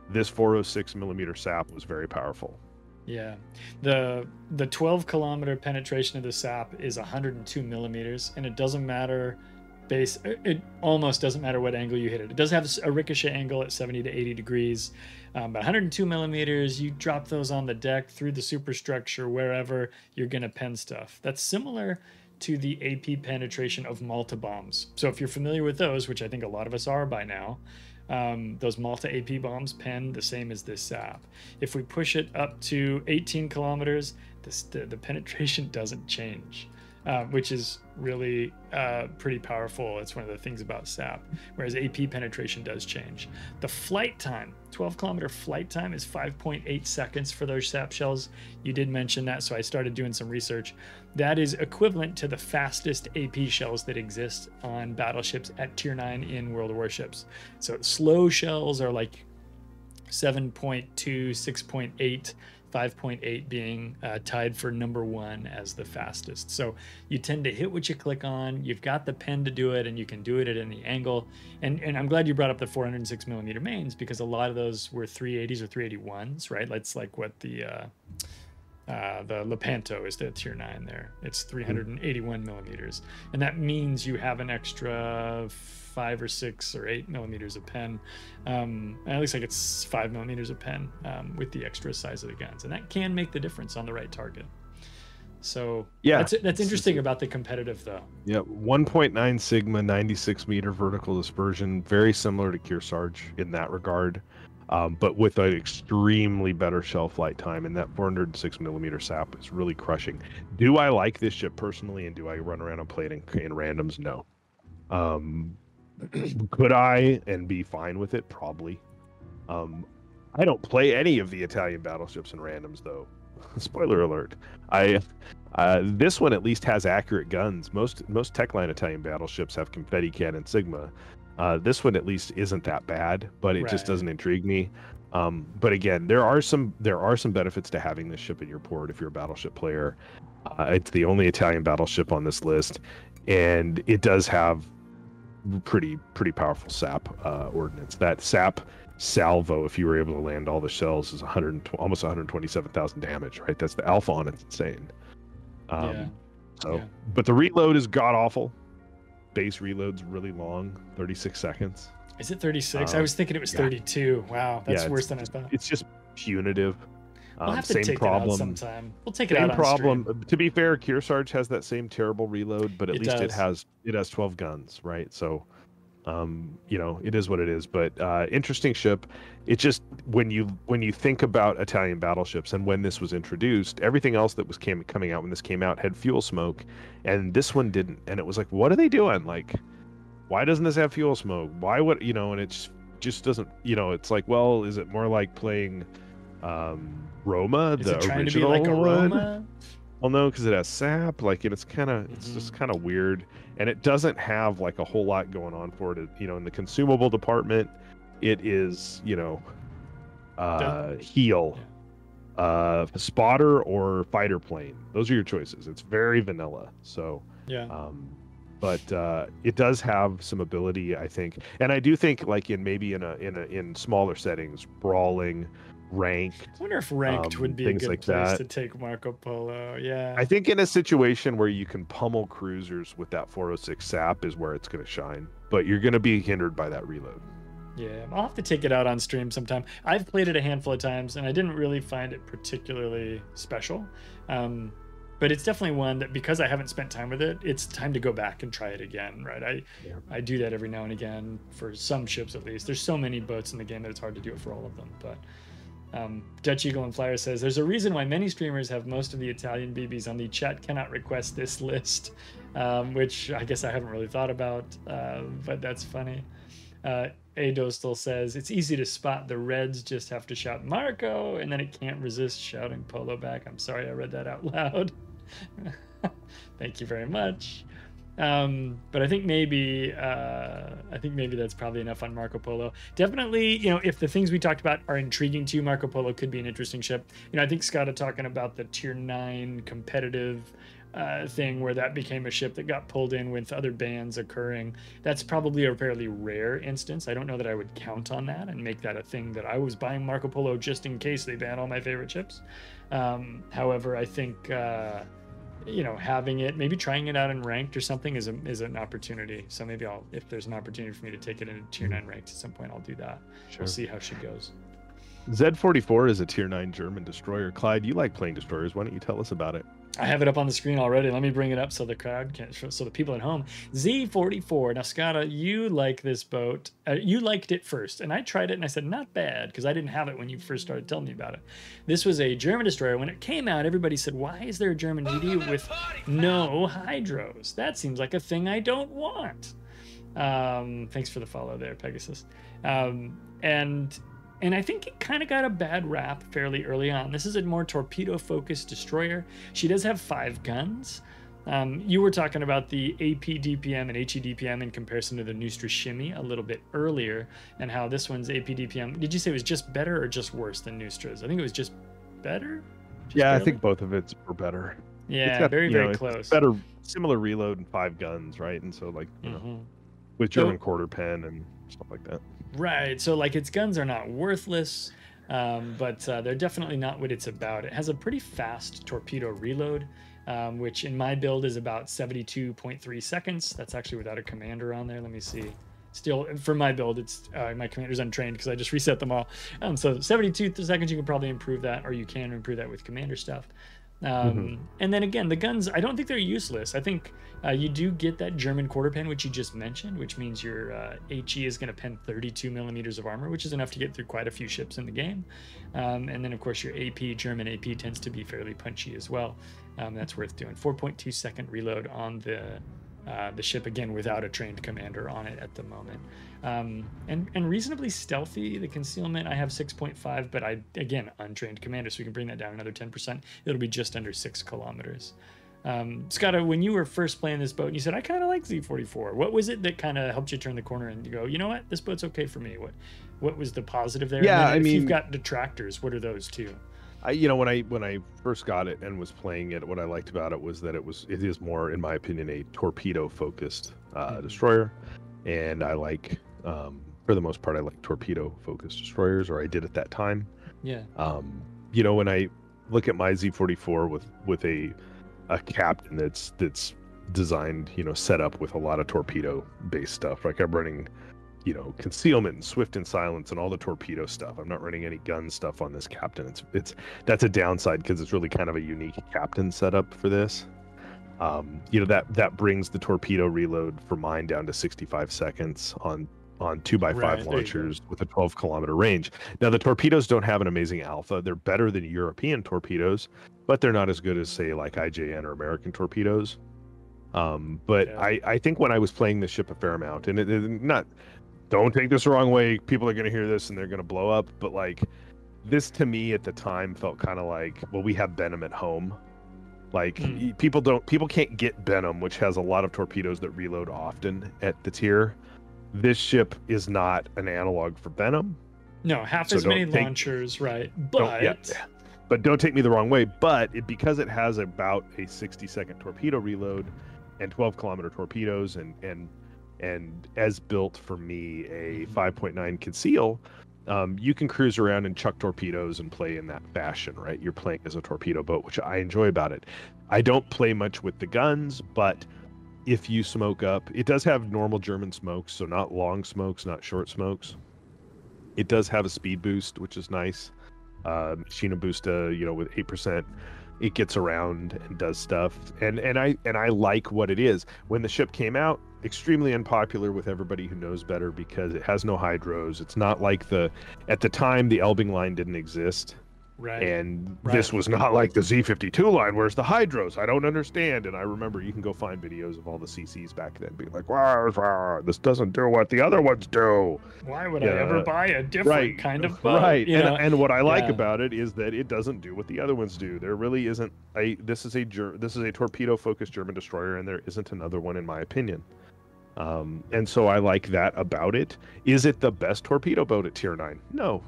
this 406 millimeter sap was very powerful Yeah, the the 12 kilometer penetration of the sap is 102 millimeters, and it doesn't matter base. It it almost doesn't matter what angle you hit it. It does have a ricochet angle at 70 to 80 degrees, um, but 102 millimeters. You drop those on the deck through the superstructure wherever you're gonna pen stuff. That's similar to the AP penetration of Malta bombs. So if you're familiar with those, which I think a lot of us are by now. Um, those Malta AP bombs pen the same as this sap. If we push it up to 18 kilometers, the, the penetration doesn't change, uh, which is really uh, pretty powerful. It's one of the things about SAP, whereas AP penetration does change. The flight time, 12 kilometer flight time, is 5.8 seconds for those SAP shells. You did mention that, so I started doing some research. That is equivalent to the fastest AP shells that exist on battleships at Tier 9 in World of Warships. So slow shells are like 7.2, 6.8, 5.8 being uh, tied for number one as the fastest. So you tend to hit what you click on. You've got the pen to do it, and you can do it at any angle. And and I'm glad you brought up the 406 millimeter mains because a lot of those were 380s or 381s, right? That's like what the uh, Uh, the Lepanto is the tier nine there. It's 381 millimeters, and that means you have an extra five or six or eight millimeters of pen. Um, and it looks like it's five millimeters of pen um, with the extra size of the guns, and that can make the difference on the right target. So Yeah. that's that's interesting about the competitive though. Yeah, 1.9 sigma, 96 meter vertical dispersion, very similar to Kearsarge in that regard, um, but with an extremely better shell flight time. And that 406 millimeter sap is really crushing. Do I like this ship personally, and do I run around and play it in, in randoms? No. Um, could I and be fine with it? Probably. Um, I don't play any of the Italian battleships in randoms, though. Spoiler alert. I uh, this one at least has accurate guns. Most most Techline Italian battleships have confetti cannon Sigma. Uh, this one at least isn't that bad, but it just doesn't intrigue me. Um, but again, there are some there are some benefits to having this ship in your port if you're a battleship player. Uh, it's the only Italian battleship on this list, and it does have pretty pretty powerful SAP uh, ordnance. That SAP salvo, if you were able to land all the shells, is 100 almost 127,000 damage. Right, that's the alpha on it's insane. Um, yeah. so, yeah. but the reload is god awful. Base reload's really long, 36 seconds. Is it 36? I um, was thinking it was yeah. 32. Wow, that's Yeah, worse than I thought. It's just punitive. We'll Um, have to same take problem. it out sometime. We'll take it Same out problem. stream. To be fair, Kearsarge has that same terrible reload, but at It least it has it has 12 guns, right? So, um, you know, it is what it is. But uh, interesting ship. It just when you when you think about Italian battleships and when this was introduced, everything else that was came, coming out when this came out had fuel smoke, and this one didn't. And it was like, what are they doing? Like, why doesn't this have fuel smoke? Why would you know? And it just just doesn't. You know, it's like, well, is it more like playing? um Roma, Is the it trying to original be like? Roma? Well, no, because it has sap. Like, and it's kind of, it's just kind of weird, and it doesn't have like a whole lot going on for it. You know, in the consumable department, it is, you know, uh, heal, uh, spotter or fighter plane. Those are your choices. It's very vanilla. So, Yeah. um, but uh, it does have some ability, I think, and I do think like in maybe in a in a in smaller settings, brawling, ranked. I wonder if ranked um, would be a good like place that. to take Marco Polo. Yeah. I think in a situation where you can pummel cruisers with that 406 sap is where it's going to shine, but you're going to be hindered by that reload. Yeah, I'll have to take it out on stream sometime. I've played it a handful of times and I didn't really find it particularly special. Um, but it's definitely one that because I haven't spent time with it, it's time to go back and try it again, right? I Yeah. I do that every now and again for some ships at least. There's so many boats in the game that it's hard to do it for all of them. But um, Dutch Eagle and Flyer says there's a reason why many streamers have most of the Italian BBs on the chat cannot request this list, um, which I guess I haven't really thought about, uh, but that's funny. Uh, A Dostal says it's easy to spot the Reds just have to shout Marco and then it can't resist shouting Polo back. I'm sorry I read that out loud. Thank you very much. Um, but I think maybe uh, I think maybe that's probably enough on Marco Polo. Definitely, you know, if the things we talked about are intriguing to you, Marco Polo could be an interesting ship. You know, I think Scott are talking about the tier nine competitive uh, thing where that became a ship that got pulled in with other bans occurring. That's probably a fairly rare instance. I don't know that I would count on that and make that a thing that I was buying Marco Polo just in case they ban all my favorite ships. Um, however, I think. Uh, you know having it maybe trying it out in ranked or something is a, is an opportunity so maybe i'll if there's an opportunity for me to take it into tier 9 mm. ranked at some point i'll do that we'll see how she goes Z44 is a tier 9 German destroyer. Clyde, you like playing destroyers. Why don't you tell us about it? I have it up on the screen already. Let me bring it up so the crowd can so the people at home. Z44 now Skada you like this boat. Uh, you liked it first and i tried it and i said not bad because i didn't have it when you first started telling me about it. This was a german destroyer. When it came out everybody said why is there a german DD with no hydros? That seems like a thing i don't want. Um, thanks for the follow there pegasus. Um, and and I think it kind of got a bad rap fairly early on. This is a more torpedo focused destroyer. She does have five guns. Um, you were talking about the AP DPM and HE DPM in comparison to the Neustrashimy a little bit earlier, and how this one's AP DPM. Did you say it was just better or just worse than Neustra's? I think it was just better. Just yeah, I think both of it's were better. Yeah, got, very very know, close. Better, similar reload and five guns, right? And so, like, you know, Mhm. with So- German quarter pen and stuff like that. Right. So like its guns are not worthless. Um, but uh, they're definitely not what it's about. It has a pretty fast torpedo reload, um, which in my build is about 72.3 seconds. That's actually without a commander on there. Let me see. Still, for my build, it's uh, my commander's untrained because I just reset them all. Um, so 72 seconds, you can probably improve that, or you can improve that with commander stuff. Um, mm-hmm. And then again, the guns, I don't think they're useless. I think uh, you do get that German quarter pen, which you just mentioned, which means your uh, HE is going to pen 32 millimeters of armor, which is enough to get through quite a few ships in the game. Um, and then, of course, your AP, German AP, tends to be fairly punchy as well. Um, that's worth doing. 4.2 second reload on the uh, the ship again without a trained commander on it at the moment um, and and reasonably stealthy the concealment i have 6.5 but i again untrained commander so we can bring that down another 10% it'll be just under six kilometers. Um, Scott, when you were first playing this boat and you said i kind of like z44 what was it that kind of helped you turn the corner and you go you know what? This boat's okay for me. What what was the positive there? Yeah i mean you've got detractors what are those two? I, you know, when I when I first got it and was playing it, what I liked about it was that it was it is more, in my opinion, a torpedo focused uh, mm-hmm. destroyer, and I like, um, for the most part, I like torpedo focused destroyers, or I did at that time. Yeah. Um, you know, when I look at my Z44 with with a a captain that's that's designed, you know, set up with a lot of torpedo based stuff. Like I'm running you know concealment and swift in silence and all the torpedo stuff i'm not running any gun stuff on this captain it's it's that's a downside because it's really kind of a unique captain setup for this um, you know that that brings the torpedo reload for mine down to 65 seconds on on 2 by 5 right, launchers with a 12 kilometer range now the torpedoes don't have an amazing alpha they're better than european torpedoes but they're not as good as say like ijn or american torpedoes um, but yeah. I, I think when I was playing the ship a fair amount, and it, it, not don't take this the wrong way. People are going to hear this and they're going to blow up. But like, this to me at the time felt kind of like, well, we have Benham at home. Like mm. people don't, people can't get Benham, which has a lot of torpedoes that reload often at the tier. This ship is not an analog for Benham. No, half so as many take, launchers, right? But yeah, but don't take me the wrong way. But it, because it has about a 60 second torpedo reload and 12 kilometer torpedoes and and and as built for me a 5.9 mm-hmm. conceal um, you can cruise around and chuck torpedoes and play in that fashion right you're playing as a torpedo boat which i enjoy about it i don't play much with the guns but if you smoke up. It does have normal german smokes so not long smokes not short smokes. It does have a speed boost which is nice. Uh, Busta, you know, with eight percent it gets around and does stuff. And and i and i like what it is. When the ship came out extremely unpopular with everybody who knows better because it has no hydros. It's not like the at the time the elbing line didn't exist Right. And right. this was not like the Z52 line. Where's the hydros? I don't understand. And I remember you can go find videos of all the CCs back then being like, wow, this doesn't do what the other ones do. Why would yeah. I ever buy a different right. kind of boat? Right. And, and, what I like yeah. about it is that it doesn't do what the other ones do. There really isn't a this is a this is a torpedo focused German destroyer, and there isn't another one in my opinion. Um, and so I like that about it. Is it the best torpedo boat at tier nine? No,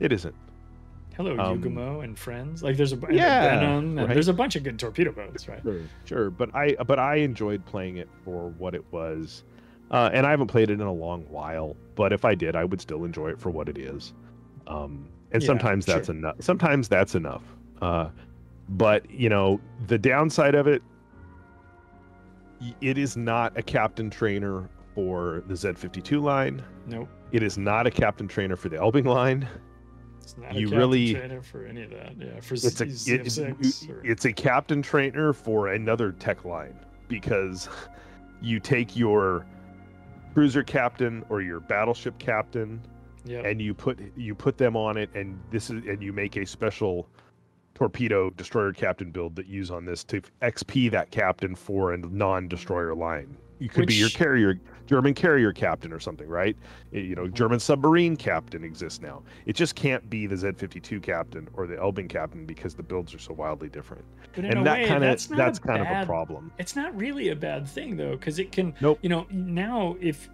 it isn't. Hello, um, Yugumo and friends. Like there's a yeah, Benham, right? there's a bunch of good torpedo boats, right? Sure, sure. But I but I enjoyed playing it for what it was, uh, and I haven't played it in a long while. But if I did, I would still enjoy it for what it is. Um, and yeah, sometimes that's sure. enough. Sometimes that's enough. Uh, but you know, the downside of it, it is not a captain trainer for the Z52 line. Nope. It is not a captain trainer for the Elbing line. It's not you really trainer for any of that. Yeah, for it's a it, or... it's a captain trainer for another tech line because you take your cruiser captain or your battleship captain yep. and you put you put them on it and this is and you make a special torpedo destroyer captain build that you use on this to XP that captain for a non-destroyer line you could Which... be your carrier German carrier captain or something, right? You know, mm-hmm. German submarine captain exists now. It just can't be the Z52 captain or the Elbing captain because the builds are so wildly different. and that kind of that's, that's kind bad, of a problem. It's not really a bad thing though, because it can. Nope. You know, now if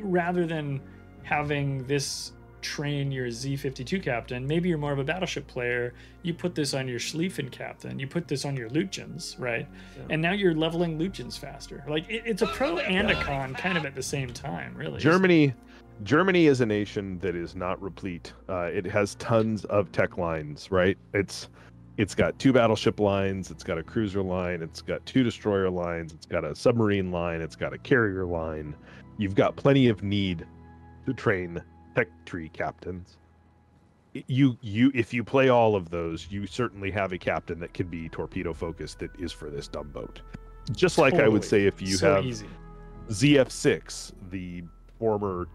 rather than having this train your Z52 captain. Maybe you're more of a battleship player. You put this on your Schlieffen captain. You put this on your Lutyens, right? Yeah. And now you're leveling Lutyens faster. Like it, it's a pro and a con kind of at the same time, really. Germany. Germany is a nation that is not replete. Uh, it has tons of tech lines, right? It's it's got two battleship lines, it's got a cruiser line, it's got two destroyer lines, it's got a submarine line, it's got a carrier line. You've got plenty of need to train tech tree captains. You you if you play all of those, you certainly have a captain that can be torpedo focused that is for this dumb boat. Just like totally. I would say if you so have easy. ZF6, the former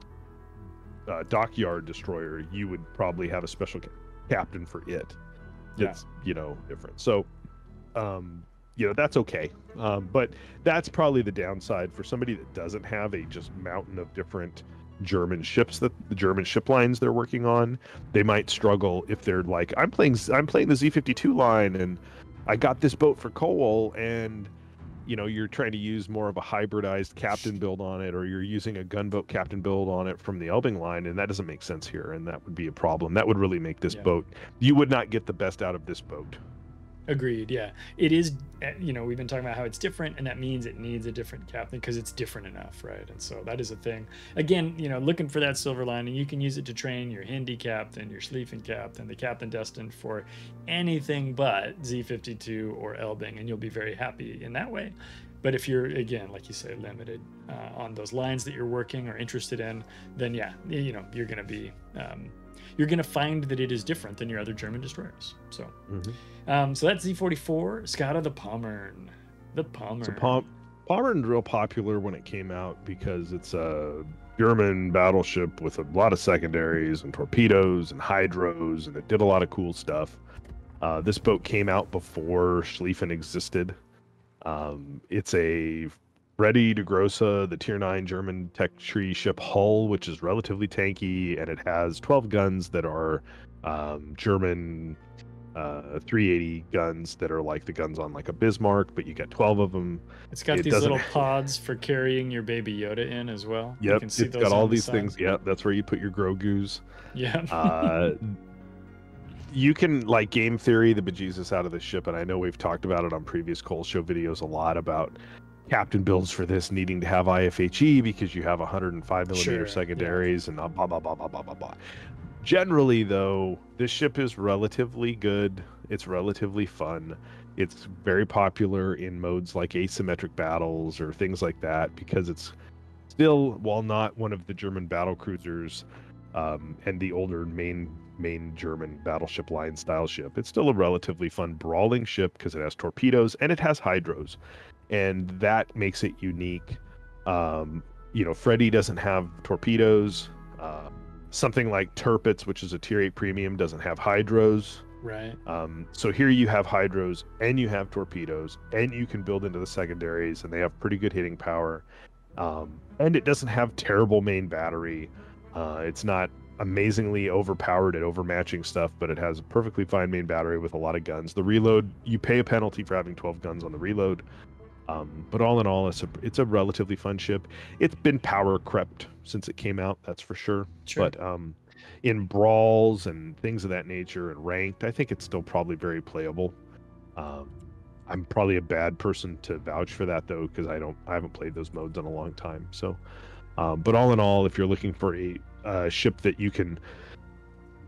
uh, dockyard destroyer, you would probably have a special ca- captain for it. It's yeah. you know different. So, um, you know that's okay. Um, but that's probably the downside for somebody that doesn't have a just mountain of different German ships that the German ship lines they're working on. They might struggle if they're like, I'm playing I'm playing the Z52 line and I got this boat for coal and you know you're trying to use more of a hybridized captain build on it or you're using a gunboat captain build on it from the Elbing line and that doesn't make sense here and that would be a problem. That would really make this yeah. boat you would not get the best out of this boat. Agreed. Yeah, it is. Eh, you know, we've been talking about how it's different, and that means it needs a different captain because it's different enough, right? And so that is a thing. Again, you know, looking for that silver lining, you can use it to train your Hindi captain, your Schlieffen captain, the captain destined for anything but Z52 or Elbing, and you'll be very happy in that way. But if you're again, like you say, limited uh, on those lines that you're working or interested in, then yeah, you know, you're going to be. Um, you're going to find that it is different than your other German destroyers. So, mm-hmm. um, so that's Z44, Skada the Pommern. The Pommern. So Pom- Pommern's real popular when it came out because it's a German battleship with a lot of secondaries and torpedoes and hydros, and it did a lot of cool stuff. Uh, this boat came out before Schlieffen existed. Um, it's a Freddy de Grosse, the Tier 9 German tech tree ship hull, which is relatively tanky, and it has 12 guns that are um, German uh, 380 guns that are like the guns on like a Bismarck, but you get 12 of them. It's got it these little pods for carrying your baby Yoda in as well. Yep, it's got all these things. Yep, that's where you put your Grogu's. Yeah. uh, you can like game theory the bejesus out of the ship, and I know we've talked about it on previous Coal Show videos a lot about captain builds for this needing to have IFHE because you have 105 millimeter sure, secondaries yeah. and blah blah blah blah blah blah blah. Generally, though, this ship is relatively good. It's relatively fun. It's very popular in modes like asymmetric battles or things like that because it's still, while not one of the German battle cruisers um, and the older main main German battleship line style ship, it's still a relatively fun brawling ship because it has torpedoes and it has hydros and that makes it unique. Um, you know, Freddy doesn't have torpedoes. Uh, something like Tirpitz, which is a tier eight premium, doesn't have hydros. Right. Um, so here you have hydros and you have torpedoes and you can build into the secondaries and they have pretty good hitting power. Um, and it doesn't have terrible main battery. Uh, it's not amazingly overpowered at overmatching stuff, but it has a perfectly fine main battery with a lot of guns. The reload, you pay a penalty for having 12 guns on the reload. Um, but all in all, it's a it's a relatively fun ship. It's been power crept since it came out, that's for sure. sure. But um, in brawls and things of that nature and ranked, I think it's still probably very playable. Um, I'm probably a bad person to vouch for that though, because I don't I haven't played those modes in a long time. So, um, but all in all, if you're looking for a uh, ship that you can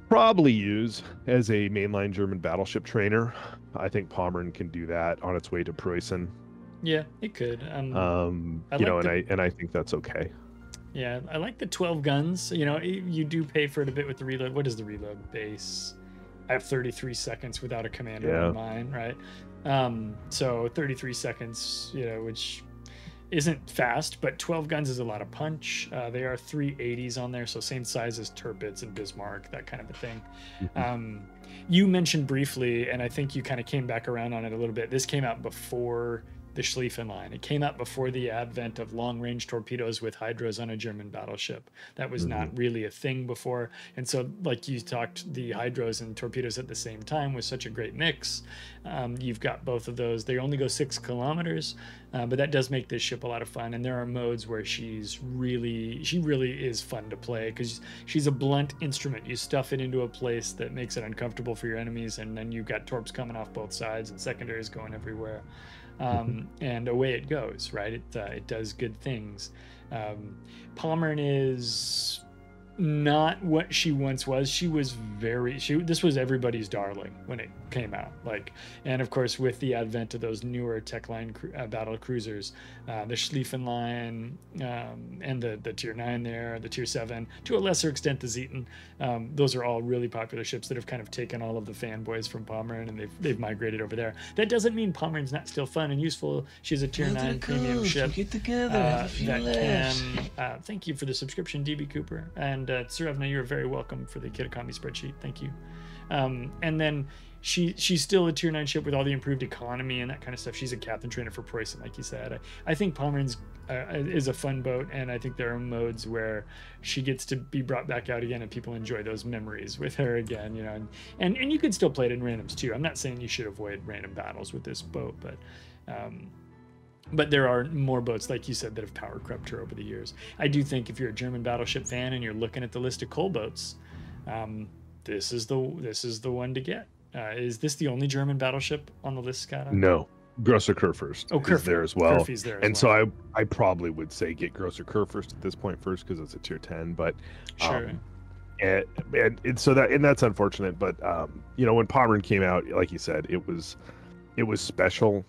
probably use as a mainline German battleship trainer, I think Pommern can do that on its way to Preußen. Yeah, it could. Um, um you like know, and the, I and I think that's okay. Yeah, I like the 12 guns. You know, you do pay for it a bit with the reload. What is the reload base? I have 33 seconds without a commander yeah. on mine, right? Um, so 33 seconds, you know, which isn't fast, but 12 guns is a lot of punch. Uh, they are 380s on there, so same size as Tirpitz and Bismarck, that kind of a thing. Mm-hmm. Um, you mentioned briefly, and I think you kind of came back around on it a little bit. This came out before the Schlieffen line. It came out before the advent of long range torpedoes with hydros on a German battleship. That was Mm-hmm. not really a thing before. And so, like you talked, the hydros and torpedoes at the same time was such a great mix. Um, you've got both of those. They only go six kilometers, uh, but that does make this ship a lot of fun. And there are modes where she's really, she really is fun to play because she's a blunt instrument. You stuff it into a place that makes it uncomfortable for your enemies, and then you've got torps coming off both sides and secondaries going everywhere. Um, and away it goes, right? It, uh, it does good things. Um, Pommern is not what she once was. She was very she this was everybody's darling when it came out. Like and of course with the advent of those newer tech line cru- uh, battle cruisers, uh, the Schlieffen line um, and the the tier 9 there, the tier 7, to a lesser extent the Zeton. Um, those are all really popular ships that have kind of taken all of the fanboys from Pommern and they've they've migrated over there. That doesn't mean Pommern's not still fun and useful. She's a tier 9 premium ship Get together, uh, that can. Uh, thank you for the subscription, DB Cooper and uh, Surevna. You're very welcome for the Kitakami spreadsheet. Thank you. Um, and then she she's still a tier nine ship with all the improved economy and that kind of stuff. She's a captain trainer for Preußen, like you said. I, I think Pommern's uh, is a fun boat, and I think there are modes where she gets to be brought back out again, and people enjoy those memories with her again. You know, and and, and you can still play it in randoms too. I'm not saying you should avoid random battles with this boat, but. Um, but there are more boats, like you said, that have power crept her over the years. I do think if you're a German battleship fan and you're looking at the list of coal boats, um, this is the this is the one to get. Uh, is this the only German battleship on the list, Scott? No, Grosser Kurfürst Oh, is Kurfürst. there as well. There as and well. so I I probably would say get Grosser Kurfürst at this point first because it's a tier ten. But sure. um, and, and, and so that and that's unfortunate. But um, you know when Pommern came out, like you said, it was it was special.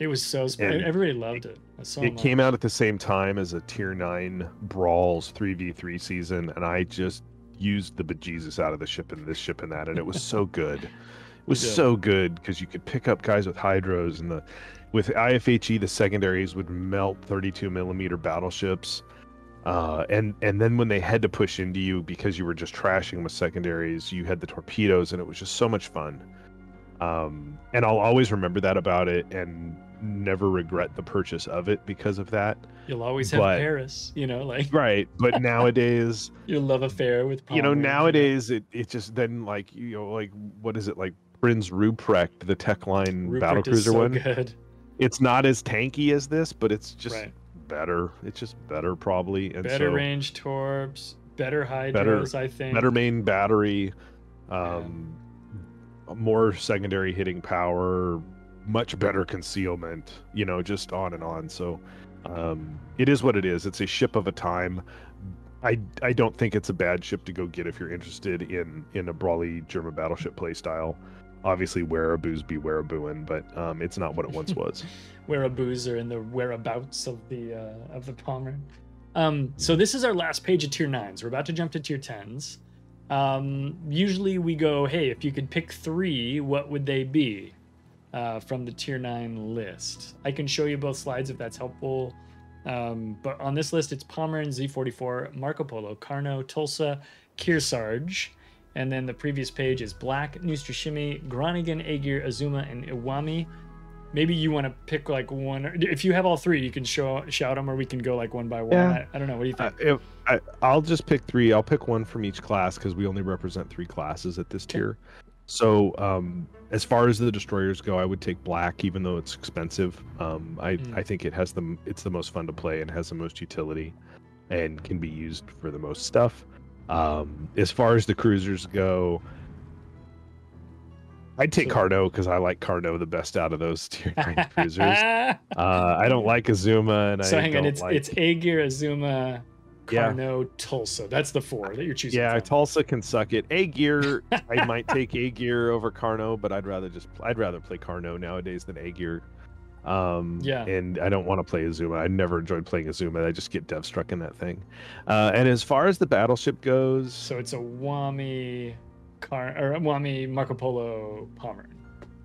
It was so sp- and everybody loved it. So it much. came out at the same time as a tier 9 brawls 3v3 season and i just used the bejesus out of the ship and this ship and that and it was so good it was so good because you could pick up guys with hydros and the with ifhe the secondaries would melt 32 millimeter battleships uh, and and then when they had to push into you because you were just trashing with secondaries you had the torpedoes and it was just so much fun um, and i'll always remember that about it and never regret the purchase of it because of that You'll always have but- Paris, you know, like right but nowadays your love affair with. you know nowadays it, it just then like you know like what is it like prince ruprecht the tech line Rupert battle cruiser so one good. it's not as tanky as this but it's just right. better it's just better probably and Better so range torps, better hydros, Better- I think. better main battery um more secondary hitting power much better concealment you know just on and on so um it is what it is it's a ship of a time i i don't think it's a bad ship to go get if you're interested in in a brawly german battleship playstyle obviously wearaboos be wearabooing but um it's not what it once was whereabouts or in the whereabouts of the uh, of the Palmer. Um, so this is our last page of tier nines. We're about to jump to tier tens. Um, usually we go, hey, if you could pick three, what would they be uh, from the tier nine list? I can show you both slides if that's helpful. Um, but on this list, it's Pommern, Z44, Marco Polo, Carnot, Tulsa, Kearsarge. And then the previous page is Black, Neustrashimy, Groningen, Aegir, Azuma, and Iwami maybe you want to pick like one or if you have all three you can show shout them or we can go like one by one Yeah. I, I don't know what do you I, think if, I, I'll just pick three. I'll pick one from each class because we only represent three classes at this tier. So, um, as far as the destroyers go, I would take black, even though it's expensive. Um, I Mm. I think it has the it's the most fun to play and has the most utility, and can be used for the most stuff. Um, as far as the cruisers go, I'd take Carnot because I like Carnot the best out of those tier nine cruisers. Uh, I don't like Azuma, and so I hang on it's like... it's Aegir, Azuma, Yeah. Carnot, Tulsa. That's the four that you're choosing. Yeah, from. Tulsa can suck it. Aegir, I might take Aegir over Carnot, but I'd rather just I'd rather play Carno nowadays than Aegir. Um, Yeah. and I don't want to play Azuma. I never enjoyed playing Azuma. I just get dev struck in that thing. Uh, and as far as the battleship goes, So it's Iwami, Car or Wami Marco Polo Pommern.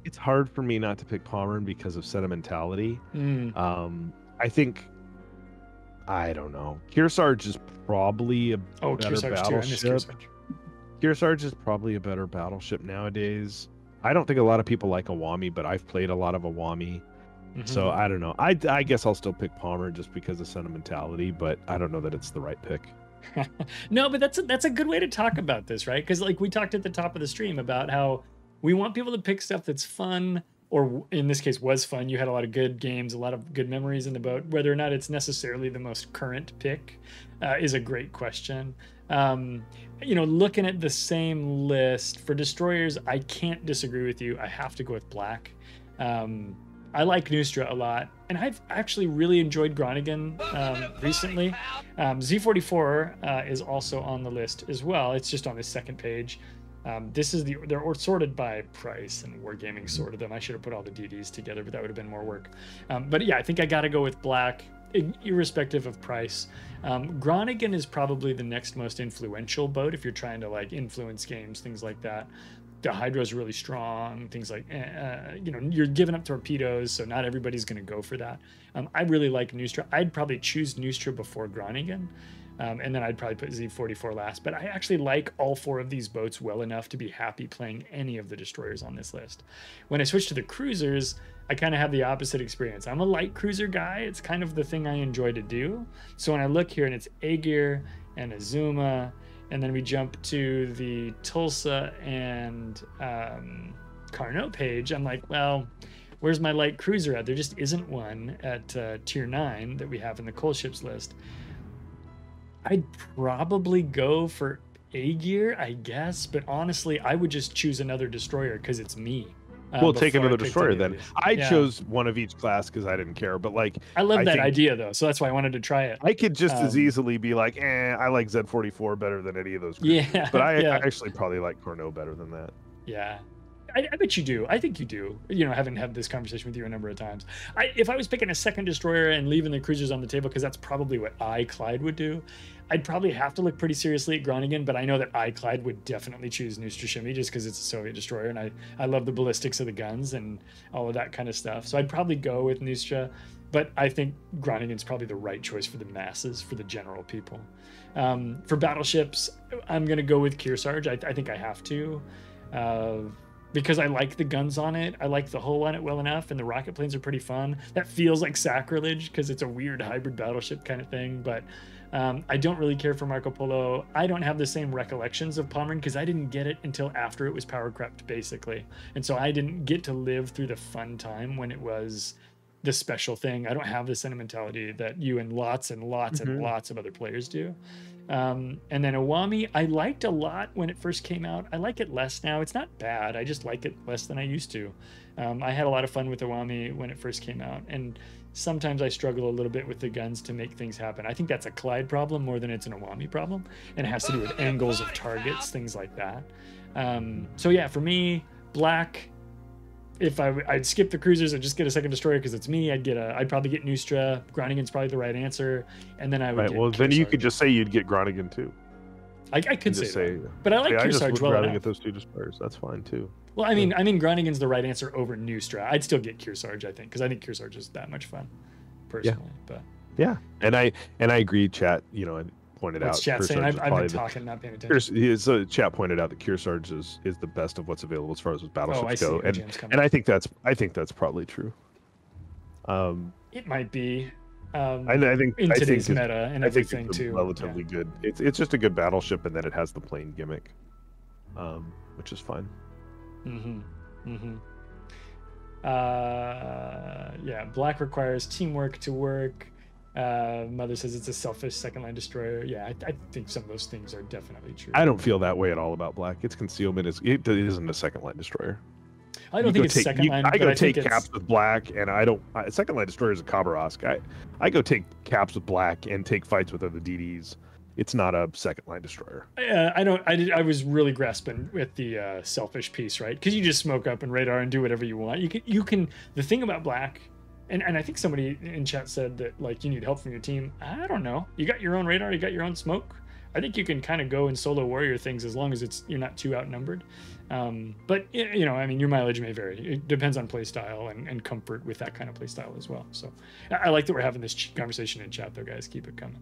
it's hard for me not to pick Pommern because of sentimentality. Mm, Um, I think I don't know. Kearsarge is probably a oh, better Kearsarge too. I battleship. Kearsarge. Kearsarge is probably a better battleship nowadays. I don't think a lot of people like Iwami, but I've played a lot of Iwami. So Mhm. I don't know. I, I guess I'll still pick Palmer just because of sentimentality, but I don't know that it's the right pick. no, but that's a, that's a good way to talk about this, right? Because like we talked at the top of the stream about how we want people to pick stuff that's fun, or in this case was fun. You had a lot of good games, a lot of good memories in the boat. Whether or not it's necessarily the most current pick uh, is a great question. Um, you know, looking at the same list for destroyers, I can't disagree with you. I have to go with black. Um, I like Neustra a lot, and I've actually really enjoyed Groningen um, recently. Um, Z44 uh, is also on the list as well. It's just on the second page. Um, this is the they're or- sorted by price, and Wargaming sorted them. I should have put all the DDs together, but that would have been more work. Um, but yeah, I think I got to go with black, irrespective of price. Um, Groningen is probably the next most influential boat if you're trying to like influence games, things like that. The Hydra is really strong. Things like, eh, uh, you know, you're giving up torpedoes, so not everybody's going to go for that. Um, I really like Neustra. I'd probably choose Neustra before Groningen. Um, and then I'd probably put Z44 last. But I actually like all four of these boats well enough to be happy playing any of the destroyers on this list. When I switch to the cruisers, I kind of have the opposite experience. I'm a light cruiser guy. It's kind of the thing I enjoy to do. So when I look here and it's Aegir and Azuma, and then we jump to the Tulsa and um, Carnot page, I'm like, well, where's my light cruiser at? There just isn't one at uh, tier nine that we have in the coal ships list. I'd probably go for Aegir, I guess, but honestly, I would just choose another destroyer because it's me. uh, we'll take another destroyer then. I Yeah. chose one of each class because I didn't care, but like I love I that idea though, so that's why I wanted to try it. I could just as Um, easily be like, eh, I like Z44 better than any of those. groups. Yeah, But I, yeah. I actually probably like Carnot better than that. Yeah. I, I bet you do. I think you do. You know, having had this conversation with you a number of times. I, if I was picking a second destroyer and leaving the cruisers on the table, because that's probably what I, Clyde, would do, I'd probably have to look pretty seriously at Groningen, but I know that I, Clyde, would definitely choose Neustrashimy just because it's a Soviet destroyer, and I, I love the ballistics of the guns and all of that kind of stuff. So I'd probably go with Neustra, but I think Groningen's probably the right choice for the masses, for the general people. Um, for battleships, I'm going to go with Kearsarge. I, I think I have to. Uh, because I like the guns on it. I like the hull on it well enough, and the rocket planes are pretty fun. That feels like sacrilege because it's a weird hybrid battleship kind of thing. But um, I don't really care for Marco Polo. I don't have the same recollections of Pommern because I didn't get it until after it was power crept, basically. And so I didn't get to live through the fun time when it was the special thing. I don't have the sentimentality that you and lots and lots and Mhm. lots of other players do. Um, and then Iwami, I liked a lot when it first came out. I like it less now. It's not bad. I just like it less than I used to. Um, I had a lot of fun with Iwami when it first came out, and sometimes I struggle a little bit with the guns to make things happen. I think that's a Clyde problem more than it's an Iwami problem, and it has to do with angles of targets, things like that. Um, so yeah, for me, black. If I I'd skip the cruisers and just get a second destroyer because it's me, I'd get a I'd probably get Neustra. Groningen's probably the right answer, and then I would Right. Well, then you could just say you'd get Groningen too. I, I could And say, that. but I like "Hey, I just well rather enough. get those two destroyers. That's fine too. Well, I mean, I mean, Groningen's the right answer over Neustra. I'd still get Kearsarge, I think, because I think Kearsarge is that much fun, personally. But Yeah, and I and I agree. Chat, you know, and pointed what's out. chat saying? Kearsarge I've, is I've probably been the- talking, not paying attention. Uh, chat pointed out that Kearsarge is is the best of what's available as far as Oh, battleships see. go, and and I think that's I think that's probably true. Um, it might be um, I, I think in I think today's it's- meta and I think everything it's too. relatively good. It's it's just a good battleship, and then it has the plane gimmick, um, which is fine. Yeah. Mm-hmm. Mm-hmm. Uh, yeah. Black requires teamwork to work. Uh, Mother says it's a selfish second line destroyer. Yeah, I, I think some of those things are definitely true. I don't feel that way at all about Black. Its concealment is it isn't a second line destroyer. I don't You think it's take- second you- line. I but go I take it's- caps with black, and I don't. I, second line destroyer is a Khabarovsk. I I go take caps with black and take fights with other DDs. It's not a second line destroyer. Uh, I don't. I did. I was really grasping with the uh, selfish piece, right? Because you just smoke up and radar and do whatever you want. You can. You can. The thing about black, and and I think somebody in chat said that like you need help from your team. I don't know. You got your own radar. You got your own smoke. I think you can kind of go and solo warrior things as long as it's you're not too outnumbered. Um, but you know, I mean, your mileage may vary. It depends on playstyle and, and comfort with that kind of playstyle as well. So I, I like that we're having this conversation in chat, though, guys. Keep it coming.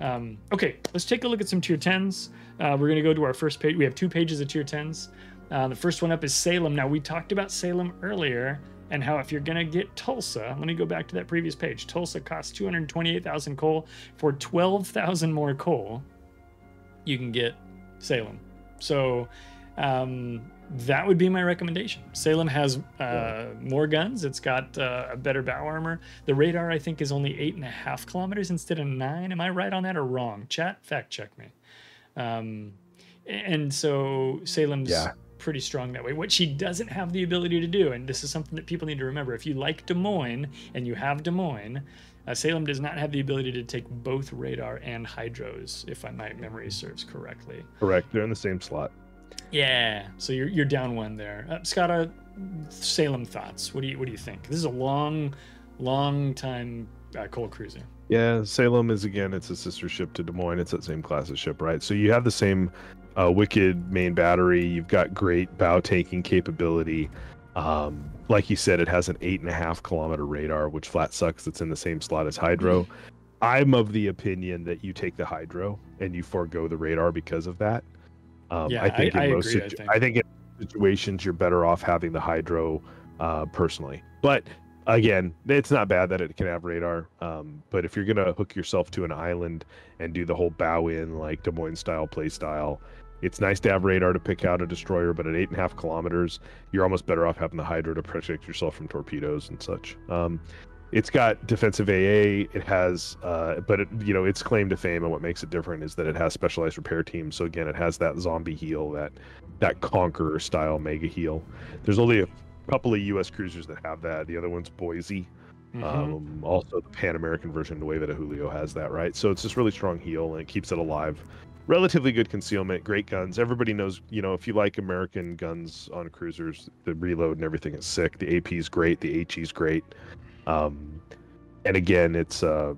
Um, okay, let's take a look at some tier 10s. Uh, we're going to go to our first page. We have two pages of tier 10s. Uh, the first one up is Salem. Now, we talked about Salem earlier, and how if you're going to get Tulsa, let me go back to that previous page. Tulsa costs 228,000 coal for 12,000 more coal. You can get Salem. So um, that would be my recommendation. Salem has uh, more guns. It's got uh, a better bow armor. The radar, I think, is only eight and a half kilometers instead of nine. Am I right on that or wrong? Chat, fact check me. Um, and so Salem's Yeah. pretty strong that way. What she doesn't have the ability to do, and this is something that people need to remember, if you like Des Moines and you have Des Moines, uh, Salem does not have the ability to take both radar and hydros, if my memory serves correctly. Correct. They're in the same slot. Yeah, so you're you're down one there. Uh, Scott, uh, Salem thoughts. What do you what do you think? This is a long, long time uh, coal cruiser. Yeah, Salem is again. It's a sister ship to Des Moines. It's that same class of ship, right? So you have the same uh, wicked main battery. You've got great bow taking capability. Um, like you said, it has an eight and a half kilometer radar, which flat sucks. It's in the same slot as Hydro. I'm of the opinion that you take the Hydro and you forego the radar because of that. Um, Yeah, I think I- in I most agree, I think. I think in situations you're better off having the Hydro uh, personally. But again, it's not bad that it can have radar. Um, but if you're gonna hook yourself to an island and do the whole bow in like Des Moines style play style, it's nice to have radar to pick out a destroyer. But at eight and a half kilometers, you're almost better off having the Hydro to protect yourself from torpedoes and such. Um, it's got defensive AA. It has, uh, but it, you know, its claim to fame and what makes it different is that it has specialized repair teams. So again, it has that zombie heal, that that conqueror style mega heal. There's only a couple of U.S. cruisers that have that. The other one's Boise. Mhm. Um, also, the Pan American version, Nueve de Julio, has that, right? So it's just really strong heal and it keeps it alive. Relatively good concealment, great guns. Everybody knows, you know, if you like American guns on cruisers, the reload and everything is sick. The AP is great. The HE is great. Um, and again, it's a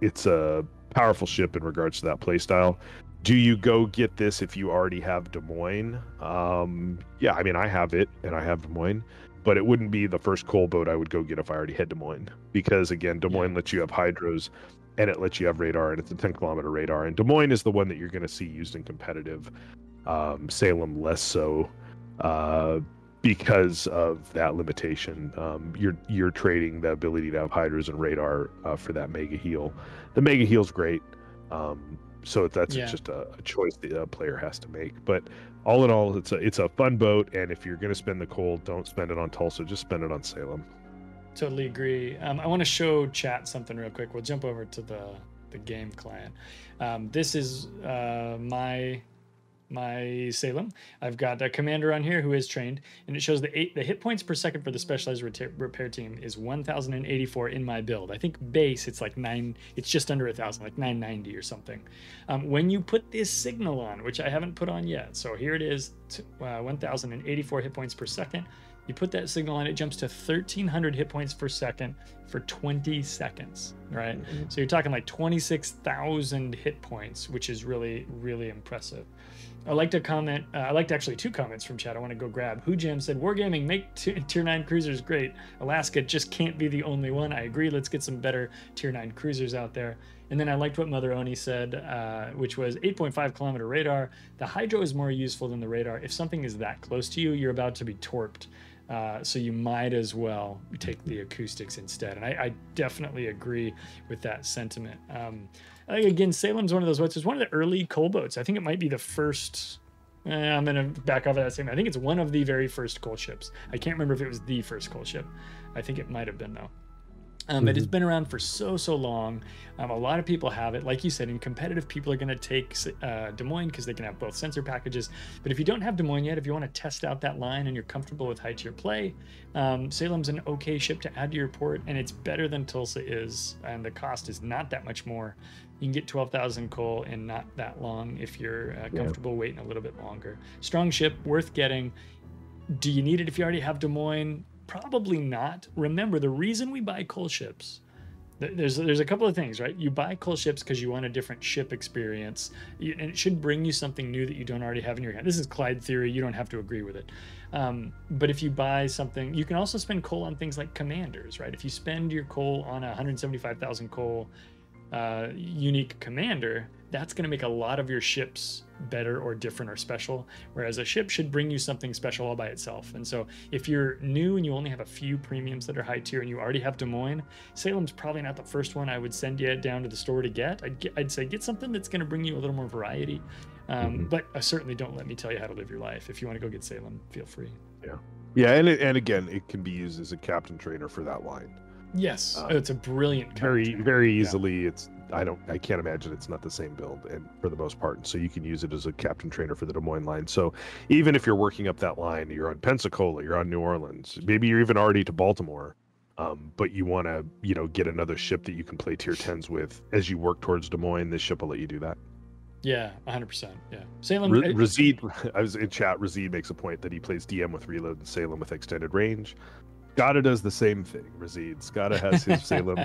it's a powerful ship in regards to that playstyle. Do you go get this if you already have Des Moines? Um, yeah, I mean, I have it and I have Des Moines but it wouldn't be the first coal boat I would go get if I already had Des Moines. Because again, Des Yeah. Moines lets you have hydros and it lets you have radar and it's a 10 kilometer radar. And Des Moines is the one that you're going to see used in competitive. Um, Salem less so uh, because of that limitation. Um, you're you're trading the ability to have hydros and radar uh, for that mega heal. The mega heal's great. Um, so that's Yeah. just a, a choice the player has to make. But all in all, it's a it's a fun boat, and if you're gonna spend the coal, don't spend it on Tulsa. Just spend it on Salem. Totally agree. Um, I want to show chat something real quick. We'll jump over to the the game client. Um, this is uh, my my Salem. I've got a commander on here who is trained, and it shows the eight the hit points per second for the specialized reta- repair team is 1,084 in my build. I think base it's like nine. It's just under a thousand, like 990 or something. Um, when you put this signal on, which I haven't put on yet, so here it is, t- uh, 1,084 hit points per second. You put that signal on, it jumps to 1,300 hit points per second for 20 seconds, right? So you're talking like 26,000 hit points, which is really, really impressive. I like to comment. Uh, I liked actually two comments from chat. I want to go grab. Who Jam said, "Wargaming make t- tier nine cruisers great. Alaska just can't be the only one." I agree. Let's get some better tier nine cruisers out there. And then I liked what Mother Oni said, uh, which was 8.5 kilometer radar. The hydro is more useful than the radar. If something is that close to you, you're about to be torped. Uh, so you might as well take the acoustics instead. And I, I definitely agree with that sentiment. Um, I think again, Salem's one of those boats. It's one of the early coal boats. I think it might be the first. eh, I'm gonna back off of that statement. I think it's one of the very first coal ships. I can't remember if it was the first coal ship. I think it might have been though. Um, But it's been around for so so long. Um, a lot of people have it. Like you said, in competitive, people are going to take uh, Des Moines because they can have both sensor packages. But if you don't have Des Moines yet, if you want to test out that line and you're comfortable with high tier play, um, Salem's an okay ship to add to your port, and it's better than Tulsa is, and the cost is not that much more. You can get 12,000 coal in not that long if you're uh, comfortable waiting a little bit longer. Strong ship, worth getting. Do you need it if you already have Des Moines? Probably not. Remember, the reason we buy coal ships, th- there's there's a couple of things, right? You buy coal ships because you want a different ship experience, You- and it should bring you something new that you don't already have in your hand. This is Clyde theory. You don't have to agree with it. Um, but if you buy something, you can also spend coal on things like commanders, right? If you spend your coal on a 175,000 coal uh, unique commander, that's going to make a lot of your ships better or different or special. Whereas a ship should bring you something special all by itself. And so if you're new and you only have a few premiums that are high tier and you already have Des Moines, Salem's probably not the first one I would send you down to the store to get. I'd, get, I'd say get something that's going to bring you a little more variety. Um, Mhm. But uh, certainly don't let me tell you how to live your life. If you want to go get Salem, feel free. Yeah, and it, and again, it can be used as a captain trainer for that line. Yes, Uh, it's a brilliant. Very content. very Yeah. easily. It's I don't I can't imagine it's not the same build, and for the most part, and so you can use it as a captain trainer for the Des Moines line. So even if you're working up that line, you're on Pensacola, you're on New Orleans, maybe you're even already to Baltimore. Um, but you want to, you know, get another ship that you can play tier tens with as you work towards Des Moines. This ship will let you do that. Yeah, 100%. Yeah. Salem. Uh, Razid, I was in chat. Razid makes a point that he plays DM with reload and Salem with extended range. Skada does the same thing. Razid, Skada has his Salem.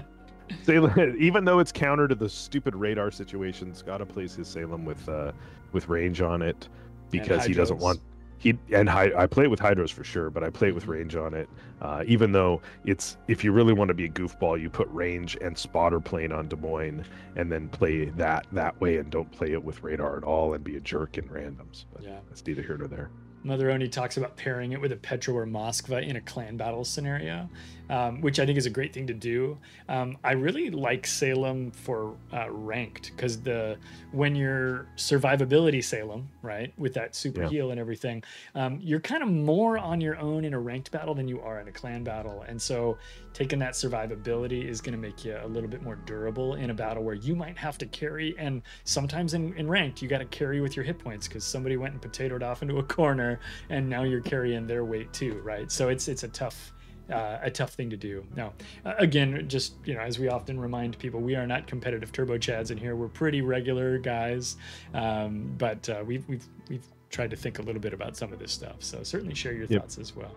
Salem, even though it's counter to the stupid radar situation, Skada plays his Salem with uh, with range on it because he doesn't want he and hy- I play it with hydros for sure, but I play it with range on it. Uh, even though it's if you really want to be a goofball, you put range and spotter plane on Des Moines, and then play that that way, and don't play it with radar at all, and be a jerk in randoms. But Yeah. that's neither here nor there. Mother Oni talks about pairing it with a Petro or Moskva in a clan battle scenario, um, which I think is a great thing to do. Um, I really like Salem for uh, ranked because the when you're survivability Salem, right, with that super Yeah. heal and everything, um, you're kind of more on your own in a ranked battle than you are in a clan battle, and so taking that survivability is going to make you a little bit more durable in a battle where you might have to carry and sometimes in, in ranked you got to carry with your hit points because somebody went and potatoed off into a corner and now you're carrying their weight too right so it's it's a tough uh, a tough thing to do now again just you know as we often remind people we are not competitive turbo chads in here we're pretty regular guys um, but uh, we've we've we've tried to think a little bit about some of this stuff so certainly share your Yep. thoughts as well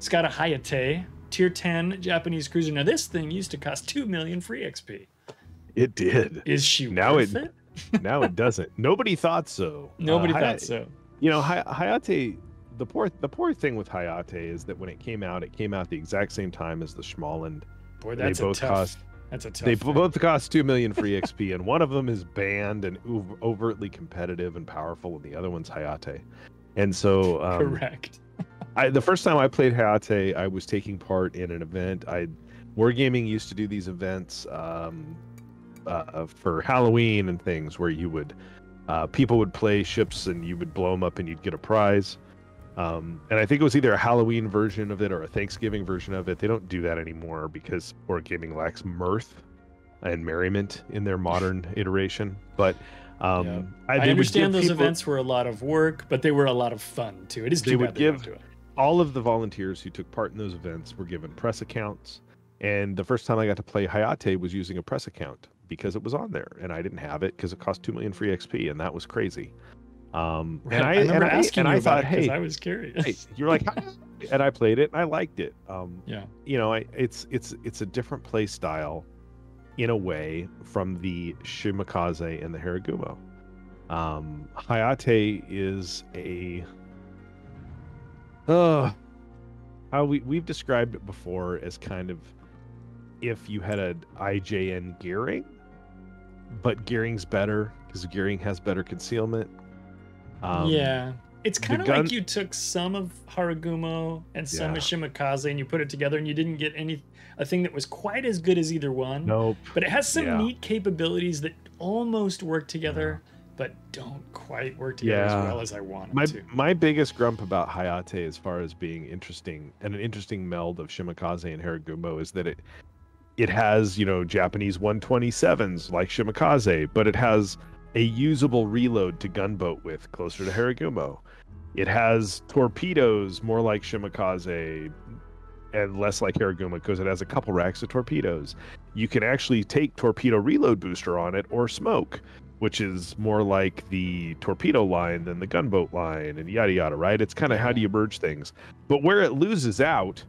Skada Hayate, tier 10 Japanese cruiser. Now this thing used to cost 2 million free XP. It did. Is she Now worth it- it? now it doesn't. Nobody thought so. Nobody Uh, Hay- thought so. You know, Hay- Hayate. The poor the poor thing with Hayate is that when it came out, it came out the exact same time as the Småland. Boy, they that's a both tough. cost- that's a tough. They thing. both cost two million free XP, and one of them is banned and ov- overtly competitive and powerful, and the other one's Hayate. And so, um, correct. I, the first time I played Hayate, I was taking part in an event. I Wargaming used to do these events um, uh, for Halloween and things where you would uh, people would play ships and you would blow them up and you'd get a prize. Um, and I think it was either a Halloween version of it or a Thanksgiving version of it. They don't do that anymore because board gaming lacks mirth and merriment in their modern iteration. But um, Yeah. I, I, understand those people- events were a lot of work, but they were a lot of fun too. It is They would they give- all of the volunteers who took part in those events were given press accounts. And the first time I got to play Hayate was using a press account because it was on there, and I didn't have it because it cost two million free XP, and that was crazy. Um, and I, remember and I, asking and you I thought, hey, I was curious. hey, you're like, and I played it, and I liked it. Um, Yeah. you know, I, it's it's it's a different play style, in a way, from the Shimakaze and the Harugumo. Um, Hayate is a uh how we we've described it before as kind of if you had an IJN Gearing, but Gearing's better because Gearing has better concealment. Um, yeah. It's kind of gun- like you took some of Harugumo and some Yeah. of Shimakaze and you put it together and you didn't get any a thing that was quite as good as either one. Nope. But it has some Yeah. neat capabilities that almost work together, but don't quite work together as well as I want them My to. my biggest grump about Hayate, as far as being interesting and an interesting meld of Shimakaze and Harugumo, is that it it has you know Japanese 127s like Shimakaze, but it has a usable reload to gunboat with closer to Harugumo. It has torpedoes more like Shimakaze and less like Harugumo because it has a couple racks of torpedoes. You can actually take torpedo reload booster on it or smoke which is more like the torpedo line than the gunboat line and yada yada, right? It's kind of how do you merge things. But where it loses out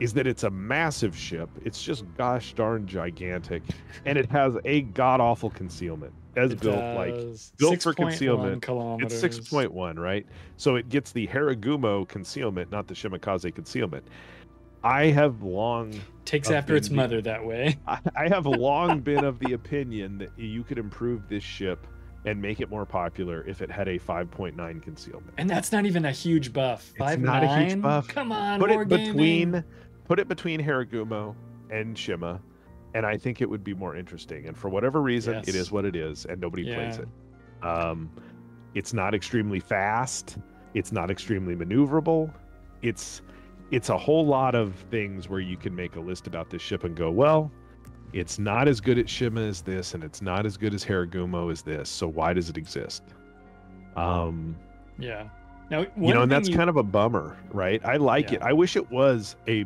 is that it's a massive ship. It's just gosh darn gigantic. And it has a god awful concealment. As It built like built for concealment. it's six point one, right? So it gets the Harugumo concealment, not the Shimakaze concealment. I have long Takes after its mother that way. I, I have long been of the opinion that you could improve this ship and make it more popular if it had a 5.9 concealment. And that's not even a huge buff. It's Five not a huge buff. Come on, Put it Wargaming. between put it between Harugumo and Shima, and I think it would be more interesting. And for whatever reason, it Yes. is what it is, and nobody plays it. Um, it's not extremely fast. It's not extremely maneuverable. It's it's a whole lot of things where you can make a list about this ship and go, well, it's not as good at Shima as this, and it's not as good as Harugumo as this. So why does it exist? Um, Yeah. Now, you know, and that's kind of a bummer, right? I like it. I wish it was a.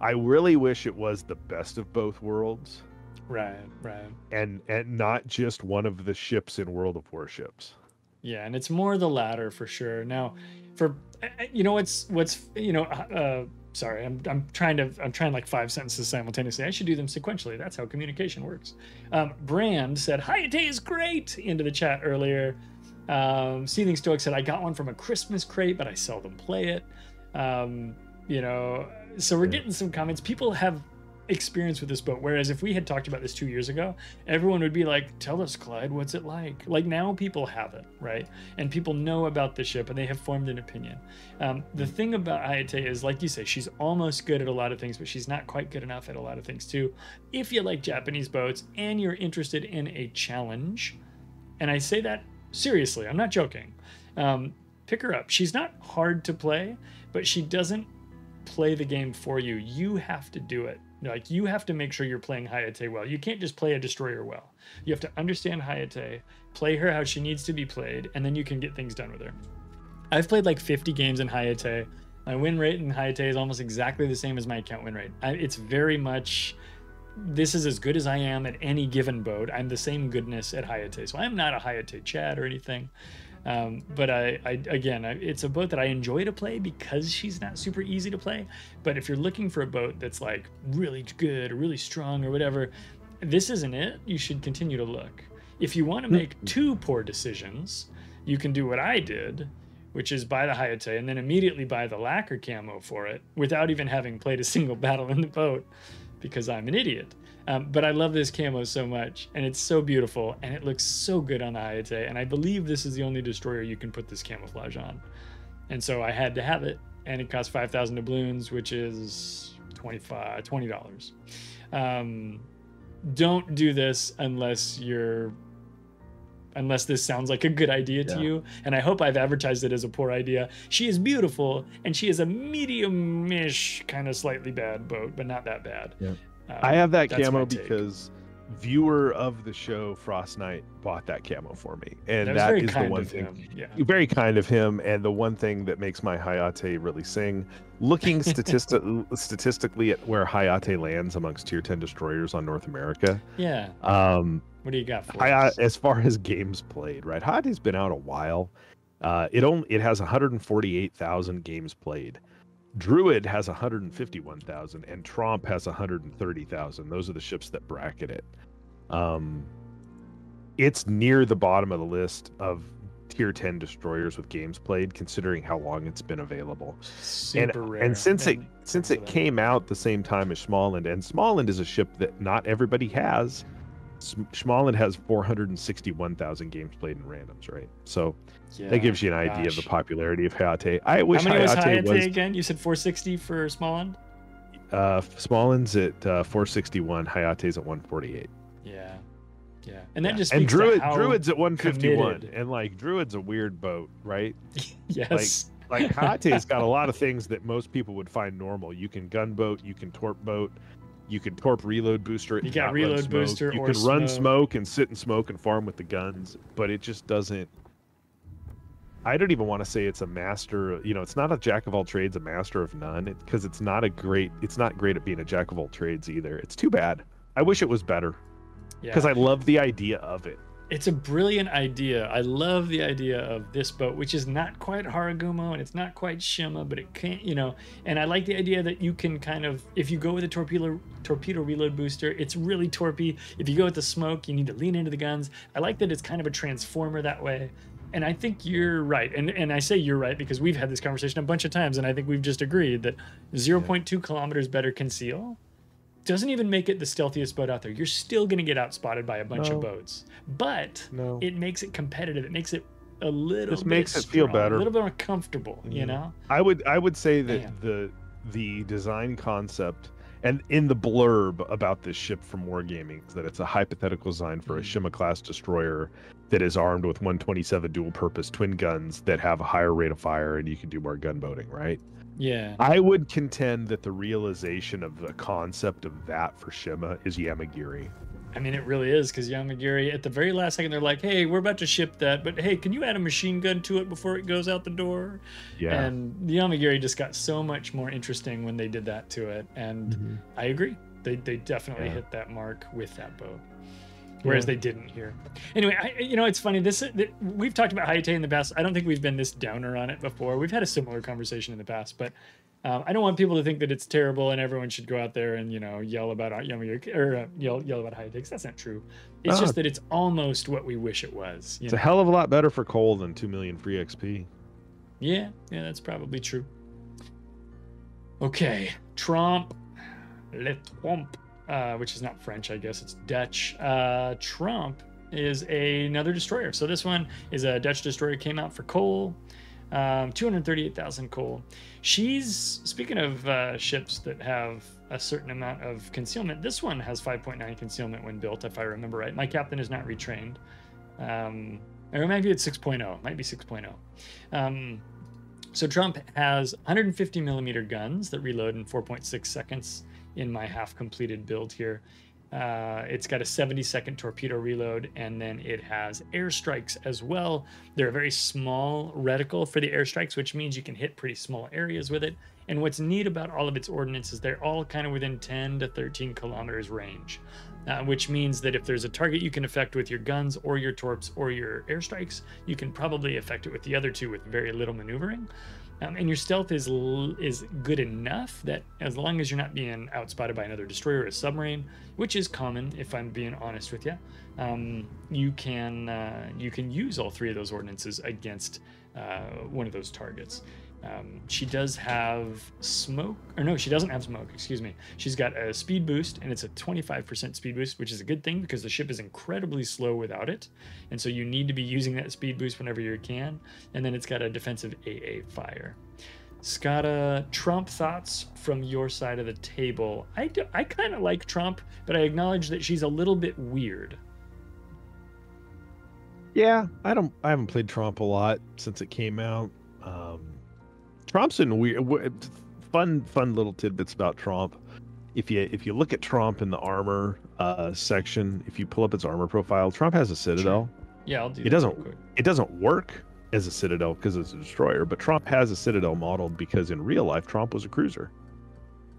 I really wish it was the best of both worlds, right, right. and and not just one of the ships in World of Warships. Yeah, and it's more the latter for sure. Now, for you know what's what's you know uh sorry, I'm I'm trying to I'm trying like five sentences simultaneously. I should do them sequentially. That's how communication works. Um, Brand said Hayate is great into the chat earlier. Um, Seething Stoic said I got one from a Christmas crate, but I seldom play it. Um, you know, so we're getting some comments. People have experience with this boat. Whereas if we had talked about this two years ago, everyone would be like, "Tell us, Clyde, what's it like?" Like now, people have it, right? And people know about the ship, and they have formed an opinion. Um, the thing about Hayate is, like you say, she's almost good at a lot of things, but she's not quite good enough at a lot of things too. If you like Japanese boats and you're interested in a challenge, and I say that seriously, I'm not joking. Um, pick her up. She's not hard to play, but she doesn't play the game for you. You have to do it. Like you have to make sure you're playing Hayate well. You can't just play a destroyer well. You have to understand Hayate, play her how she needs to be played, and then you can get things done with her. I've played like 50 games in Hayate. My win rate in Hayate is almost exactly the same as my account win rate. I, it's very much this is as good as I am at any given boat. I'm the same goodness at Hayate. So I'm not a Hayate Chad or anything. Um, but I, I again, I, it's a boat that I enjoy to play because she's not super easy to play. But if you're looking for a boat that's like really good or really strong or whatever, this isn't it. You should continue to look. If you want to make two poor decisions, you can do what I did, which is buy the Hayate and then immediately buy the lacquer camo for it without even having played a single battle in the boat because I'm an idiot. Um, but I love this camo so much, and it's so beautiful, and it looks so good on the Hayate. And I believe this is the only destroyer you can put this camouflage on. And so I had to have it, and it cost 5,000 doubloons, which is 25 $20. Um, don't do this unless you're unless this sounds like a good idea to Yeah. you and i hope i've advertised it as a poor idea she is beautiful and she is a medium-ish kind of slightly bad boat but not that bad Yeah. Um, I have that camo because viewer of the show Frost Knight bought that camo for me, and that that is the one thing. him yeah Very kind of him, and the one thing that makes my Hayate really sing. Looking statisti- statistically at where Hayate lands amongst tier 10 destroyers on North America, yeah um, what do you got for as far as games played, right? Hayate's been out a while. Uh, it only it has 148,000 games played. Druid has 151,000, and Tromp has 130,000. Those are the ships that bracket it. Um, it's near the bottom of the list of tier 10 destroyers with games played, considering how long it's been available super rare and since it since it came out the same time as Småland, and Småland is a ship that not everybody has. Småland has 461,000 games played in randoms, right? So yeah, that gives you an idea of the popularity of Hayate. I wish how many was Hayate Hayate was. again you said 460 for Småland Uh, Småland's at uh, 461. Hayate's at 148. yeah yeah and that Yeah. just and Druid Druid's at 151. committed. And like Druid's a weird boat, right? yes Like Hayate's got a lot of things that most people would find normal. You can gunboat, you can torp boat, you can torp reload booster. You got reload booster You or can run smoke. and sit and smoke and farm with the guns, but it just doesn't. I don't even want to say it's a master. You know, it's not a jack of all trades, a master of none, because it's not a great. It's not great at being a jack of all trades either. It's too bad. I wish it was better yeah because I love the idea of it. It's a brilliant idea. I love the idea of this boat, which is not quite Harugumo and it's not quite Shima, but it can't, you know. And I like the idea that you can kind of, if you go with a torpedo torpedo reload booster, it's really torpy. If you go with the smoke, you need to lean into the guns. I like that it's kind of a transformer that way. and I think you're right. And and I say you're right because we've had this conversation a bunch of times, and I think we've just agreed that 0.2 kilometers better conceal doesn't even make it the stealthiest boat out there. You're still going to get outspotted by a bunch No. of boats, but No. it makes it competitive. It makes it a little bit makes it feel better. a little bit more comfortable. You know, I would I would say that Man. the the design concept and in the blurb about this ship from Wargaming is that it's a hypothetical design for a Mm. Shima class destroyer that is armed with 127 dual purpose twin guns that have a higher rate of fire and you can do more gunboating, right? Yeah, I would contend that the realization of the concept of that for Shima is Yamagiri. I mean, it really is because Yamagiri at the very last second they're like, "Hey, we're about to ship that, but hey, can you add a machine gun to it before it goes out the door?" Yeah. And Yamagiri just got so much more interesting when they did that to it, and Mhm. I agree. They they definitely Yeah. hit that mark with that boat, whereas Yeah. they didn't here. Anyway, I, you know, it's funny. This th- we've talked about Hayate in the past. I don't think we've been this downer on it before. We've had a similar conversation in the past, but. Um, I don't want people to think that it's terrible and everyone should go out there and you know yell about Yamagiri or uh, yell yell about high takes. That's not true. It's Ah. just that it's almost what we wish it was. You It's a hell of a lot better for coal than 2 million free XP. Yeah, yeah, that's probably true. Okay, Tromp, Le Trompe, uh, which is not French, I guess it's Dutch. Uh, Tromp is a, another destroyer. So this one is a Dutch destroyer. Came out for coal, um, 238,000 coal. She's speaking of uh, ships that have a certain amount of concealment. This one has 5.9 concealment when built, if I remember right. My captain is not retrained. Um, or maybe it's 6.0. Might be 6.0. Um, so Tromp has 150 millimeter guns that reload in 4.6 seconds in my half completed build here. Uh, it's got a 70 second torpedo reload, and then it has airstrikes as well. They're a very small reticle for the airstrikes, which means you can hit pretty small areas with it. And what's neat about all of its ordnance is they're all kind of within 10 to 13 kilometers range, uh, which means that if there's a target you can affect with your guns or your torps or your airstrikes, you can probably affect it with the other two with very little maneuvering. Um, and your stealth is is good enough that as long as you're not being outspotted by another destroyer or a submarine, which is common if I'm being honest with you, um, you can uh, you can use all three of those ordinances against uh, one of those targets. Um, she does have smoke, or no, she doesn't have smoke. Excuse me. She's got a speed boost, and it's a 25% speed boost, which is a good thing because the ship is incredibly slow without it, and so you need to be using that speed boost whenever you can. And then it's got a defensive AA fire. Skada, Tromp thoughts from your side of the table. I, I kind of like Tromp, but I acknowledge that she's a little bit weird. Yeah, I don't. I haven't played Tromp a lot since it came out. Um, Tromp's in weird, fun, fun little tidbits about Tromp. If you if you look at Tromp in the armor uh, section, if you pull up its armor profile, Tromp has a citadel. Yeah, I'll do It doesn't-. It doesn't work as a citadel because it's a destroyer, but Tromp has a citadel modeled because in real life Tromp was a cruiser.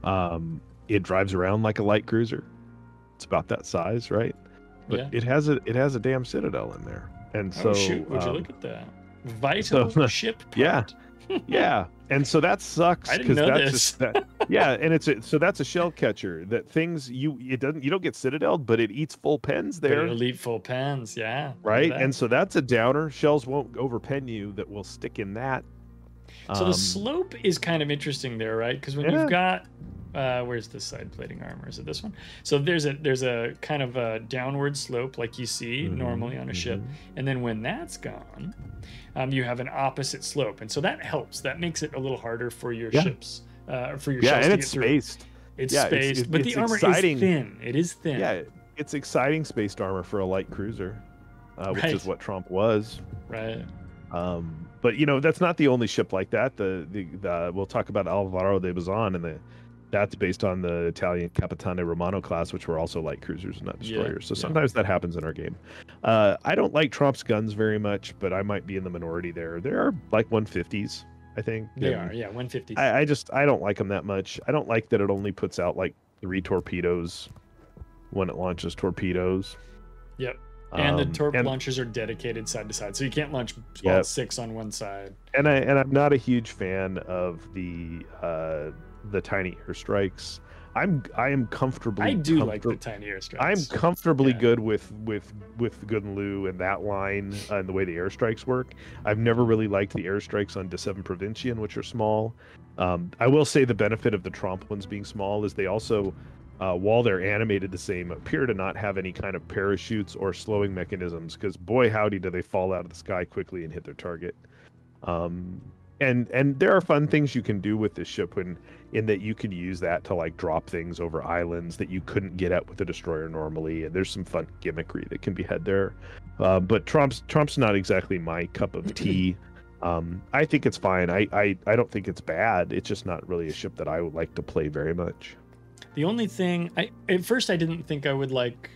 Um, it drives around like a light cruiser. It's about that size, right? But Yeah. it has a it has a damn citadel in there, and so oh shoot! Would you um, look at that? Vital so- ship. Part. Yeah. Yeah and so that sucks I didn't 'cause know that's this. just that yeah and it's a, so that's a shell catcher that things you it doesn't you don't get citadel but it eats full pens But there elite full pens. Yeah. right and so that's a downer shells won't overpen you that will stick in that So Um, the slope is kind of interesting there, right? Because when Yeah. you've got uh, where's the side plating armor? Is it this one? So there's a there's a kind of a downward slope like you see Mhm, normally on a ship, mhm. and then when that's gone, um, you have an opposite slope, and so that helps. That makes it a little harder for your Yeah. ships, uh, for your yeah and to it's spaced It's yeah, it's- spaced, but it's the armor exciting. is thin. It is thin. yeah it's exciting spaced armor for a light cruiser uh, which Right. is what Tromp was Right. Um, but you know that's not the only ship like that. The the, the we'll talk about Alvaro de Bazan and the that's based on the Italian Capitani Romani class, which were also light cruisers, not Yeah, destroyers. so yeah. sometimes that happens in our game. Uh, I don't like Tromp's guns very much, but I might be in the minority there. There are like 150s, I think. They are. Yeah. 150. I, I just I don't like them that much. I don't like that it only puts out like three torpedoes when it launches torpedoes. Yep. And the Um, torp and- launchers are dedicated side to side, so you can't launch Yep. all six on one side. and I and I'm not a huge fan of the uh, the tiny airstrikes. I'm I am comfortably. I do comfort- like the tiny airstrikes. I'm comfortably Yeah. good with with with Gouden Leeuw and that line and the way the airstrikes work. I've never really liked the airstrikes on De Zeven Provinciën, which are small. Um, I will say the benefit of the Tromp ones being small is they also, uh, while they're animated the same, appear to not have any kind of parachutes or slowing mechanisms. Because boy, howdy, do they fall out of the sky quickly and hit their target. Um, and and there are fun things you can do with this ship when in that you can use that to like drop things over islands that you couldn't get at with a destroyer normally and there's some fun gimmickry that can be had there. Uh, but Tromp's Tromp's not exactly my cup of tea. Um, i think it's fine. I, I i don't think it's bad. It's just not really a ship that i would like to play very much. The only thing I at first I didn't think I would like.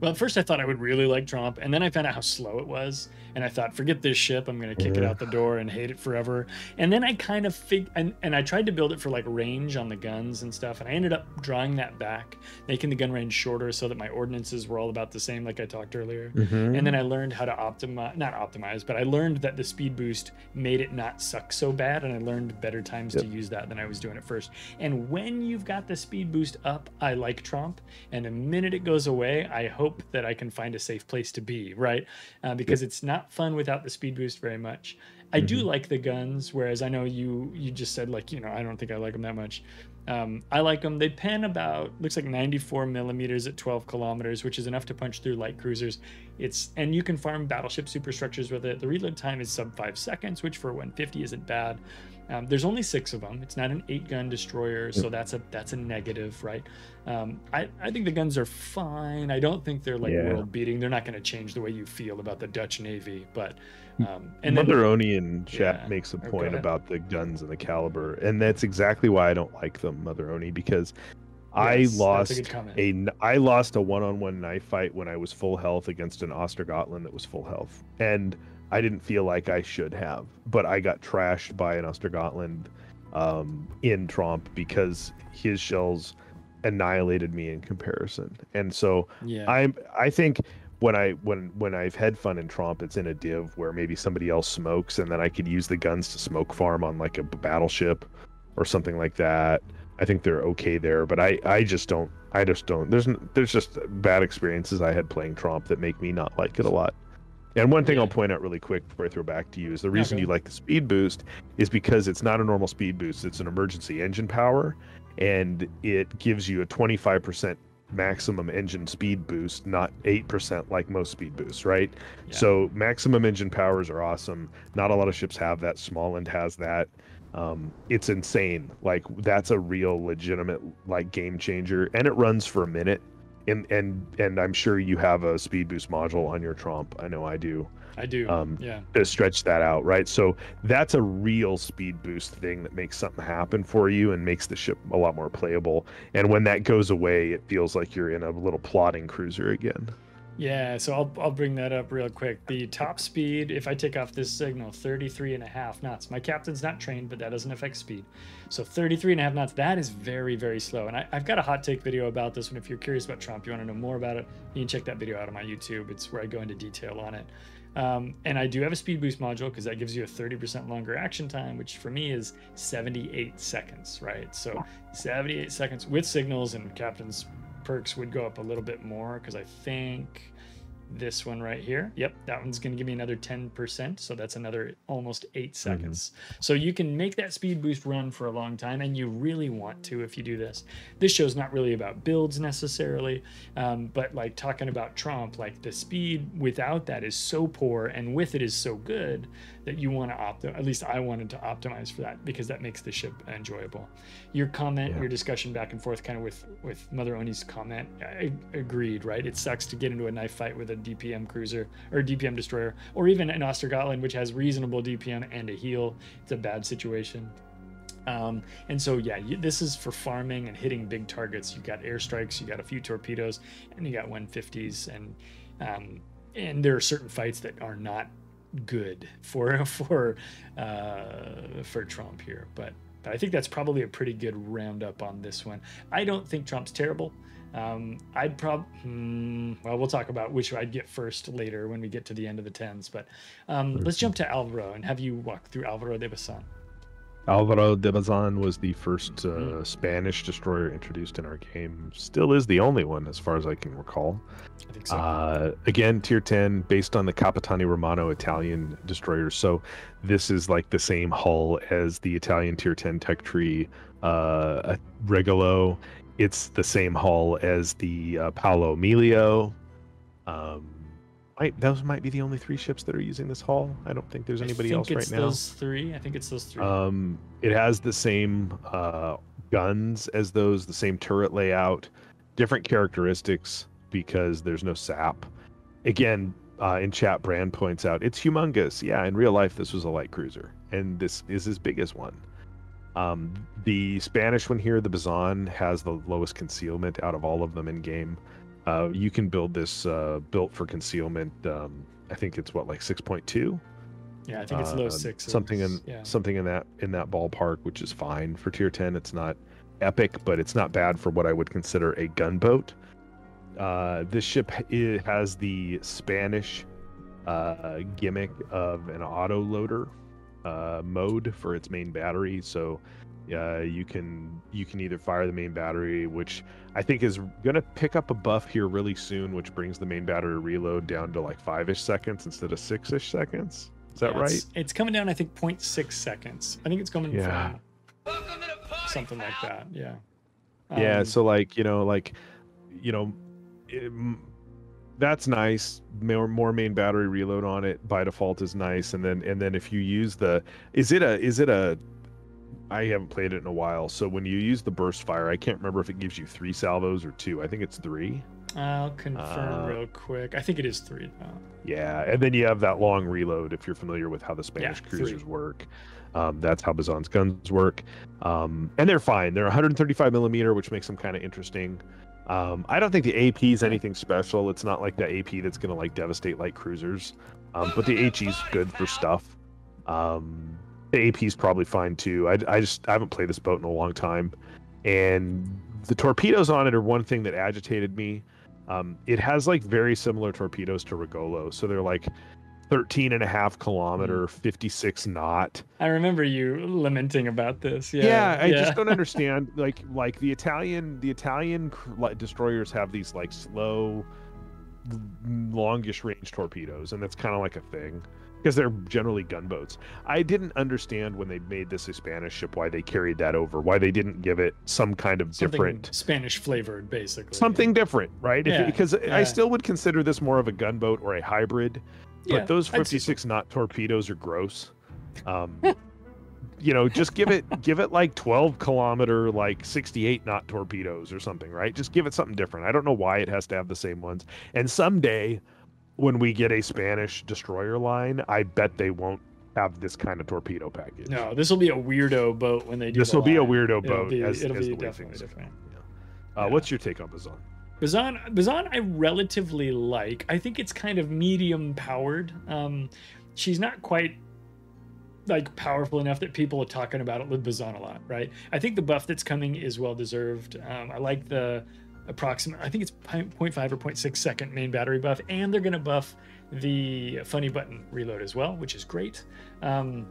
Well, at first I thought I would really like Trump, and then I found out how slow it was, and I thought, forget this ship, I'm gonna kick it out the door and hate it forever. And then I kind of fig and, and I tried to build it for like range on the guns and stuff, and I ended up drawing that back, making the gun range shorter so that my ordinances were all about the same, like I talked earlier. And then I learned how to optimize, not optimize, but I learned that the speed boost made it not suck so bad. And I learned better times to use that than I was doing at first. And when you've got the speed boost up, I like Tromp. And the minute it goes away, I hope that I can find a safe place to be, right? Uh, because it's not fun without the speed boost very much. I do Mhm. like the guns, whereas I know you you just said like you know I don't think I like them that much. Um, I like them. They pen about looks like 94 millimeters at 12 kilometers, which is enough to punch through light cruisers. It's and you can farm battleship superstructures with it. The reload time is sub five seconds, which for 150 isn't bad. Um, there's only six of them. It's not an eight gun destroyer, so that's a that's a negative, right? Um, I I think the guns are fine. I don't think they're like Yeah. world beating. They're not going to change the way you feel about the Dutch Navy, but um, and then Mother Oni in chat Yeah. makes a point about the guns and the caliber, and that's exactly why I don't like them, Mother Oni, because I lost a a I lost a one-on-one knife fight when I was full health against an Ostergotland that was full health, and I didn't feel like I should have, but I got trashed by an Ostergotland um, in Tromp because his shells annihilated me in comparison, and so yeah. I'm I think when I when when I've had fun in Tromp, it's in a div where maybe somebody else smokes, and then I could use the guns to smoke farm on like a battleship or something like that. I think they're okay there, but I I just don't I just don't. There's there's just bad experiences I had playing Tromp that make me not like it a lot. And one thing Yeah. I'll point out really quick before I throw back to you is the reason go you like the speed boost is because it's not a normal speed boost; it's an emergency engine power, and it gives you a 25% maximum engine speed boost, not 8% like most speed boosts, right? Yeah. So maximum engine powers are awesome. Not a lot of ships have that. Småland has that. Um, it's insane. Like that's a real legitimate like game changer, and it runs for a minute. And and and I'm sure you have a speed boost module on your Tromp. I know I do I do. um, yeah. to stretch that out, right? So that's a real speed boost thing that makes something happen for you and makes the ship a lot more playable. And when that goes away, it feels like you're in a little plotting cruiser again. Yeah, so I'll, I'll bring that up real quick. The top speed, if I take off this signal, 33 and a half knots. My captain's not trained, but that doesn't affect speed. So 33 and a half knots, that is very, very slow. And I, I've got a hot take video about this one. If you're curious about Tromp, you want to know more about it, you can check that video out on my YouTube. It's where I go into detail on it. Um, and I do have a speed boost module because that gives you a 30% longer action time, which for me is 78 seconds, right? So 78 seconds with signals and captain's perks would go up a little bit more because I think this one right here. Yep, that one's going to give me another 10%. So that's another almost eight seconds. So you can make that speed boost run for a long time, and you really want to if you do this. This show's not really about builds necessarily, um, but like talking about Tromp, like the speed without that is so poor, and with it is so good that you want to opt. At least I wanted to optimize for that because that makes the ship enjoyable. Your comment, Yeah. your discussion back and forth, kind of with with Mother Oni's comment, I agreed. Right, it sucks to get into a knife fight with a DPM cruiser or DPM destroyer, or even an Ostergotland, which has reasonable DPM and a heal. It's a bad situation. Um, and so, yeah, you, this is for farming and hitting big targets. You got airstrikes, you got a few torpedoes, and you got 150s, and um, and there are certain fights that are not good for for uh, for Tromp here, but. But I think that's probably a pretty good roundup on this one. I don't think Tromp's terrible. Um, I'd probably hmm, well, we'll talk about which I'd get first later when we get to the end of the tens. But um, let's jump to Alvaro and have you walk through Alvaro de Bazan. Alvaro de Bazan was the first uh, Mhm. Spanish destroyer introduced in our game. Still is the only one, as far as I can recall. I think so. Uh, again, tier 10, based on the Capitani Romani Italian destroyers. So this is like the same hull as the Italian tier 10 tech tree uh, Regolo. It's the same hull as the uh, Paolo Emilio. Um, might, those might be the only three ships that are using this hull. I don't think there's I anybody think else it's right now. Those three. I think it's those three. Um, it has the same uh, guns as those, the same turret layout, different characteristics because there's no sap. Again, uh, in chat, Brand points out it's humongous. Yeah, in real life, this was a light cruiser, and this is as big as one. Um, the Spanish one here, the Bazan, has the lowest concealment out of all of them in game. Uh, you can build this uh, built for concealment. Um, I think it's what like 6.2 yeah, I think it's low uh, six. something in yeah. something in that in that ballpark, which is fine for tier ten. It's not epic, but it's not bad for what I would consider a gunboat. Uh, this ship has the Spanish uh, gimmick of an auto loader uh, mode for its main battery, so uh, you can you can either fire the main battery, which I think is going to pick up a buff here really soon, which brings the main battery reload down to like five-ish seconds instead of six-ish seconds. Is that Yeah, right? It's, it's coming down, I think, 0.6 seconds. I think it's coming Yeah. from something like that. Yeah. yeah Um, so like you know like you know it, that's nice more, more main battery reload on it by default is nice and then and then if you use the is it a is it a i haven't played it in a while. So when you use the burst fire i can't remember if it gives you three salvos or two. I think it's three. I'll confirm Uh, real quick. I think it is three though. yeah and then you have that long reload if you're familiar with how the spanish three. cruisers work. Um, that's how bazan's guns work. Um, and they're fine. They're 135 millimeter which makes them kind of interesting. Um, i don't think the ap is anything special. It's not like the ap that's going to like devastate light cruisers. Um, but the HE is good for stuff. Um, the ap is probably fine too I, I just i haven't played this boat in a long time and the torpedoes on it are one thing that agitated me um, it has like very similar torpedoes to Regolo. So they're like 13 and a half kilometer, 56 knot. I remember you lamenting about this. Yeah. Yeah, I just don't understand. Like, like the Italian, the Italian destroyers have these like slow, longish range torpedoes, and that's kind of like a thing because they're generally gunboats. I didn't understand when they made this a Spanish ship why they carried that over, why they didn't give it some kind of Something different Spanish flavored, basically. something different, right? If- Yeah, because yeah. I still would consider this more of a gunboat or a hybrid. Yeah, but those 56 knot torpedoes are gross. Um, you know, just give it give it like 12 kilometer, like 68 knot torpedoes or something, right? Just give it something different. I don't know why it has to have the same ones. And someday, when we get a Spanish destroyer line, I bet they won't have this kind of torpedo package. No, this will be a weirdo boat when they do. this will be a weirdo It'll boat. be- as, it'll as be the definitely different. Uh, Yeah. What's your take on Bazan? Bazan, Bazan, I relatively like. I think it's kind of medium powered. Um, she's not quite like powerful enough that people are talking about it with Bazan a lot, right? I think the buff that's coming is well deserved. Um, I like the approximate. I think it's 0.5 or 0.6 second main battery buff, and they're going to buff the funny button reload as well, which is great. Um,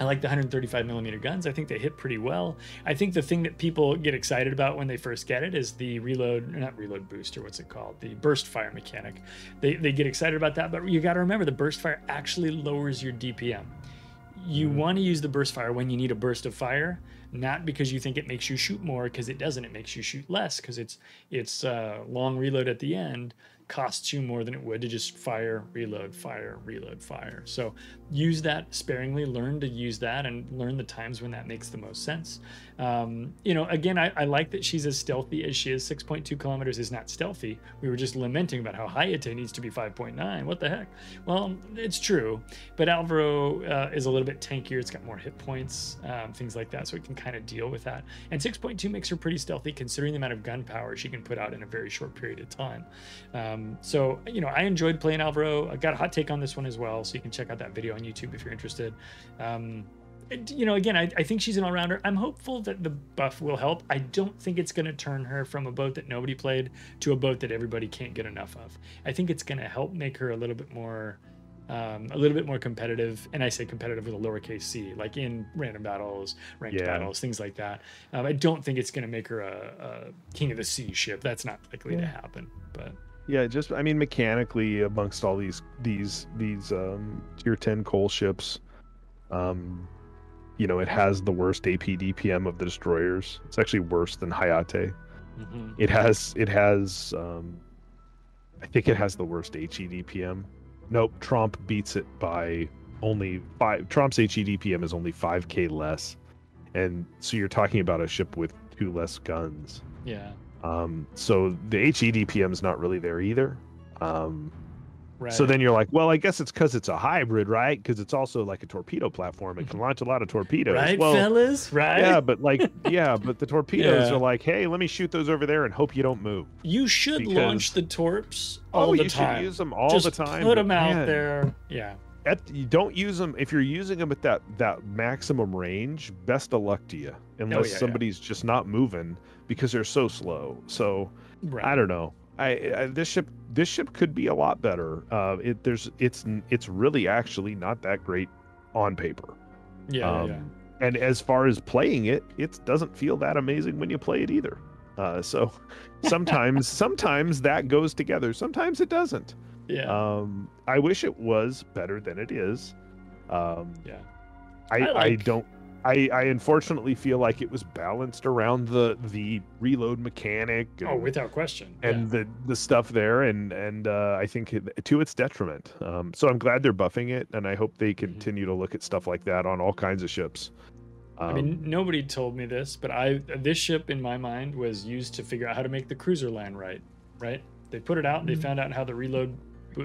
I like the 135 millimeter guns. I think they hit pretty well. I think the thing that people get excited about when they first get it is the reload, not reload booster, what's it called? The burst fire mechanic. They, they get excited about that, but you got to remember the burst fire actually lowers your DPM. You Mhm. want to use the burst fire when you need a burst of fire, not because you think it makes you shoot more, because it doesn't. It makes you shoot less because it's it's uh, long reload at the end costs you more than it would to just fire, reload, fire, reload, fire. So use that sparingly. Learn to use that and learn the times when that makes the most sense. Um, you know, again, I, I like that she's as stealthy as she is. 6.2 kilometers is not stealthy. We were just lamenting about how Hayate needs to be 5.9. What the heck? Well, it's true. But Alvaro uh, is a little bit tankier. It's got more hit points, um, things like that. So it can kind of deal with that. And 6.2 makes her pretty stealthy considering the amount of gunpowder she can put out in a very short period of time. Um, so, you know, I enjoyed playing Alvaro. I got a hot take on this one as well. So you can check out that video on YouTube if you're interested. Um, you know, again, I, I think she's an all rounder. I'm hopeful that the buff will help. I don't think it's going to turn her from a boat that nobody played to a boat that everybody can't get enough of. I think it's going to help make her a little bit more um, a little bit more competitive. And I say competitive with a lowercase c, like in random battles, ranked Yeah. battles, things like that. Um, I don't think it's going to make her a, a King of the Sea ship. That's not likely to happen. But Yeah, just I mean mechanically amongst all these these these um tier 10 coal ships um you know, it has the worst AP DPM of the destroyers. It's actually worse than Hayate. mhm. It has it has um I think it has the worst HE DPM. Nope, Tromp beats it by only 5 Tromp's HE DPM is only 5k less. And so you're talking about a ship with two less guns. yeah, Um, so the HE DPM is not really there either. Um, right. So then you're like, well, I guess it's because it's a hybrid, right? Because it's also like a torpedo platform. It can mm-hmm. launch a lot of torpedoes. right, well, fellas, right? yeah, but like, yeah, but the torpedoes Yeah. are like, hey, let me shoot those over there and hope you don't move. You should Because- launch the torps all oh, the you time. should use them all Just the time. Put them out man, there. Yeah. At, you don't use them if you're using them at that that maximum range. Best of luck to you, oh, unless Oh, yeah, yeah. somebody's just not moving because they're so slow. So Right. I don't know. I, I this ship this ship could be a lot better. Uh, it there's it's it's really actually not that great on paper. Yeah, um, yeah. And as far as playing it, it doesn't feel that amazing when you play it either. Uh, so sometimes sometimes that goes together. Sometimes it doesn't. Yeah. Um, I wish it was better than it is. Um, yeah. I, I I, don't. I, I unfortunately feel like it was balanced around the the reload mechanic. And, Oh, without question. and the the stuff there and and uh, I think it, to its detriment. Um, so I'm glad they're buffing it, and I hope they continue to look at stuff like that on all kinds of ships. Um, I mean, nobody told me this, but I this ship in my mind was used to figure out how to make the cruiser land right. Right? They put it out. And they found out how the reload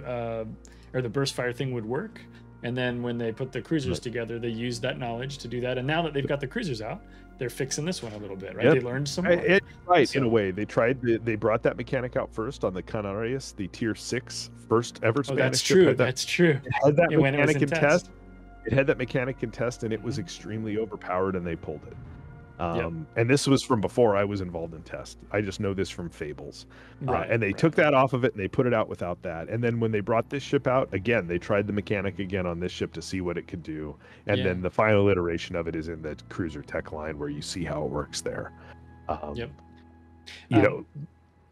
uh, or the burst fire thing would work, and then when they put the cruisers Right. together, they used that knowledge to do that. And now that they've got the cruisers out, they're fixing this one a little bit. Right? Yep. They learned some more. it, right in a way, they tried. They, they brought that mechanic out first on the Canarias, the tier six first ever oh, that's ship true. that, That's true. had that it mechanic in test. test. It had that mechanic in test, and it was Mhm. extremely overpowered, and they pulled it. Yep. Um, And this was from before I was involved in test. I just know this from Fables. Uh, Right. and they right. took that off of it and they put it out without that. And then when they brought this ship out, again, they tried the mechanic again on this ship to see what it could do. And Yeah. then the final iteration of it is in the cruiser tech line where you see how it works there. Um, Yep. You Um, know,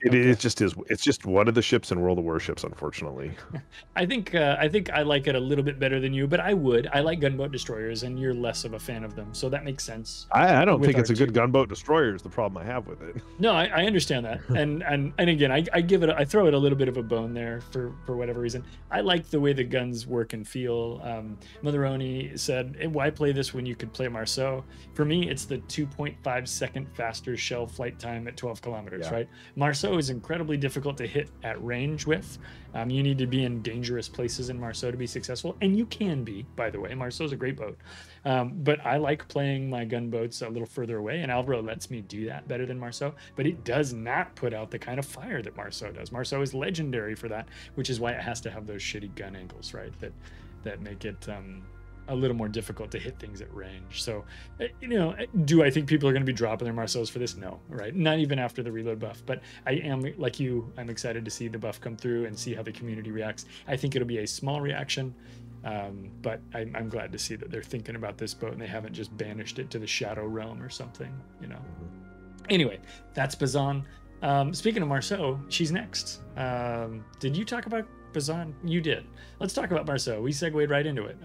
it, okay. it just is. It's just one of the ships in World of Warships, unfortunately. I think uh, I think I like it a little bit better than you, but I would. I like gunboat destroyers, and you're less of a fan of them, so that makes sense. I, I don't think it's a good gunboat destroyer. Is the problem I have with it. No, I, I understand that, and and and again, I, I give it, I throw it a little bit of a bone there for for whatever reason. I like the way the guns work and feel. Um, Motheroni said, "Eh, "Why play this when you could play Marceau?" For me, it's the 2.5 second faster shell flight time at 12 kilometers. Yeah. Right, Marceau is incredibly difficult to hit at range with. Um, you need to be in dangerous places in Marceau to be successful, and you can be, by the way. Marceau's a great boat, um, but I like playing my gunboats a little further away, and Alvaro lets me do that better than Marceau. But it does not put out the kind of fire that Marceau does. Marceau is legendary for that, which is why it has to have those shitty gun angles, right? That that make it um, a little more difficult to hit things at range. So, uh, you know, do I think people are going to be dropping their Marceaus for this? No, right? Not even after the reload buff. But I am like you. I'm excited to see the buff come through and see how the community reacts. I think it'll be a small reaction. Um, but I'm, I'm glad to see that they're thinking about this boat and they haven't just banished it to the shadow realm or something, you know. Anyway, that's Bazan. Um, speaking of Marceau, she's next. Um, did you talk about Bazan? You did. Let's talk about Marceau. We segued right into it.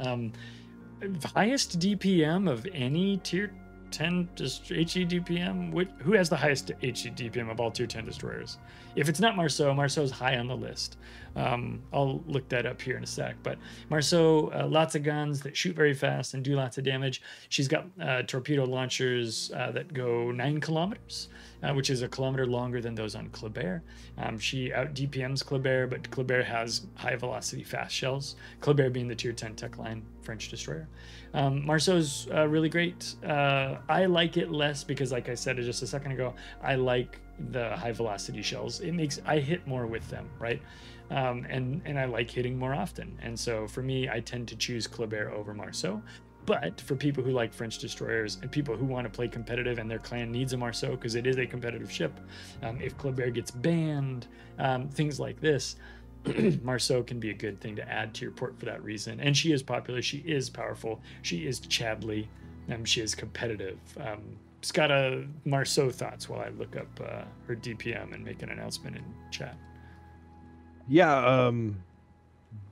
Highest DPM of any tier 10 just HE DPM? Who has the highest HE DPM of all tier 10 destroyers? If it's not Marceau, Marceau's high on the list. Um, I'll look that up here in a sec. But Marceau, uh, lots of guns that shoot very fast and do lots of damage. She's got uh, torpedo launchers uh, that go nine kilometers, uh, which is a kilometer longer than those on Kleber. Um, she out DPMs Kleber, but Kleber has high velocity fast shells. Kleber being the tier 10 tech line French destroyer. Um, Marceau's uh, really great. Uh, I like it less because, like I said just a second ago, I like the high velocity shells. It makes I hit more with them, right? Um, and and I like hitting more often. And so for me, I tend to choose Kleber over Marceau. But for people who like French destroyers and people who want to play competitive and their clan needs a Marceau because it is a competitive ship, um, if Kleber gets banned, um, things like this, Marceau can be a good thing to add to your port for that reason. And she is popular. She is powerful. She is Chadley. Um, she is competitive. Um, Scott, Marceau thoughts while I look up uh, her DPM and make an announcement in chat. Yeah, um,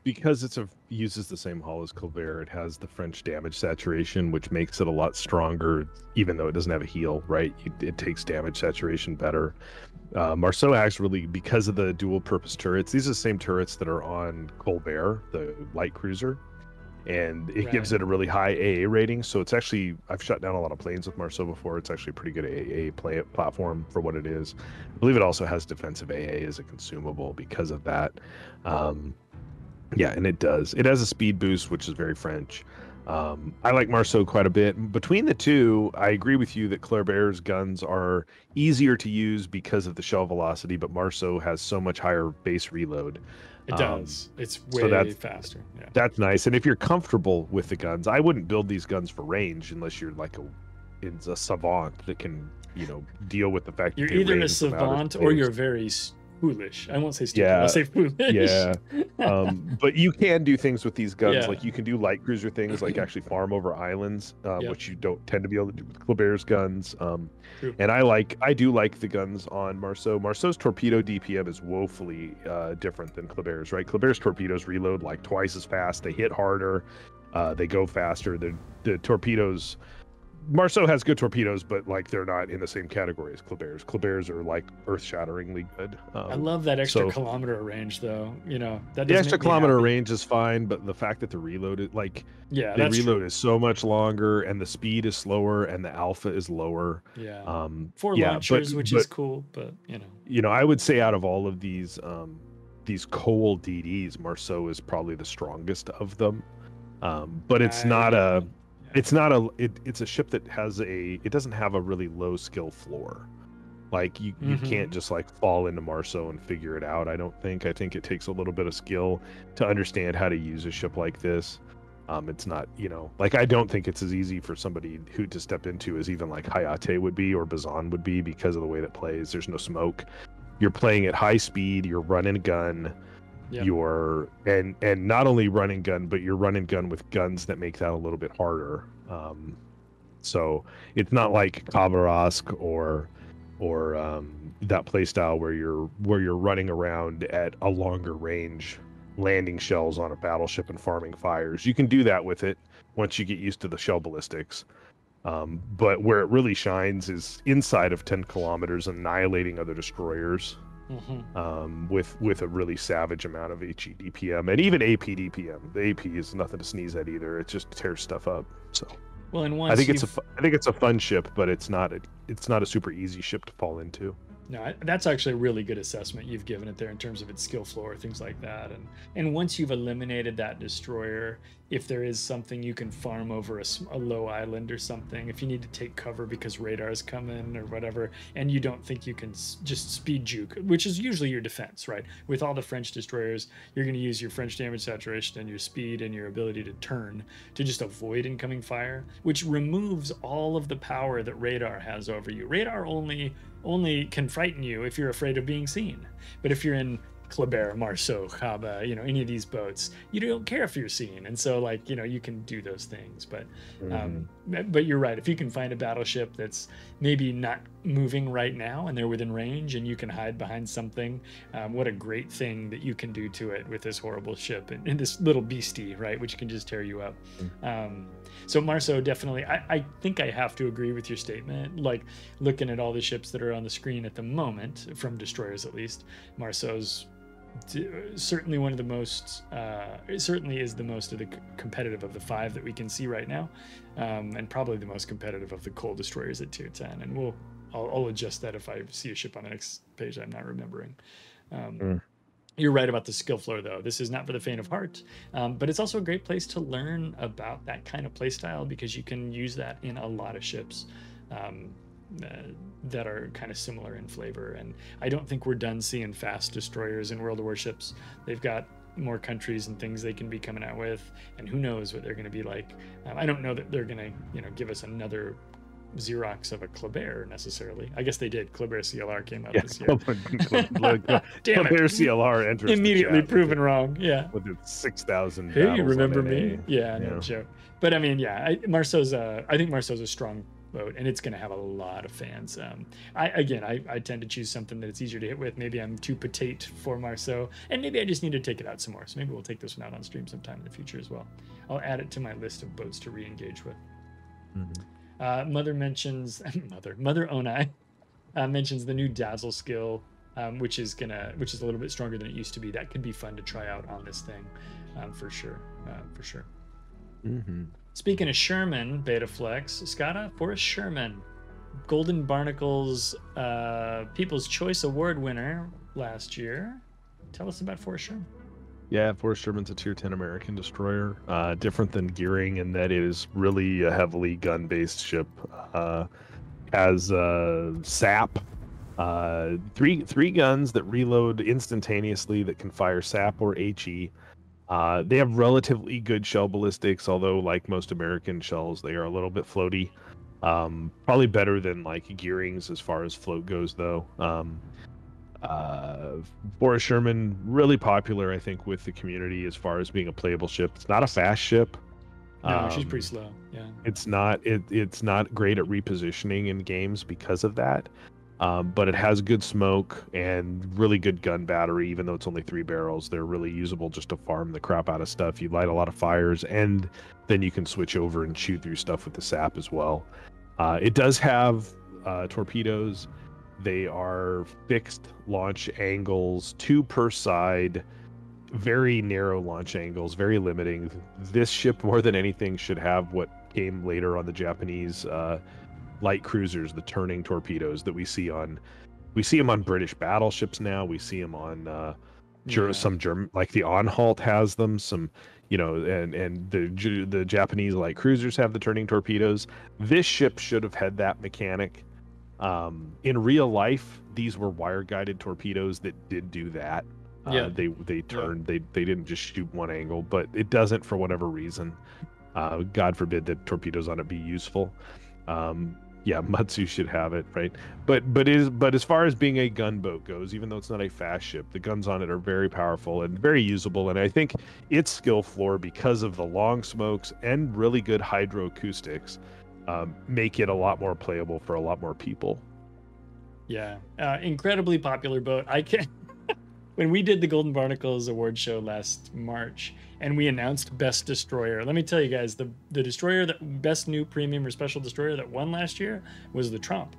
because it's a uses the same hull as Colbert, it has the French damage saturation, which makes it a lot stronger, even though it doesn't have a heal. Right, it, it takes damage saturation better. Uh, Marceau actually, because of the dual purpose turrets, these are the same turrets that are on Colbert, the light cruiser, and it right. gives it a really high AA rating. So it's actually I've shut down a lot of planes with Marceau before. It's actually a pretty good AA play platform for what it is. I believe it also has defensive AA as a consumable because of that. Um, yeah, and it does. It has a speed boost, which is very French. Um, I like Marceau quite a bit. Between the two, I agree with you that Colbert's guns are easier to use because of the shell velocity, but Marceau has so much higher base reload. It um, does. It's way so that's, faster. Yeah. That's nice. And if you're comfortable with the guns, I wouldn't build these guns for range unless you're like a, it's a savant that can, you know, deal with the fact you're either a savant or you're very foolish. I won't say stupid. Yeah. I'll say foolish. Yeah. Um, but you can do things with these guns. Yeah. Like you can do light cruiser things, like actually farm over islands, um, yep. which you don't tend to be able to do with Colbert's guns. Um, and I like, I do like the guns on Marceau. Marceau's torpedo DPM is woefully uh, different than Colbert's, right? Colbert's torpedoes reload like twice as fast. They hit harder. Uh, they go faster. The the torpedoes Marceau has good torpedoes, but like they're not in the same category as Colbert's. Colbert's are like earth-shatteringly good. Um, I love that extra so, kilometer range, though. You know that the extra kilometer range is fine, but the fact that the reload is like yeah, the reload true. is so much longer, and the speed is slower, and the alpha is lower. Yeah, um, four yeah, launchers, but, which but, is cool, but you know, you know, I would say out of all of these, um, these coal DDs, Marceau is probably the strongest of them. Um, but it's I, not a it's not a it, it's a ship that has a it doesn't have a really low skill floor. Like you, you mm-hmm. can't just like fall into Marceau and figure it out i don't think. I think it takes a little bit of skill to understand how to use a ship like this. Um, it's not you know like i don't think it's as easy for somebody who to step into as even like hayate would be or bazan would be because of the way that plays. There's no smoke. You're playing at high speed you're running a gun Yep. You're and and not only running gun, but you're running gun with guns that make that a little bit harder. Um, so it's not like Khabarovsk or or um, that playstyle where you're where you're running around at a longer range, landing shells on a battleship and farming fires. You can do that with it once you get used to the shell ballistics. Um, but where it really shines is inside of 10 kilometers, annihilating other destroyers mm-hmm. um, with with a really savage amount of HE DPM and even AP DPM. The AP is nothing to sneeze at either. It just tears stuff up. So. Well, and once I think it's a I think it's a fun ship, but it's not a, it's not a super easy ship to fall into. No, that's actually a really good assessment you've given it there in terms of its skill floor, things like that. And and once you've eliminated that destroyer, if there is something you can farm over a, a low island or something, if you need to take cover because radars come in or whatever, and you don't think you can just speed juke, which is usually your defense, right? With all the French destroyers, you're going to use your French damage saturation and your speed and your ability to turn to just avoid incoming fire, which removes all of the power that radar has over you. Radar only only can frighten you if you're afraid of being seen. But if you're in Colbert, Marceau, Kaba, you know, any of these boats, you don't care if you're seen. And so like, you know, you can do those things. But um, mm-hmm. but you're right. If you can find a battleship that's maybe not moving right now and they're within range and you can hide behind something, um, what a great thing that you can do to it with this horrible ship and, and this little beastie, right? Which can just tear you up. Mm-hmm. Um, so Marceau definitely, I, I think I have to agree with your statement. Like looking at all the ships that are on the screen at the moment, from destroyers at least, Marceau's certainly one of the most uh, it certainly is the most of the competitive of the five that we can see right now um, and probably the most competitive of the coal destroyers at tier 10 and we'll I'll, I'll, adjust that if i see a ship on the next page i'm not remembering um, mm. You're right about the skill floor, though. This is not for the faint of heart, um, but it's also a great place to learn about that kind of playstyle because you can use that in a lot of ships. Um, uh, that are kind of similar in flavor. And I don't think we're done seeing fast destroyers in World of Warships. They've got more countries and things they can be coming out with, and who knows what they're going to be like. Um, I don't know that they're going to, you know, give us another Xerox of a Kleber necessarily. I guess they did. Kleber CLR came out Yeah, this year. Damn Damn it. CLR enters Immediately proven wrong. Yeah. with its six thousand. Hey, remember me? Yeah, no Yeah. joke. But I mean, yeah, I, Marceau's a, I think Marceau's a strong boat, and it's going to have a lot of fans. Um, I again, I, I tend to choose something that it's easier to hit with. Maybe I'm too petite for Marceau, and maybe I just need to take it out some more. So maybe we'll take this one out on stream sometime in the future as well. I'll add it to my list of boats to re-engage with. Uh, Mother mentions Mother Mother Onai uh, mentions the new Dazzle skill, um, which is gonna which is a little bit stronger than it used to be. That could be fun to try out on this thing, um, for sure, uh, for sure. Mm-hmm. Speaking of Sherman, Betaflex, Skada, Forrest Sherman, Golden Barnacles uh, People's Choice Award winner last year. Tell us about Forrest Sherman. Yeah, Forrest Sherman's a tier 10 American destroyer. Uh, different than Gearing in that it is really a heavily gun based ship. Uh, has uh, SAP, uh, three three guns that reload instantaneously that can fire SAP or HE. Uh, they have relatively good shell ballistics, although, like most American shells, they are a little bit floaty. Um, probably better than like Gearings as far as float goes, though. Um, uh, Forrest Sherman really popular, I think, with the community as far as being a playable ship. It's not a fast ship. No, she's Um, pretty slow. Yeah. It's not it, it's not great at repositioning in games because of that. Um, but it has good smoke and really good gun battery, even though it's only three barrels. They're really usable just to farm the crap out of stuff. You light a lot of fires, and then you can switch over and shoot through stuff with the sap as well. Uh, it does have uh, torpedoes. They are fixed launch angles, two per side, very narrow launch angles, very limiting. This ship, more than anything, should have what came later on the Japanese uh, light cruisers, the turning torpedoes that we see on. We see them on British battleships now. We see them on uh, Yeah. some German, like the Anhalt has them. Some, you know, and and the the Japanese light cruisers have the turning torpedoes. This ship should have had that mechanic. Um, in real life, these were wire guided torpedoes that did do that. Uh, Yeah. they they turned. They they didn't just shoot one angle, but it doesn't for whatever reason. Uh, God forbid that torpedoes on it be useful. Um, yeah, Matsu should have it, right? But but is but as far as being a gunboat goes, even though it's not a fast ship, the guns on it are very powerful and very usable. And I think its skill floor, because of the long smokes and really good hydroacoustics, um, make it a lot more playable for a lot more people. Yeah, uh, incredibly popular boat. I can. When we did the Golden Barnacles award show last March, and we announced best destroyer. Let me tell you guys, the the destroyer that best new premium or special destroyer that won last year was the Tromp,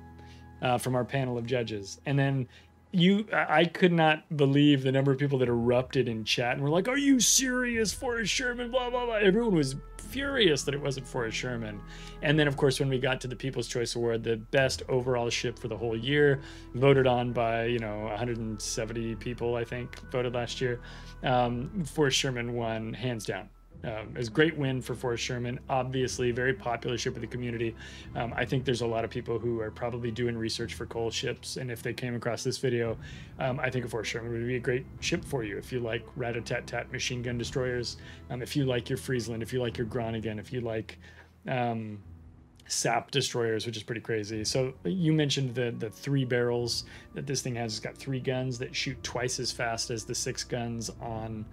uh, from our panel of judges. And then you, I could not believe the number of people that erupted in chat and were like, "Are you serious, Forrest Sherman?" Blah blah blah. Everyone was furious that it wasn't Forrest Sherman. And then, of course, when we got to the People's Choice Award, the best overall ship for the whole year, voted on by you know 170 people, I think, voted last year. Um, Forrest Sherman won hands down. Um, a great win for Forrest Sherman. Obviously, very popular ship with the community. Um, I think there's a lot of people who are probably doing research for coal ships, and if they came across this video, um, I think a Forrest Sherman would be a great ship for you. If you like rat-a-tat-tat machine gun destroyers, um, if you like your Friesland, if you like your Groningen, if you like um, sap destroyers, which is pretty crazy. So you mentioned the the three barrels that this thing has. It's got three guns that shoot twice as fast as the six guns on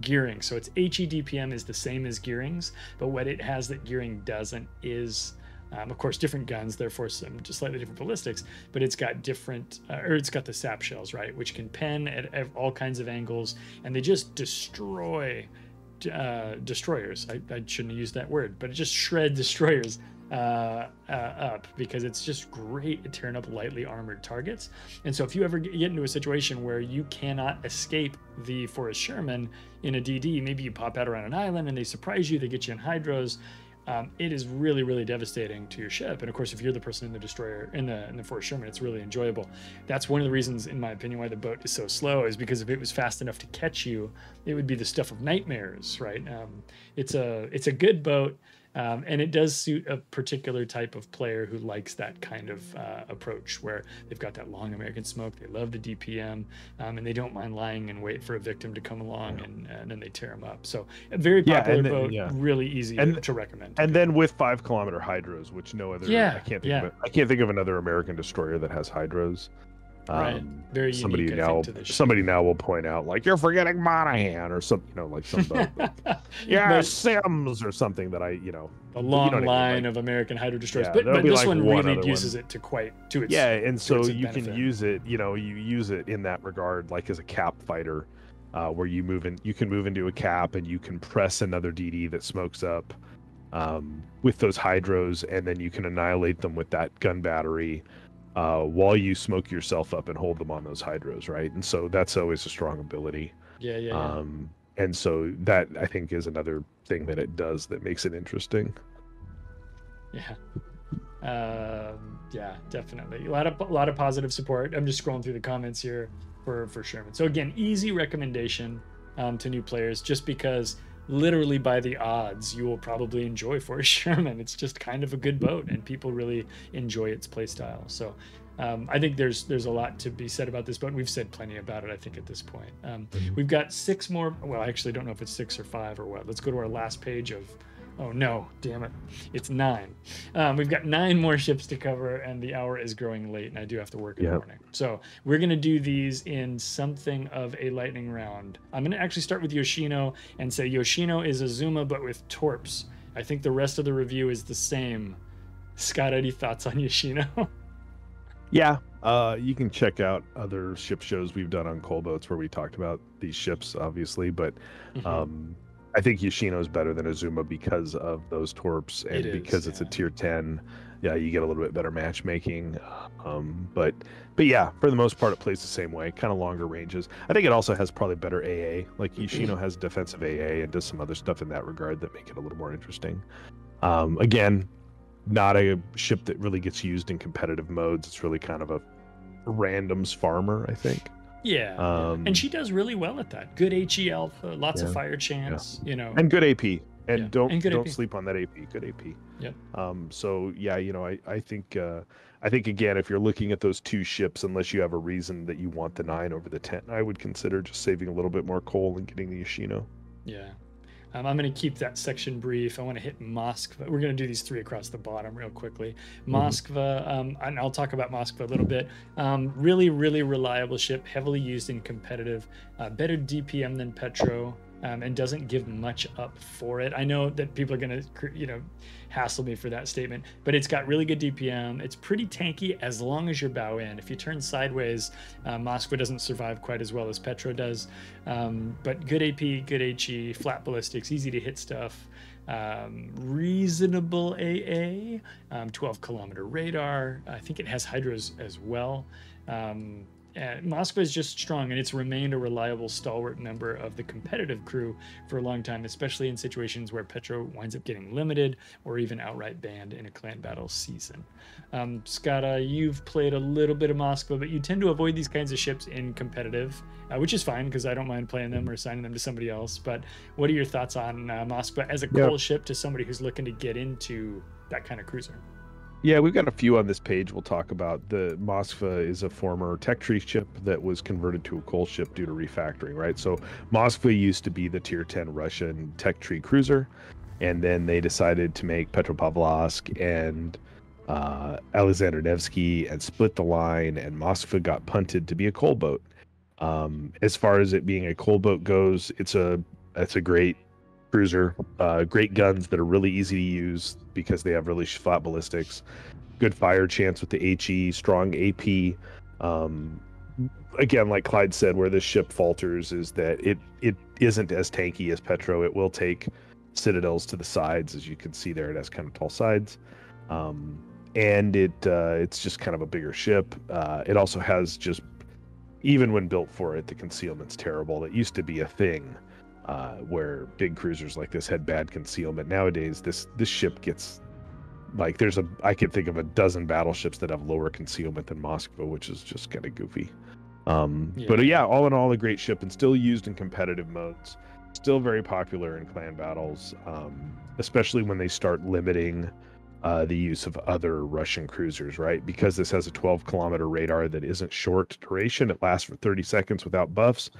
Gearing. So its HEDPM is the same as Gearing's, but what it has that Gearing doesn't is. Um, of course, different guns, therefore some just slightly different ballistics, but it's got different, uh, or it's got the sap shells, right, which can pen at, all kinds of angles, and they just destroy uh, destroyers. I, I shouldn't used that word, but it just shred destroyers uh, uh, up because it's just great at tearing up lightly armored targets. And so if you ever get into a situation where you cannot escape the Forrest Sherman in a DD, maybe you pop out around an island and they surprise you, they get you in hydros. Um, it is really, really devastating to your ship. And of course, if you're the person in the destroyer in the in the Forrest Sherman, it's really enjoyable. That's one of the reasons, in my opinion, why the boat is so slow. Is because if it was fast enough to catch you, it would be the stuff of nightmares, right? Um, it's a it's a good boat. Um, and it does suit a particular type of player who likes that kind of uh, approach where they've got that long American smoke. They love the DPM um, and they don't mind lying and wait for a victim to come along Yeah. and, and then they tear them up. So a very Yeah, popular and then- boat, yeah. really easy And- to recommend. And then with five kilometer hydros, which no other Yeah, I can't think yeah. of I can't think of another American destroyer that has hydros. Right. Um, Very somebody unique, now think, to the somebody now will point out like you're forgetting Monaghan or something, you know, like some yeah, But- Sims or something that I, you know, a you know long I mean, line like- of American hydro destroyers. Yeah, but but this like one one really uses one. it to quite to its yeah, and so you can use it, you know, you use it in that regard, like as a cap fighter, uh, where you move in, you can move into a cap and you can press another DD that smokes up um, with those hydros, and then you can annihilate them with that gun battery uh, while you smoke yourself up and hold them on those hydros, right? And so that's always a strong ability. yeah yeah, yeah. Um, and so that I think is another thing that it does that makes it interesting. Yeah. Um, yeah, definitely. A lot of a lot of positive support. I'm just scrolling through the comments here for for Sherman. So again, easy recommendation um, to new players, just because literally by the odds, you will probably enjoy Forrest Sherman. It's just kind of a good boat, and people really enjoy its playstyle. So. Um, I think there's there's a lot to be said about this boat. We've said plenty about it, I think, at this point. Um, We've got six more. Well, I actually don't know if it's six or five or what. Let's go to our last page of. Oh no, damn it. It's nine. Um, we've got nine more ships to cover, and the hour is growing late, and I do have to work in the morning. So we're going to do these in something of a lightning round. I'm going to actually start with Yoshino and say Yoshino is Azuma, but with torps. I think the rest of the review is the same. Scott, any thoughts on Yoshino? Yeah, uh, you can check out other ship shows we've done on coal boats where we talked about these ships, obviously. But Mm-hmm. um, I think Yoshino is better than Azuma because of those torps and It is, because it's a tier ten. Yeah, you get a little bit better matchmaking. Um, but but yeah, for the most part, it plays the same way, kind of longer ranges. I think it also has probably better AA. Like Yoshino has defensive AA and does some other stuff in that regard that make it a little more interesting. Um, again, not a ship that really gets used in competitive modes. It's really kind of a randoms farmer, I think. Yeah. yeah. Um, and she does really well at that. Good HE alpha, lots of fire chance, you know. and good AP. And Yeah, don't and don't AP. sleep on that AP. Good AP. Yep. Um. So yeah, you know, I I think uh, I think again, if you're looking at those two ships, unless you have a reason that you want the nine over the ten, I would consider just saving a little bit more coal and getting the Yoshino. Yeah. Um, I'm going to keep that section brief. I want to hit Moskva. We're going to do these three across the bottom real quickly. Moskva, um, and I'll talk about Moskva a little bit. Um, really, really reliable ship, heavily used in competitive, uh, better DPM than Petro, um, and doesn't give much up for it. I know that people are going to, you know, hassle me for that statement, but it's got really good DPM. It's pretty tanky as long as you're bow in. If you turn sideways, uh, Moskva doesn't survive quite as well as Petro does. Um, but good AP, good HE, flat ballistics, easy to hit stuff, um, reasonable AA, um, 12 kilometer radar. I think it has hydros as well. Um, and Moskva is just strong, and it's remained a reliable, stalwart member of the competitive crew for a long time, especially in situations where Petro winds up getting limited or even outright banned in a clan battle season. Um, Skada, you've played a little bit of Moskva, but you tend to avoid these kinds of ships in competitive, uh, which is fine because I don't mind playing them or assigning them to somebody else. But what are your thoughts on uh, Moskva as a coal ship to somebody who's looking to get into that kind of cruiser? Yeah, we've got a few on this page we'll talk about. The Moskva is a former tech tree ship that was converted to a coal ship due to refactoring, right? So Moskva used to be the tier 10 Russian tech tree cruiser, and then they decided to make Petropavlovsk and uh, Alexander Nevsky and split the line, and Moskva got punted to be a coal boat. Um, as far as it being a coal boat goes, it's a it's a great cruiser. Uh, great guns that are really easy to use because they have really flat ballistics. Good fire chance with the HE, strong AP. Um, again, like Clyde said, where this ship falters is that it it isn't as tanky as Petro. It will take citadels to the sides, as you can see there. It has kind of tall sides, um, and it uh, it's just kind of a bigger ship. Uh, it also has just even when built for it, the concealment's terrible. That used to be a thing uh, where big cruisers like this had bad concealment. Nowadays, this this ship gets like there's a I can think of a dozen battleships that have lower concealment than Moskva, which is just kind of goofy. Um, Yeah. But yeah, all in all, a great ship and still used in competitive modes. still very popular in clan battles, um, especially when they start limiting uh, the use of other Russian cruisers, right? Because this has a 12 kilometer radar that isn't short duration. It lasts for 30 seconds without buffs,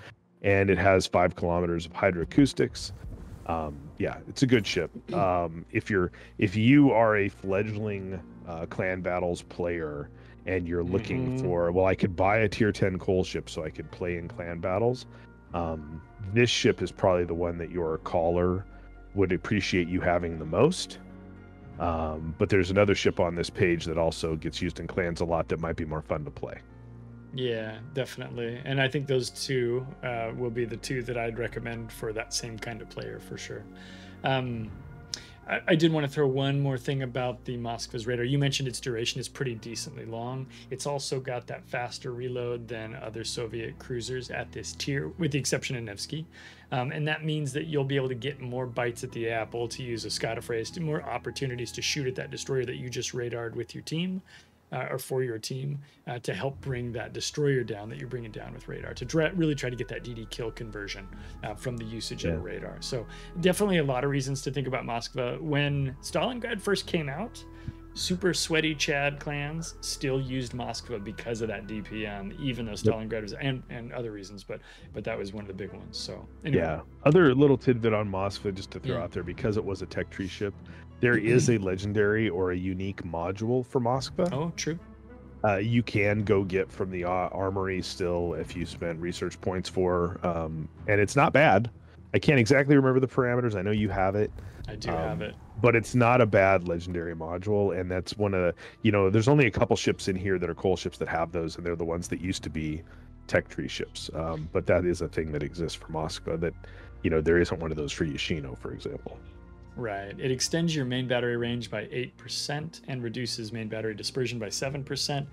and it has five kilometers of hydroacoustics. Um, yeah, it's a good ship. Um, if you're if you are a fledgling uh, clan battles player and you're looking Mhm. for well, I could buy a tier 10 coal ship so I could play in clan battles. Um, this ship is probably the one that your caller would appreciate you having the most. Um, but there's another ship on this page that also gets used in clans a lot that might be more fun to play. Yeah, definitely. And I think those two uh, will be the two that I'd recommend for that same kind of player for sure. Um, I, I did want to throw one more thing about the Moskva's radar. You mentioned its duration is pretty decently long. It's also got that faster reload than other Soviet cruisers at this tier, with the exception of Nevsky. Um, and that means that you'll be able to get more bites at the apple, to use a Skada phrase, more opportunities to shoot at that destroyer that you just radared with your team uh, or for your team uh, to help bring that destroyer down that you're bringing down with radar to dra- really try to get that DD kill conversion uh, from the usage Yeah. of radar. So definitely a lot of reasons to think about Moskva. When Stalingrad first came out, super sweaty Chad clans still used Moskva because of that DPM, even though Stalingrad was and and other reasons, but but that was one of the big ones. So anyway, Yeah. Other little tidbit on Moskva just to throw Yeah. out there because it was a tech tree ship. There is a legendary or a unique module for Moskva. oh true, Uh, you can go get from the uh, armory still if you spent research points for, um, and it's not bad. I can't exactly remember the parameters. I know you have it, I do Um, have it. but it's not a bad legendary module, and that's one of the, you know, there's only a couple ships in here that are coal ships that have those, and they're the ones that used to be tech tree ships. Um, but that is a thing that exists for Moskva that, you know, there isn't one of those for Yoshino, for example. Right. It extends your main battery range by 8% and reduces main battery dispersion by 7%,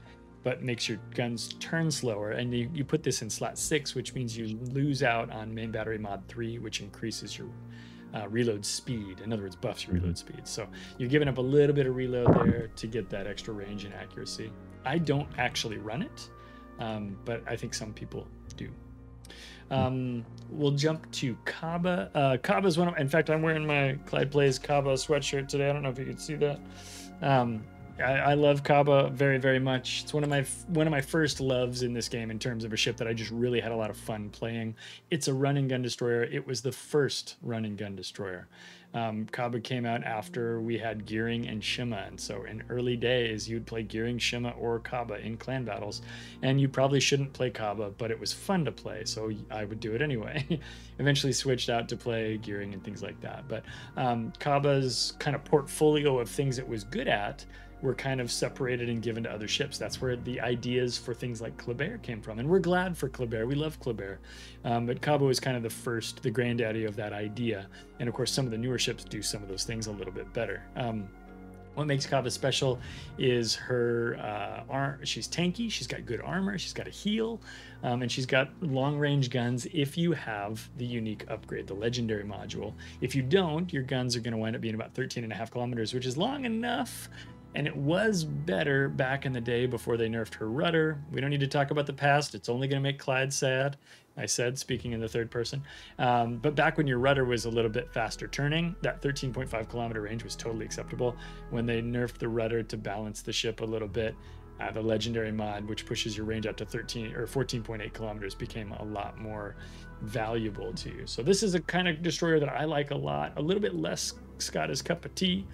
but makes your guns turn slower. And you, you put this in slot 6, which means you lose out on main battery mod 3, which increases your uh, reload speed. In other words, buffs your reload speed. So you're giving up a little bit of reload there to get that extra range and accuracy. I don't actually run it, um, but I think some people do. Um, we'll jump to Kaba. Uh, Kaba is one of, in fact, I'm wearing my Clyde Plays Kaba sweatshirt today. I don't know if you can see that. Um, I, I love Kaba very, very much. It's one of my one of my first loves in this game in terms of a ship that I just really had a lot of fun playing. It's a running gun destroyer. It was the first running gun destroyer. Um, Kaba came out after we had Gearing and Shima, and so in early days you'd play Gearing, Shima, or Kaba in clan battles, and you probably shouldn't play Kaba, but it was fun to play, so I would do it anyway. Eventually switched out to play Gearing and things like that, but um, Kaba's kind of portfolio of things it was good at were kind of separated and given to other ships. That's where the ideas for things like Kleber came from. And we're glad for Kleber. We love Kleber. Um, but Kaba is kind of the first, the granddaddy of that idea. And of course, some of the newer ships do some of those things a little bit better. Um, what makes Kaba special is her uh, arm. She's tanky. She's got good armor. She's got a heal, um, and she's got long range guns. If you have the unique upgrade, the legendary module. If you don't, your guns are going to wind up being about 13 and a half kilometers, which is long enough and it was better back in the day before they nerfed her rudder. We don't need to talk about the past. It's only going to make Clyde sad. I said, speaking in the third person. Um, but back when your rudder was a little bit faster turning, that 13.5 kilometer range was totally acceptable. When they nerfed the rudder to balance the ship a little bit, uh, the legendary mod, which pushes your range out to 13 or 14.8 kilometers, became a lot more valuable to you. So this is a kind of destroyer that I like a lot. A little bit less Skada's cup of tea.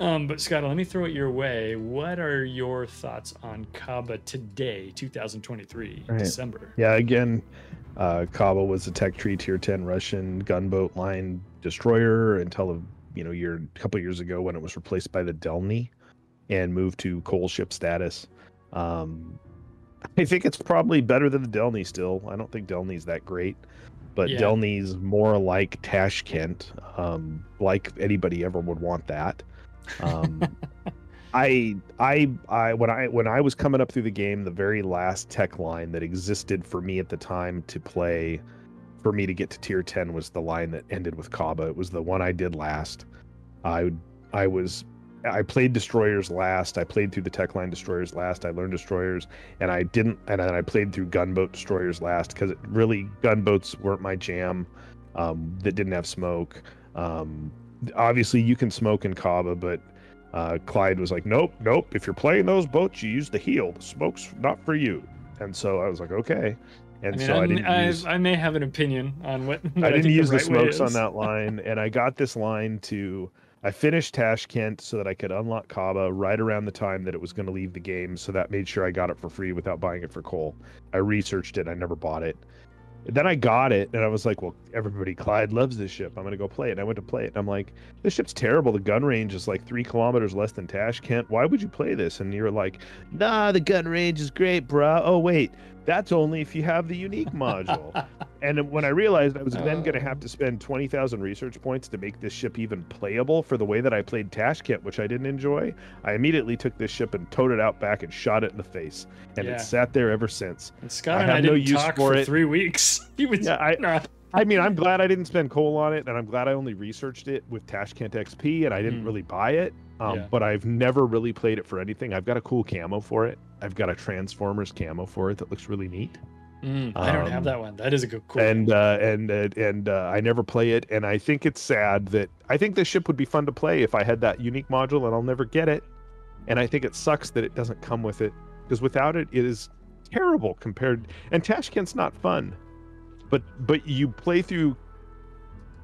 Um, but Scott, let me throw it your way. What are your thoughts on Kaba today, 2023, Right. December? Yeah, again, uh, Kaba was a tech tree tier 10 Russian gunboat line destroyer until a you know year a couple years ago when it was replaced by the Delny and moved to coal ship status. Um, I think it's probably better than the Delny still. I don't think Delny's that great, but Yeah. Delny's more like Tashkent, um, like anybody ever would want that. Um, I I I when I when I was coming up through the game, the very last tech line that existed for me at the time to play for me to get to tier 10 was the line that ended with Kaba. It was the one I did last. I I was I played destroyers last. I played through the tech line destroyers last. I learned destroyers and I didn't and then I played through gunboat destroyers last because it really gunboats weren't my jam. um, that didn't have smoke. Um, obviously, you can smoke in Kaba, but uh, Clyde was like, "Nope, nope. If you're playing those boats, you use the heal. The smoke's not for you." And so I was like, "Okay." And I mean, so I I'm- didn't I, use I may have an opinion on what, what I didn't use the, right way smokes on that line, and I got this line to. I finished Tashkent so that I could unlock Kaba right around the time that it was going to leave the game. So that made sure I got it for free without buying it for coal. I researched it. I never bought it. Then I got it, and I was like, "Well, everybody, Clyde loves this ship. I'm going to go play it." And I went to play it, and I'm like, "This ship's terrible. The gun range is like three kilometers less than Tashkent. Why would you play this?" And you're like, "Nah, the gun range is great, bro. Oh wait, that's only if you have the unique module." And when I realized I was then going to Oh. have to spend 20,000 research points to make this ship even playable for the way that I played Tashkent, which I didn't enjoy, I immediately took this ship and towed it out back and shot it in the face. And Yeah. it sat there ever since. And Scott I and I no didn't use talk for for, it. three weeks. He was Yeah, I-. I mean, I'm glad I didn't spend coal on it, and I'm glad I only researched it with Tashkent XP, and I didn't Mm. really buy it. Um, Yeah. But I've never really played it for anything. I've got a cool camo for it. I've got a Transformers camo for it that looks really neat. Mm, I don't have Um, that one. That is a good cool. and uh, and uh, and uh, I never play it, and I think it's sad that I think this ship would be fun to play if I had that unique module, and I'll never get it. And I think it sucks that it doesn't come with it because without it, it is terrible compared. And Tashkent's not fun, but but you play through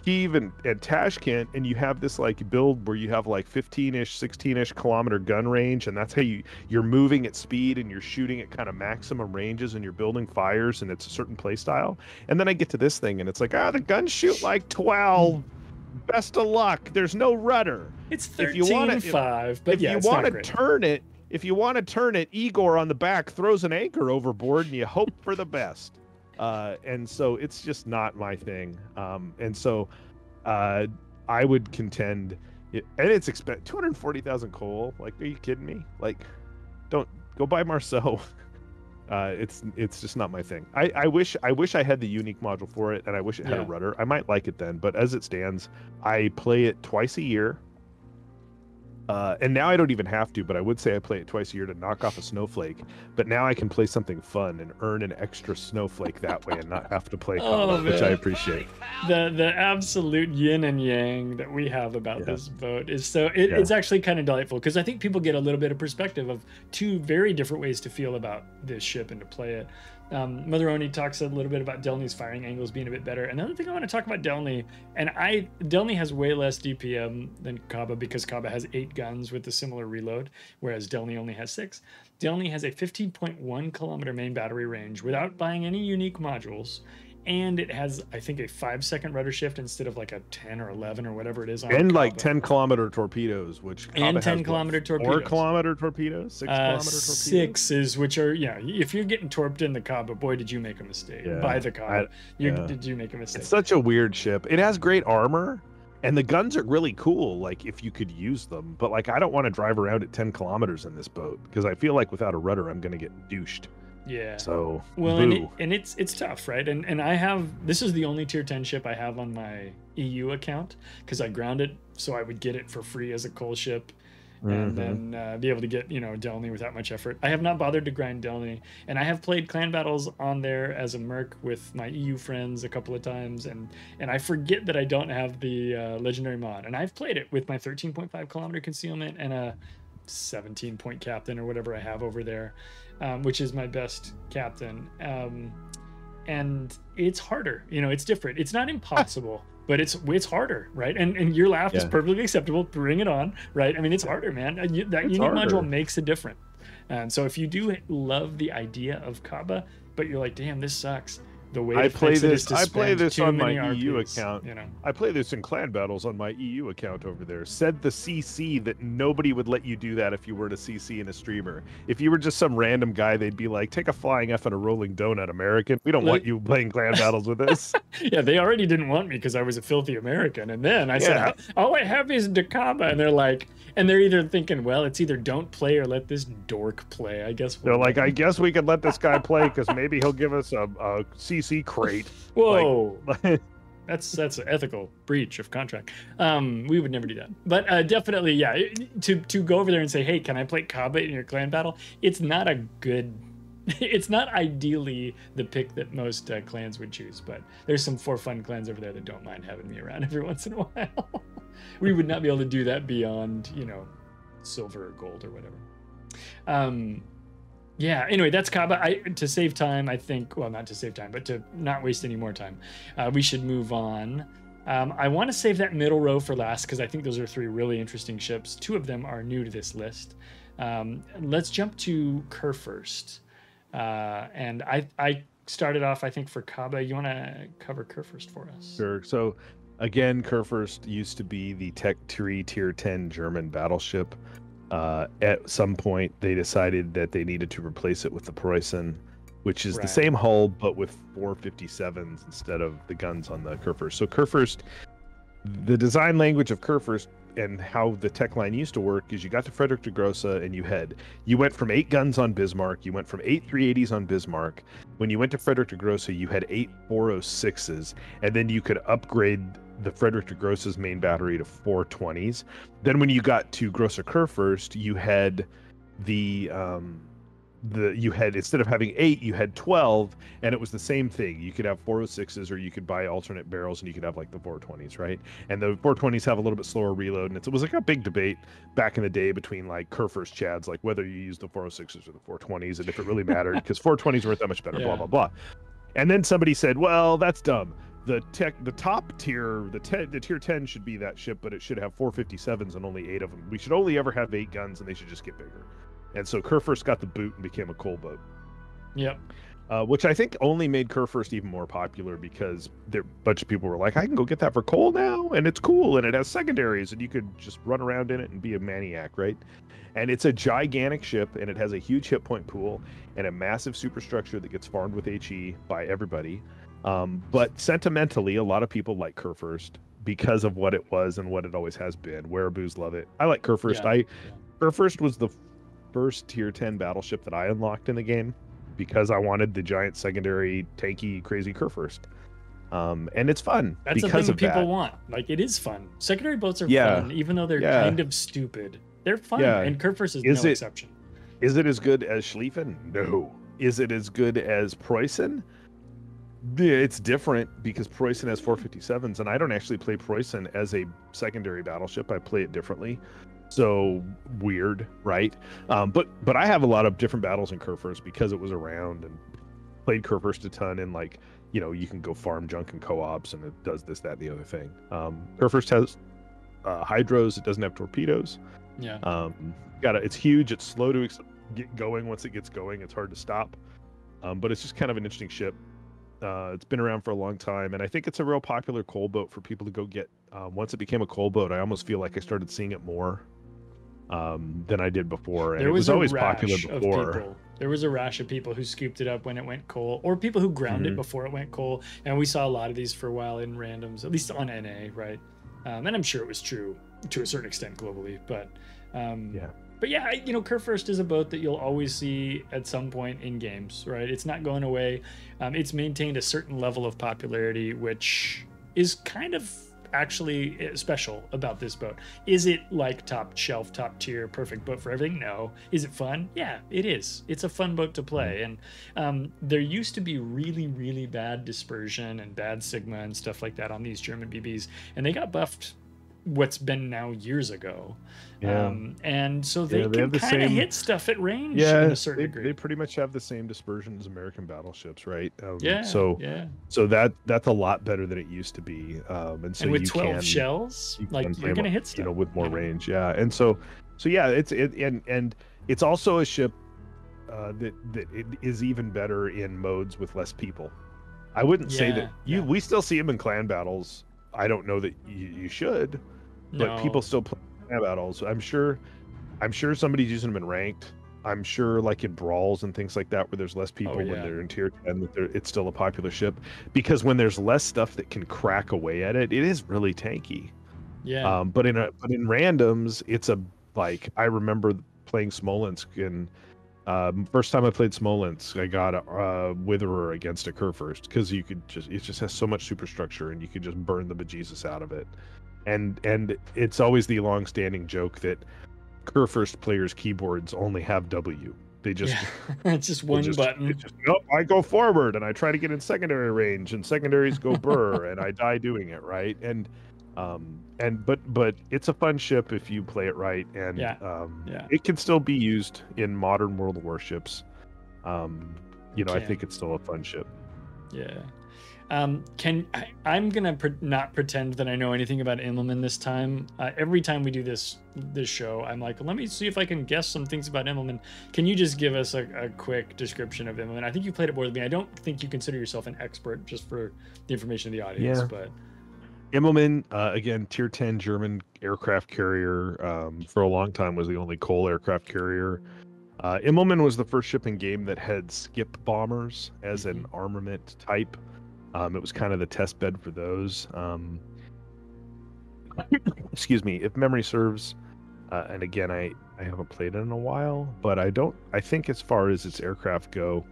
Kiev and, and Tashkent, and you have this like build where you have like 15ish, 16ish kilometer gun range, and that's how you you're moving at speed and you're shooting at kind of maximum ranges and you're building fires, and it's a certain play style. And then I get to this thing, and it's like, ah, the guns shoot like 12. Best of luck. There's no rudder. it's if thirteen you wanna- five, but if yeah, you want to turn it, if you want to turn it, Igor on the back throws an anchor overboard, and you hope for the best. Uh, and so it's just not my thing. Um, and so uh, I would contend, it, and it's expensive. Two hundred forty thousand coal. Like, are you kidding me? Like, don't go buy Marceau. Uh, it's it's just not my thing. I, I wish I wish I had the unique module for it, and I wish it had a rudder. I might like it then, but as it stands, I play it twice a year. Uh, and now I don't even have to, but I would say I play it twice a year to knock off a snowflake. But now I can play something fun and earn an extra snowflake that way, and not have to play Oh, which I appreciate. the the absolute yin and yang that we have about Yeah. this vote is so it, Yeah. it's actually kind of delightful because I think people get a little bit of perspective of two very different ways to feel about this ship and to play it. Um, Mother Oni talks a little bit about Delny's firing angles being a bit better. Another thing I want to talk about Delny, and I Delny has way less DPM than Kaba because Kaba has eight guns with a similar reload, whereas Delny only has six. Delny has a 15.1 kilometer main battery range without buying any unique modules, and it has I think a five second rudder shift instead of like a 10 or 11 or whatever it is on And like 10 kilometer torpedoes, which And Kaba 10 has, what, kilometer Four torpedoes. kilometer torpedoes, six Uh, kilometer torpedoes. sixes, which are yeah. If you're getting torped in the Kaba, boy, did you make a mistake. Yeah, By the Kaba, you yeah. did you make a mistake? It's such a weird ship. It has great armor, and the guns are really cool. Like if you could use them, but like I don't want to drive around at 10 kilometers in this boat because I feel like without a rudder, I'm gonna get douched. Yeah. So Well, and, it, and it's it's tough, right? And and I have this is the only tier ten ship I have on my EU account because I ground it so I would get it for free as a coal ship, and Mhm. then uh, be able to get you know Delny without much effort. I have not bothered to grind Delny, and I have played clan battles on there as a merc with my EU friends a couple of times, and and I forget that I don't have the uh, legendary mod, and I've played it with my 13.5 kilometer concealment and a 17 point captain or whatever I have over there, um, which is my best captain. Um, and it's harder, you know, it's different. It's not impossible, but it's it's harder, right? And and your laugh is perfectly acceptable. Bring it on, right? I mean, it's harder, man. You- That It's unique harder. module makes a difference. And so if you do love the idea of Kaba, but you're like, damn, this sucks. The way I play fix it is this- I play this on my many EU account. You know, I play this in clan battles on my EU account over there. Said the CC that nobody would let you do that if you were to CC in a streamer. If you were just some random guy, they'd be like, "Take a flying F and a rolling donut, American. We don't want you playing clan battles with us." yeah, they already didn't want me because I was a filthy American. And then I Yeah. said, all I have is Dakaba. And they're like, and they're either thinking, well, it's either don't play or let this dork play. I guess. They're like, "I guess we could let this guy play because maybe he'll give us a, a CC crate." whoa. That's that's an ethical breach of contract. Um, we would never do that. But uh, definitely, yeah. To to go over there and say, hey, can I play Kaba in your clan battle? It's not a good it's not ideally the pick that most uh, clans would choose, but there's some for fun clans over there that don't mind having me around every once in a while. we would not be able to do that beyond, you know, silver or gold or whatever. Um, yeah. Anyway, that's Kaba. I, to save time, I think. Well, not to save time, but to not waste any more time, uh, we should move on. Um, I want to save that middle row for last because I think those are three really interesting ships. Two of them are new to this list. Um, let's jump to Kurfürst. Uh, and I, I started off, I think, for Kaba. You want to cover Kurfürst for us? Sure. So, again, Kurfürst used to be the Tech Tree Tier 10 German battleship. Uh, at some point, they decided that they needed to replace it with the Preußen, which is Right. the same hull but with 457s instead of the guns on the Kurfürst. So Kurfürst, the design language of Kurfürst and how the tech line used to work is you got to Friedrich der Große and you had you went from eight guns on Bismarck, you went from eight 380s on Bismarck. When you went to Friedrich der Große, you had eight 406s, and then you could upgrade the Friedrich der Große's main battery to 420s. Then when you got to Grosser Kurfürst, you had the um the you had instead of having eight you had 12 and it was the same thing. You could have 406s or you could buy alternate barrels and you could have like the 420s right? And the 420s have a little bit slower reload and it's, it was like a big debate back in the day between like Kurfürst chads like whether you use the 406s or the 420s and if it really mattered because 420s weren't that much better blah blah blah. And then somebody said well that's dumb the tech the top tier the te- the tier 10 should be that ship but it should have 457s and only eight of them we should only ever have eight guns and they should just get bigger and so Kurfürst got the boot and became a coal boat Yep. uh, which I think only made Kurfürst even more popular because there a bunch of people were like, I can go get that for coal now, and it's cool, and it has secondaries, and you could just run around in it and be a maniac, right? And it's a gigantic ship, and it has a huge hit point pool and a massive superstructure that gets farmed with HE by everybody. Um, but sentimentally, a lot of people like Kurfürst because of what it was and what it always has been. Wehraboos love it. I like Kurfürst. Yeah, I yeah. Kurfürst was the first tier 10 battleship that I unlocked in the game because I wanted the giant secondary tanky crazy Kurfürst. Um, and it's fun That's the thing people that. want. Like it is fun. Secondary boats are Yeah. fun, even though they're Yeah. kind of stupid. They're fun, Yeah. and Kurfürst is, Is no it- exception. Is it as good as Schlieffen? No. Is it as good as Preußen? Yeah, It's different because Preußen has 457s, and I don't actually play Preußen as a secondary battleship. I play it differently. So weird, right? Um, but but I have a lot of different battles in Kurfürst because it was around and played Kurfürst a ton. And like you know, you can go farm junk and co-ops, and it does this, that, and the other thing. Um, Kurfürst has uh, hydros. It doesn't have torpedoes. Yeah. Um, got it's huge. It's slow to ex- get going. Once it gets going, it's hard to stop. Um, but it's just kind of an interesting ship. Uh, it's been around for a long time, and I think it's a real popular coal boat for people to go get. Um, once it became a coal boat, I almost feel like I started seeing it more um, than I did before, and there it was, was a always popular of before. people. There was a rash of people who scooped it up when it went coal, or people who ground it Mhm. before it went coal. And we saw a lot of these for a while in randoms, at least on NA, right? Um, and I'm sure it was true to a certain extent globally, but um, Yeah. But yeah, you know, Kurfürst is a boat that you'll always see at some point in games, right? It's not going away. Um, it's maintained a certain level of popularity, which is kind of actually uh, special about this boat. Is it like top shelf, top tier, perfect boat for everything? No. Is it fun? Yeah, it is. It's a fun boat to play. And um, there used to be really, really bad dispersion and bad Sigma and stuff like that on these German BBs, and they got buffed what's been now years ago. Yeah. Um, and so they Yeah, they can the kind of hit stuff at range yeah, in a certain they, degree. they pretty much have the same dispersion as American battleships, right? Um, yeah. So yeah. so that that's a lot better than it used to be. Um, and so and with 12 can, shells, you like you're gonna mo- hit stuff. you know with more Yeah. range yeah and so so yeah it's it and and it's also a ship uh that that it is even better in modes with less people i wouldn't say that you yeah. we still see them in clan battles i don't know that you, you should but people still play battles i'm sure i'm sure somebody's using them in ranked i'm sure like in brawls and things like that where there's less people when Oh, yeah. they're in tier 10 that they're, it's still a popular ship because when there's less stuff that can crack away at it it is really tanky Yeah. um, but in a but in randoms, it's a like I remember playing Smolensk and um, first time I played Smolensk, I got a uh, Witherer against a Kurfürst because you could just it just has so much superstructure and you could just burn the bejesus out of it. And and it's always the long-standing joke that Kurfürst players' keyboards only have W. They just yeah. it's just one just, button. Just, nope, I go forward and I try to get in secondary range, and secondaries go burr, and I die doing it right. And um, and but but it's a fun ship if you play it right, and Yeah. um, Yeah. it can still be used in modern world warships. Um, you know, I think it's still a fun ship. Yeah. Um, can I, I'm gonna pre- not pretend that I know anything about Immelmann this time. Uh, every time we do this this show, I'm like, let me see if I can guess some things about Immelmann. Can you just give us a, a quick description of Immelmann? I think you played it more than me. I don't think you consider yourself an expert, just for the information of the audience. Yeah. But Immelmann, uh, again, tier 10 German aircraft carrier. Um, for a long time, was the only coal aircraft carrier. Uh, Immelmann was the first ship in game that had skip bombers as an armament type. Um, it was kind of the test bed for those. Um, excuse me, if memory serves, uh, and again, I, I haven't played it in a while, but I don't. I think as far as its aircraft go,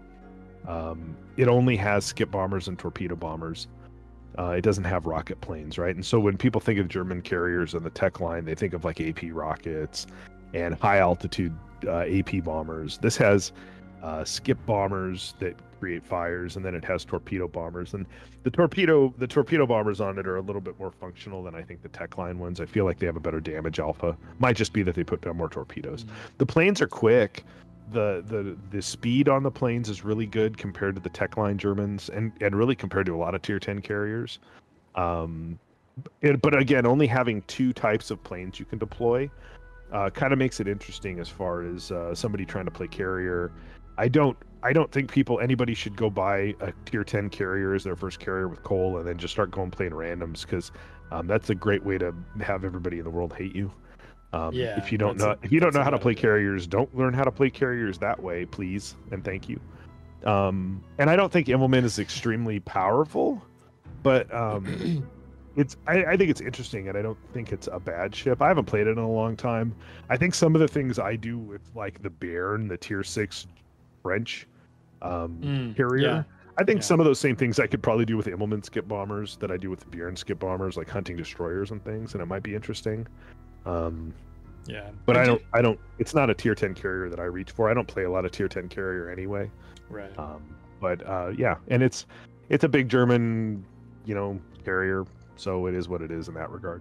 um, it only has skip bombers and torpedo bombers. Uh, it doesn't have rocket planes, right? And so when people think of German carriers on the tech line, they think of like AP rockets and high altitude uh, AP bombers. This has uh, skip bombers that create fires, and then it has torpedo bombers. And the torpedo the torpedo bombers on it are a little bit more functional than I think the tech line ones. I feel like they have a better damage alpha. Might just be that they put down more torpedoes. The planes are quick. The, the the speed on the planes is really good compared to the tech line Germans and, and really compared to a lot of tier 10 carriers. Um, it, but again, only having two types of planes you can deploy uh, kind of makes it interesting as far as uh, somebody trying to play carrier. I don't I don't think people anybody should go buy a tier 10 carrier as their first carrier with coal and then just start going playing randoms because um, that's a great way to have everybody in the world hate you. Um, Yeah, if you don't know a- if you don't know how to play idea. carriers, don't learn how to play carriers that way, please and thank you. Um, and I don't think Immelmann is extremely powerful, but um, it's I, I think it's interesting and I don't think it's a bad ship. I haven't played it in a long time. I think some of the things I do with like the Béarn, the tier six French um, Mm, carrier. yeah, I think yeah. some of those same things I could probably do with Immelmann skip bombers that I do with Béarn skip bombers, like hunting destroyers and things, and it might be interesting. Um, yeah. but I don't, I don't. It's not a tier ten carrier that I reach for. I don't play a lot of tier ten carrier anyway. Right. Um, but uh, yeah, and it's it's a big German, you know, carrier, so it is what it is in that regard.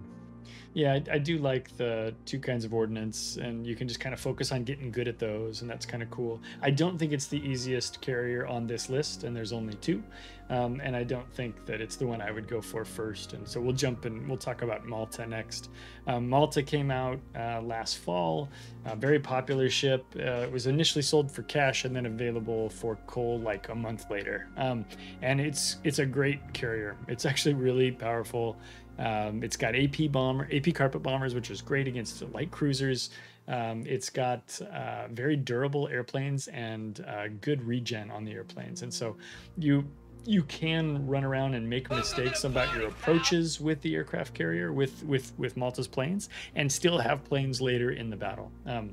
Yeah, I, I do like the two kinds of ordnance, and you can just kind of focus on getting good at those, and that's kind of cool. I don't think it's the easiest carrier on this list, and there's only two, um, and I don't think that it's the one I would go for first. And so we'll jump in. We'll talk about Malta next. Um, Malta came out uh, last fall, a very popular ship. Uh, it was initially sold for cash and then available for coal like a month later. Um, and it's it's a great carrier. It's actually really powerful. Um, it's got AP bomber, AP carpet bombers, which is great against light cruisers. Um, it's got uh, very durable airplanes and uh, good regen on the airplanes, and so you you can run around and make mistakes about your approaches with the aircraft carrier with with with Malta's planes, and still have planes later in the battle. Um,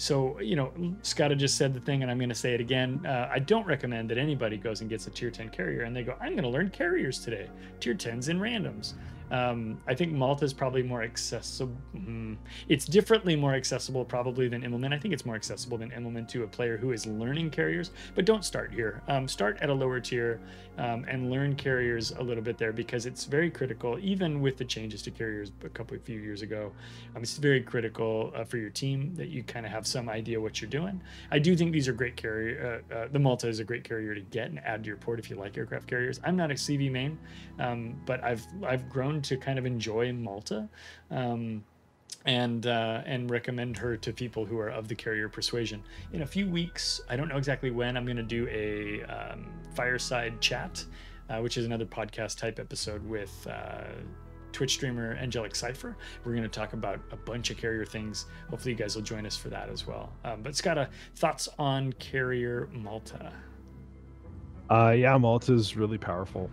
so, you know, Scott had just said the thing, and I'm going to say it again. Uh, I don't recommend that anybody goes and gets a tier 10 carrier and they go, I'm going to learn carriers today. Tier 10s in randoms. Um, I think Malta is probably more accessible. mm, It's differently more accessible probably than Immelmann. I think it's more accessible than Immelmann to a player who is learning carriers, but don't start here. Um, start at a lower tier um, and learn carriers a little bit there because it's very critical, even with the changes to carriers a couple of few years ago. Um, it's very critical uh, for your team that you kind of have some idea what you're doing. I do think these are great carrier. Uh, uh, the Malta is a great carrier to get and add to your port if you like aircraft carriers. I'm not a CV main, um, but I've I've grown to kind of enjoy Malta. Um, and uh, and recommend her to people who are of the carrier persuasion. In a few weeks, I don't know exactly when, I'm going to do a um, fireside chat, uh, which is another podcast type episode with uh, Twitch streamer Angelic Cipher. We're going to talk about a bunch of carrier things. Hopefully, you guys will join us for that as well. Um, but Scott, uh, thoughts on carrier Malta? Uh, yeah, Malta's really powerful.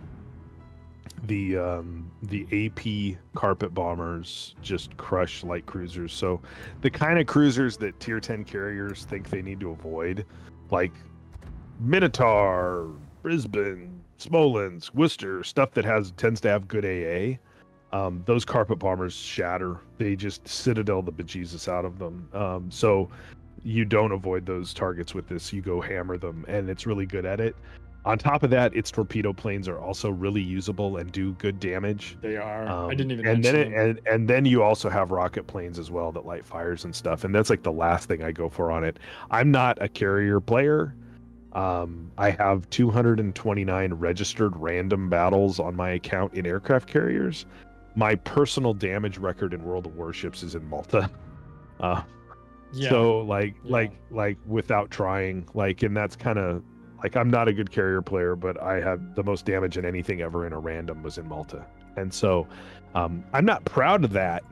The um, the AP carpet bombers just crush light cruisers. So the kind of cruisers that tier ten carriers think they need to avoid, like Minotaur, Brisbane, Smolensk, Worcester, stuff that has tends to have good AA. Um, those carpet bombers shatter. They just citadel the bejesus out of them. Um, so you don't avoid those targets with this. You go hammer them, and it's really good at it. On top of that, its torpedo planes are also really usable and do good damage. They are. Um, I didn't even. and then it, and and then you also have rocket planes as well that light fires and stuff. And that's like the last thing I go for on it. I'm not a carrier player. Um, I have 229 registered random battles on my account in aircraft carriers. My personal damage record in World of Warships is in Malta. Uh, yeah. so like Yeah. like like without trying, like and that's kind of like I'm not a good carrier player, but I have the most damage in anything ever in a random was in Malta, and so um, I'm not proud of that,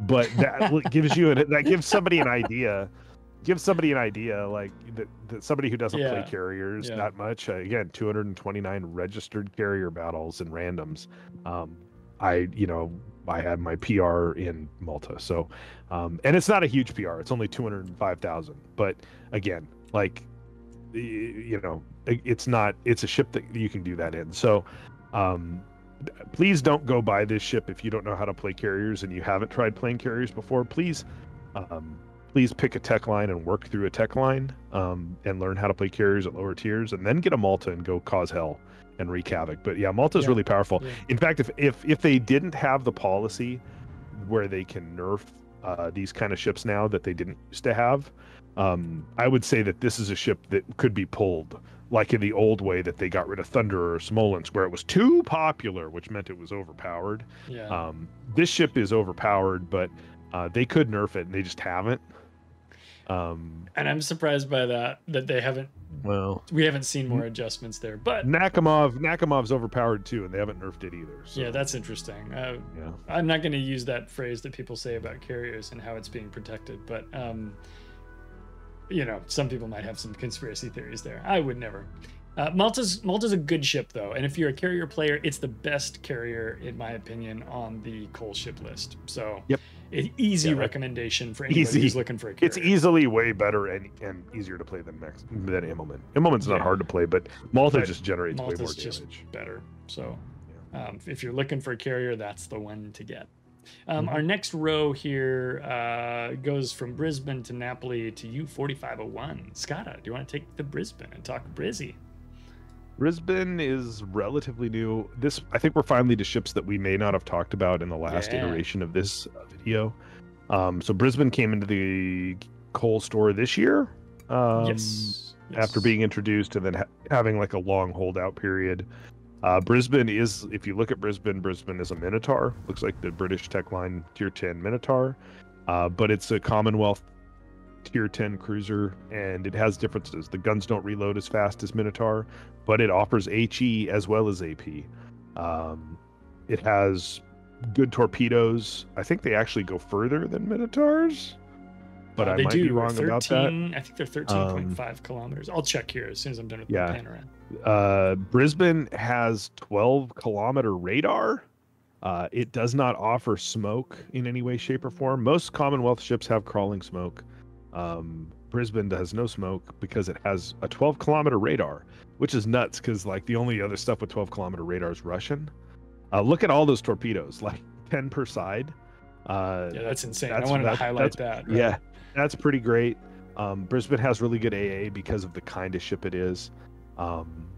but that gives you an, that gives somebody an idea. Gives somebody an idea, like that, that somebody who doesn't play carriers Yeah. that much. Uh, again, 229 registered carrier battles and randoms. Um, I, you know, I had my PR in Malta, so um, and it's not a huge PR. It's only 205,000. But again, like you know, it's not. It's a ship that you can do that in. So, um, please don't go buy this ship if you don't know how to play carriers and you haven't tried playing carriers before. Please, um, please pick a tech line and work through a tech line um, and learn how to play carriers at lower tiers, and then get a Malta and go cause hell and wreak havoc. But yeah, Malta's Yeah. really powerful. Yeah. In fact, if if if they didn't have the policy where they can nerf uh, these kind of ships now that they didn't used to have, um, I would say that this is a ship that could be pulled like in the old way that they got rid of Thunder or Smolensk, where it was too popular, which meant it was overpowered. yeah. Um, this ship is overpowered, but uh, they could nerf it, and they just haven't. Um, and I'm surprised by that that they haven't. well, We haven't seen more adjustments there, but Nakhimov, Nakhimov's overpowered too, and they haven't nerfed it either. So, yeah, that's interesting. Uh, yeah. I'm not going to use that phrase that people say about carriers and how it's being protected, but um, you know, some people might have some conspiracy theories there. I would never. Uh, Malta's Malta's a good ship though, and if you're a carrier player, it's the best carrier in my opinion on the coal ship list. So, Yep. an easy Yeah. recommendation for anybody Easy. who's looking for a carrier. It's easily way better and, and easier to play than Max than Immelmann. Immelmann's not hard to play, but Malta But just generates way more Malta's damage. just better. So, um, if you're looking for a carrier, that's the one to get. Um, Mhm. Our next row here uh, goes from Brisbane to Napoli to U4501. Skada, do you want to take the Brisbane and talk Brizzy? Brisbane is relatively new. This, I think, we're finally to ships that we may not have talked about in the last Yeah. iteration of this uh, video. Um, so Brisbane came into the coal store this year. Um, yes. After being introduced and then ha- having like a long holdout period. Uh, Brisbane is, if you look at Brisbane, Brisbane is a Minotaur. Looks like the British Tech Line Tier 10 Minotaur, uh, but it's a Commonwealth Tier 10 cruiser, and it has differences. The guns don't reload as fast as Minotaur, but it offers HE as well as AP. Um, it has good torpedoes. I think they actually go further than Minotaurs, but Uh, I might do. be wrong 13, about that. Um, I think they're 13.5 kilometers. I'll check here as soon as I'm done with Yeah. the panorama. Uh, Brisbane has 12 kilometer radar. Uh, it does not offer smoke in any way, shape, or form. Most Commonwealth ships have crawling smoke. Um, Brisbane has no smoke because it has a 12 kilometer radar, which is nuts because like the only other stuff with 12 kilometer radar is Russian. Uh, look at all those torpedoes, like 10 per side. Uh, Yeah, that's insane. that's- I wanted to highlight that. right? yeah, that's pretty great. Um, Brisbane has really good AA because of the kind of ship it is. Um,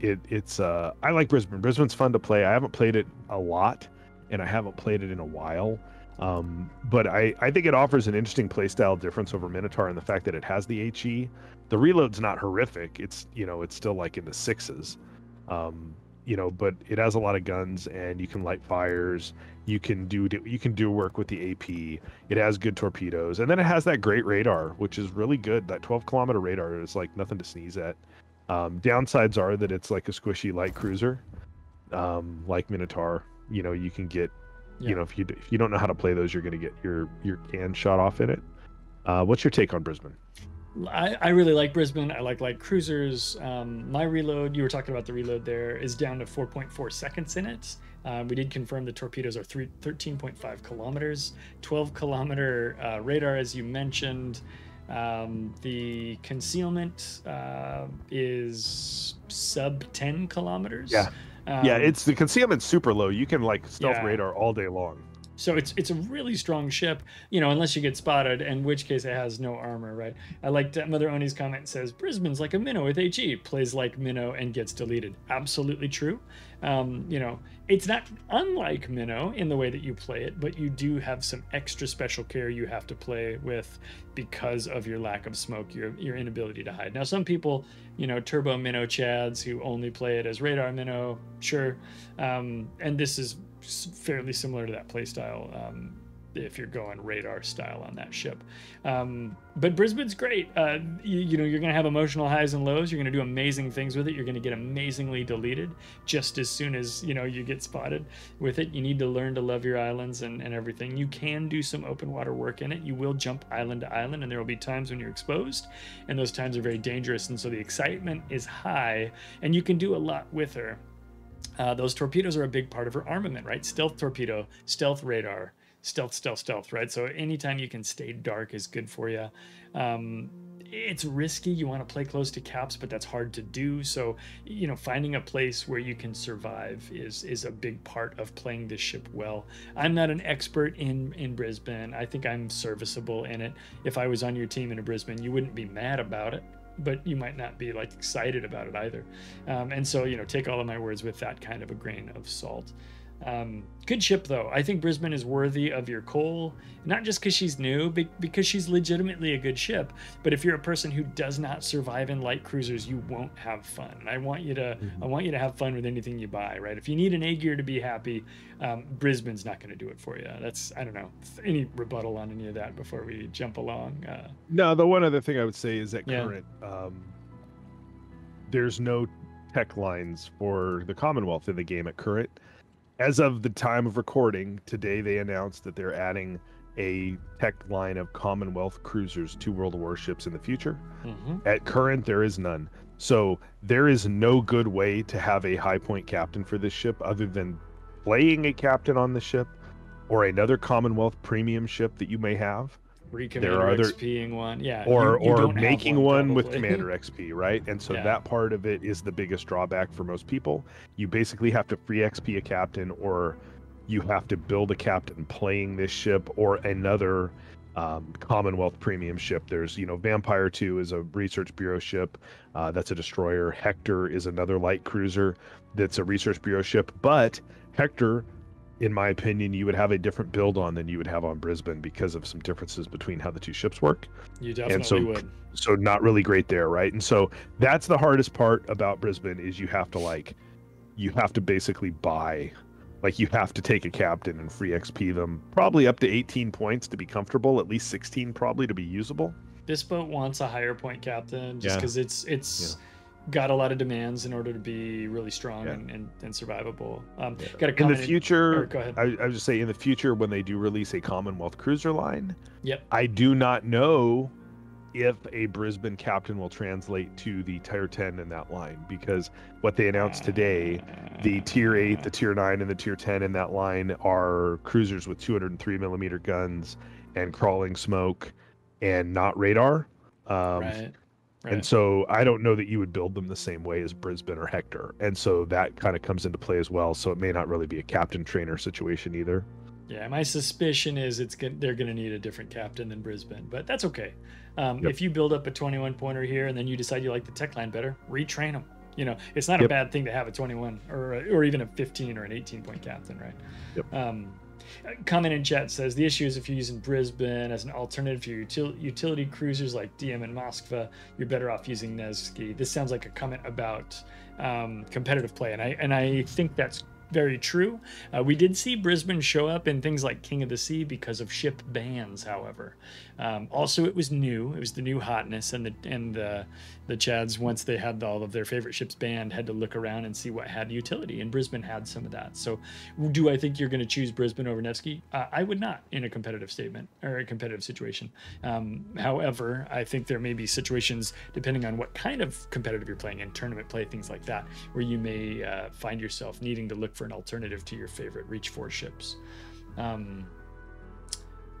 it it's uh, I like Brisbane. Brisbane's fun to play. I haven't played it a lot, and I haven't played it in a while. Um, but I I think it offers an interesting playstyle difference over Minotaur in the fact that it has the HE. The reload's not horrific. It's you know it's still like in the sixes. Um, you know, but it has a lot of guns and you can light fires. You can do you can do work with the AP. It has good torpedoes, and then it has that great radar, which is really good. That 12 kilometer radar is like nothing to sneeze at. Um, downsides are that it's like a squishy light cruiser, um, like Minotaur. You know, you can get, Yeah. you know, if you if you don't know how to play those, you're going to get your your can shot off in it. Uh, what's your take on Brisbane? I, I really like Brisbane. I like light cruisers. Um, my reload, you were talking about the reload there, is down to 4.4 seconds in it. Uh, we did confirm the torpedoes are three, 13.5 kilometers, 12 kilometer uh, radar, as you mentioned. Um, the concealment uh, is sub 10 kilometers. Yeah. Um, yeah, it's the concealment's super low. You can like stealth yeah. radar all day long. So it's it's a really strong ship, you know, unless you get spotted, in which case it has no armor, right? I like Mother Oni's comment says Brisbane's like a minnow with HE, plays like minnow and gets deleted. Absolutely true. Um, you know, it's not unlike minnow in the way that you play it, but you do have some extra special care you have to play with because of your lack of smoke, your your inability to hide. Now, some people, you know, turbo minnow chads who only play it as radar minnow, sure, um, and this is fairly similar to that playstyle um, if you're going radar style on that ship. Um, but Brisbane's great. Uh, you, you, know, you're going to have emotional highs and lows. You're going to do amazing things with it. You're going to get amazingly deleted just as soon as, you know, you get spotted with it. You need to learn to love your islands and, and everything. You can do some open water work in it. You will jump island to island, and there will be times when you're exposed, and those times are very dangerous. And so the excitement is high, and you can do a lot with her. Uh, those torpedoes are a big part of her armament, right? Stealth torpedo, stealth radar, stealth, stealth, stealth, right? So anytime you can stay dark is good for you. Um, it's risky. You want to play close to caps, but that's hard to do. So, you know, finding a place where you can survive is is a big part of playing this ship well. I'm not an expert in in Brisbane. I think I'm serviceable in it. If I was on your team in a Brisbane, you wouldn't be mad about it but you might not be like excited about it either. Um, and so, you know, take all of my words with that kind of a grain of salt. Um, good ship though. I think Brisbane is worthy of your coal, not just because she's new, but because she's legitimately a good ship. But if you're a person who does not survive in light cruisers, you won't have fun. And I want you to, mm-hmm. I want you to have fun with anything you buy. Right? If you need an Aegir to be happy, um, Brisbane's not going to do it for you. That's I don't know any rebuttal on any of that before we jump along. Uh, no, the one other thing I would say is that yeah. current, um, there's no tech lines for the Commonwealth in the game at current as of the time of recording today, they announced that they're adding a tech line of Commonwealth cruisers to World of Warships in the future. Mm-hmm. At current, there is none. So there is no good way to have a high point captain for this ship other than playing a captain on the ship or another Commonwealth premium ship that you may have there are other XPing one, yeah, or you, you or making one, one with Commander XP, right? And so yeah. that part of it is the biggest drawback for most people. You basically have to free XP a captain, or you have to build a captain playing this ship or another um, Commonwealth premium ship. There's, you know, Vampire 2 is a research bureau ship. Uh, that's a destroyer. Hector is another light cruiser that's a research bureau ship. But Hector in my opinion, you would have a different build on than you would have on Brisbane because of some differences between how the two ships work. You definitely and so, would. So not really great there, right? And so that's the hardest part about Brisbane is you have to like, you have to basically buy, like you have to take a captain and free XP them probably up to 18 points to be comfortable, at least 16 probably to be usable. This boat wants a higher point captain just because yeah. it's it's. Yeah got a lot of demands in order to be really strong yeah. and, and, and, survivable. Um, yeah. got in the future. In, go ahead. I, I was just say in the future when they do release a Commonwealth cruiser line. Yep. I do not know if a Brisbane captain will translate to the tier 10 in that line because what they announced today, the tier 8, the tier 9, and the tier 10 in that line are cruisers with 203 millimeter guns and crawling smoke and not radar. Um, right. Right. And so I don't know that you would build them the same way as Brisbane or Hector. And so that kind of comes into play as well. So it may not really be a captain trainer situation either. Yeah, my suspicion is it's good, they're going to need a different captain than Brisbane, but that's okay. Um, yep. If you build up a 21 pointer here and then you decide you like the tech line better, retrain them. You know, it's not yep. a bad thing to have a 21 or or even a 15 or an 18 point captain, right? Yep. Um, comment in chat says the issue is if you're using Brisbane as an alternative to your util- utility cruisers like DM and Moskva, you're better off using Nevsky. This sounds like a comment about um, competitive play, and I and I think that's very true. Uh, we did see Brisbane show up in things like King of the Sea because of ship bans, however. Um, also, it was new. It was the new hotness, and the and the the Chads once they had all of their favorite ships banned had to look around and see what had utility, and Brisbane had some of that. So, do I think you're going to choose Brisbane over Nevsky? Uh, I would not in a competitive statement or a competitive situation. Um, however, I think there may be situations depending on what kind of competitive you're playing in, tournament play, things like that, where you may uh, find yourself needing to look for an alternative to your favorite Reach Four ships. Um,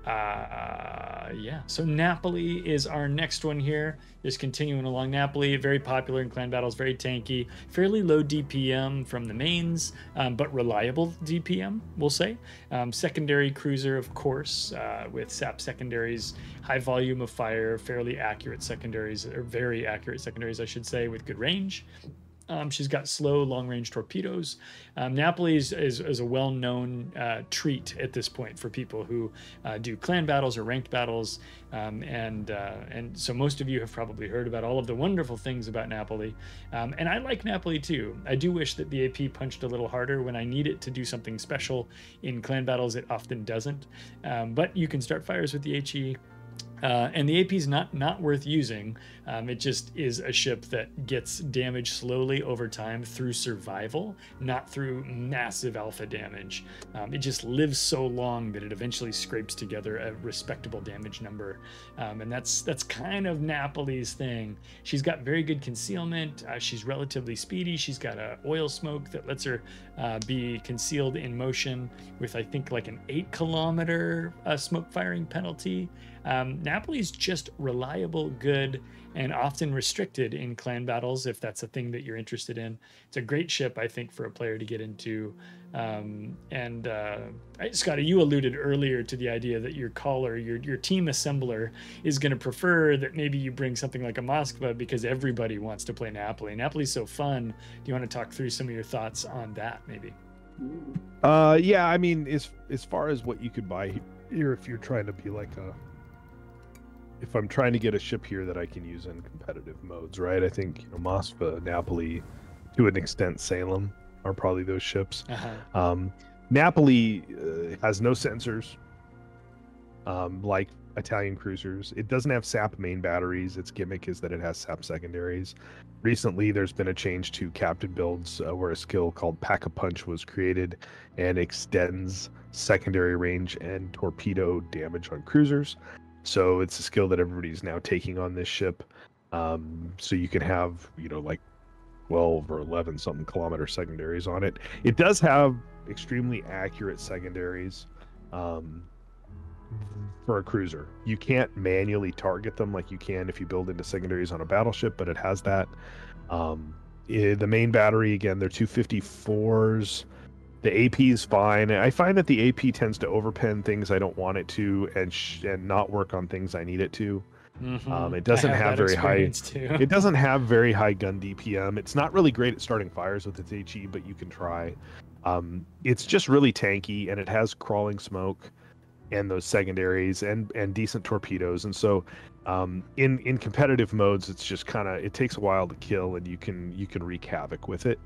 uh, yeah, so Napoli is our next one here. Just continuing along Napoli, very popular in clan battles, very tanky, fairly low DPM from the mains, um, but reliable DPM, we'll say. Um, secondary cruiser, of course, uh, with SAP secondaries, high volume of fire, fairly accurate secondaries, or very accurate secondaries, I should say, with good range. Um, she's got slow, long range torpedoes. Um, Napoli is, is, is a well known uh, treat at this point for people who uh, do clan battles or ranked battles. Um, and, uh, and so most of you have probably heard about all of the wonderful things about Napoli. Um, and I like Napoli too. I do wish that the AP punched a little harder when I need it to do something special. In clan battles, it often doesn't. Um, but you can start fires with the HE. Uh, and the AP is not not worth using. Um, it just is a ship that gets damage slowly over time through survival, not through massive alpha damage. Um, it just lives so long that it eventually scrapes together a respectable damage number, um, and that's that's kind of Napoli's thing. She's got very good concealment. Uh, she's relatively speedy. She's got a oil smoke that lets her uh, be concealed in motion with I think like an eight kilometer uh, smoke firing penalty. Um, Napoli's just reliable, good, and often restricted in clan battles if that's a thing that you're interested in. It's a great ship, I think, for a player to get into. Um, and uh, Scotty, you alluded earlier to the idea that your caller, your your team assembler, is going to prefer that maybe you bring something like a Moskva because everybody wants to play Napoli. Napoli's so fun. Do you want to talk through some of your thoughts on that, maybe? Uh, yeah. I mean, as as far as what you could buy here, if you're trying to be like a if I'm trying to get a ship here that I can use in competitive modes, right? I think you know, Moskva, Napoli, to an extent, Salem are probably those ships. Uh-huh. Um, Napoli uh, has no sensors, um, like Italian cruisers. It doesn't have SAP main batteries. Its gimmick is that it has SAP secondaries. Recently, there's been a change to captain builds uh, where a skill called Pack a Punch was created and extends secondary range and torpedo damage on cruisers. So it's a skill that everybody's now taking on this ship. Um, so you can have, you know, like 12 or 11 something kilometer secondaries on it. It does have extremely accurate secondaries um, for a cruiser. You can't manually target them like you can if you build into secondaries on a battleship, but it has that. Um, it, eh, the main battery, again, they're 254s. The AP is fine. I find that the AP tends to overpen things I don't want it to, and sh- and not work on things I need it to. Mm-hmm. Um, it doesn't have, have very high. It doesn't have very high gun DPM. It's not really great at starting fires with its HE, but you can try. Um, it's just really tanky, and it has crawling smoke, and those secondaries, and and decent torpedoes. And so, um, in in competitive modes, it's just kind of it takes a while to kill, and you can you can wreak havoc with it.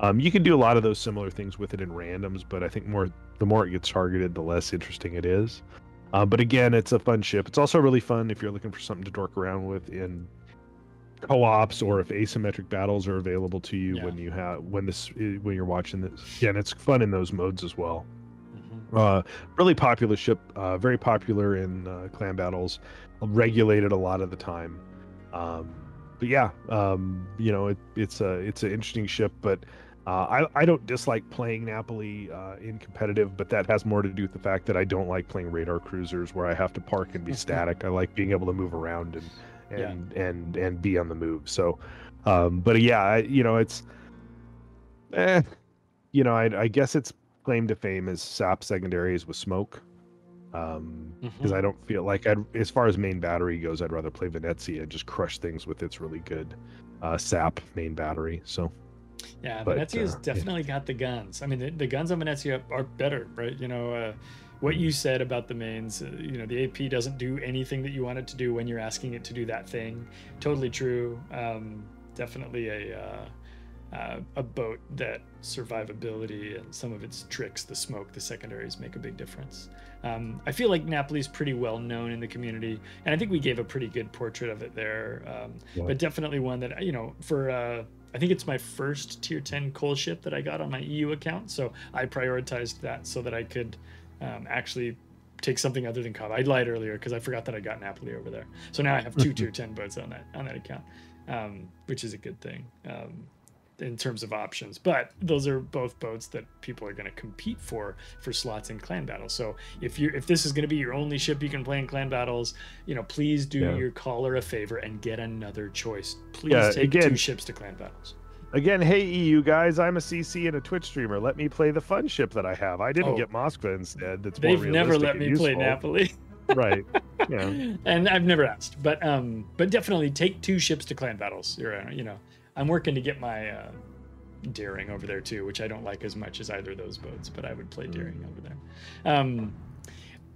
Um, you can do a lot of those similar things with it in randoms, but I think more the more it gets targeted, the less interesting it is. Uh, but again, it's a fun ship. It's also really fun if you're looking for something to dork around with in co-ops or if asymmetric battles are available to you yeah. when you have when this when you're watching this. Yeah, and it's fun in those modes as well. Mm-hmm. Uh, really popular ship, uh, very popular in uh, clan battles, regulated a lot of the time. Um, but yeah, um, you know, it, it's a it's an interesting ship, but uh, I, I don't dislike playing Napoli uh, in competitive, but that has more to do with the fact that I don't like playing radar cruisers where I have to park and be static. I like being able to move around and and yeah. and and be on the move. So, um, but yeah, I, you know, it's, eh, you know, I, I guess its claim to fame is SAP secondaries with smoke. Um, because mm-hmm. I don't feel like I'd, as far as main battery goes, I'd rather play Venezia and just crush things with its really good uh, SAP main battery. So. Yeah, but, Venezia's uh, definitely yeah. got the guns. I mean, the, the, guns on Venezia are better, right? You know, uh, what you said about the mains, uh, you know, the AP doesn't do anything that you want it to do when you're asking it to do that thing. Totally true. Um, definitely a uh, a boat that survivability and some of its tricks, the smoke, the secondaries make a big difference. Um, I feel like Napoli is pretty well known in the community, and I think we gave a pretty good portrait of it there. Um, yeah. But definitely one that you know for uh, I think it's my first tier 10 coal ship that I got on my EU account. So I prioritized that so that I could um, actually take something other than Kaba. I lied earlier because I forgot that I got Napoli over there. So now I have two tier 10 boats on that on that account, um, which is a good thing. In terms of options. But those are both boats that people are going to compete for for slots in clan battles. So if you if this is going to be your only ship you can play in clan battles, you know, please do Yeah. your caller a favor and get another choice. Please Yeah, take again- two ships to clan battles. Again, hey EU guys, I'm a CC and a Twitch streamer. Let me play the fun ship that I have. I didn't Oh. get Moskva instead. That's They've never let me play. Napoli. right. Yeah. and I've never asked, but um, but definitely take two ships to clan battles. You're, you know, I'm working to get my uh, daring over there too, which I don't like as much as either of those boats, but I would play daring over there. Um,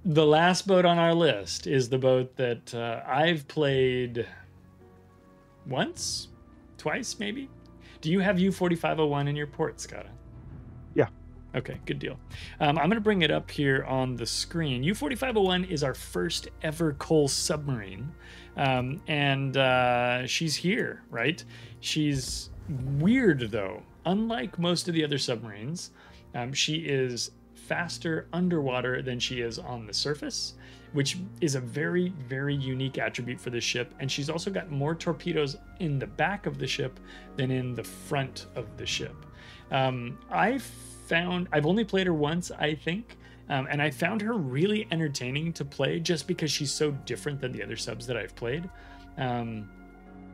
the last boat on our list is the boat that uh, I've played once, twice, maybe. Do you have U4501 in your port, Skada? Yeah. Okay, good deal. Um, I'm going to bring it up here on the screen. U4501 is our first ever coal submarine. Um, and uh, she's here, right? She's weird, though. Unlike most of the other submarines, um, she is faster underwater than she is on the surface, which is a very, very unique attribute for this ship. And she's also got more torpedoes in the back of the ship than in the front of the ship. Um, I found I've only played her once, I think, um, and I found her really entertaining to play just because she's so different than the other subs that I've played. Um,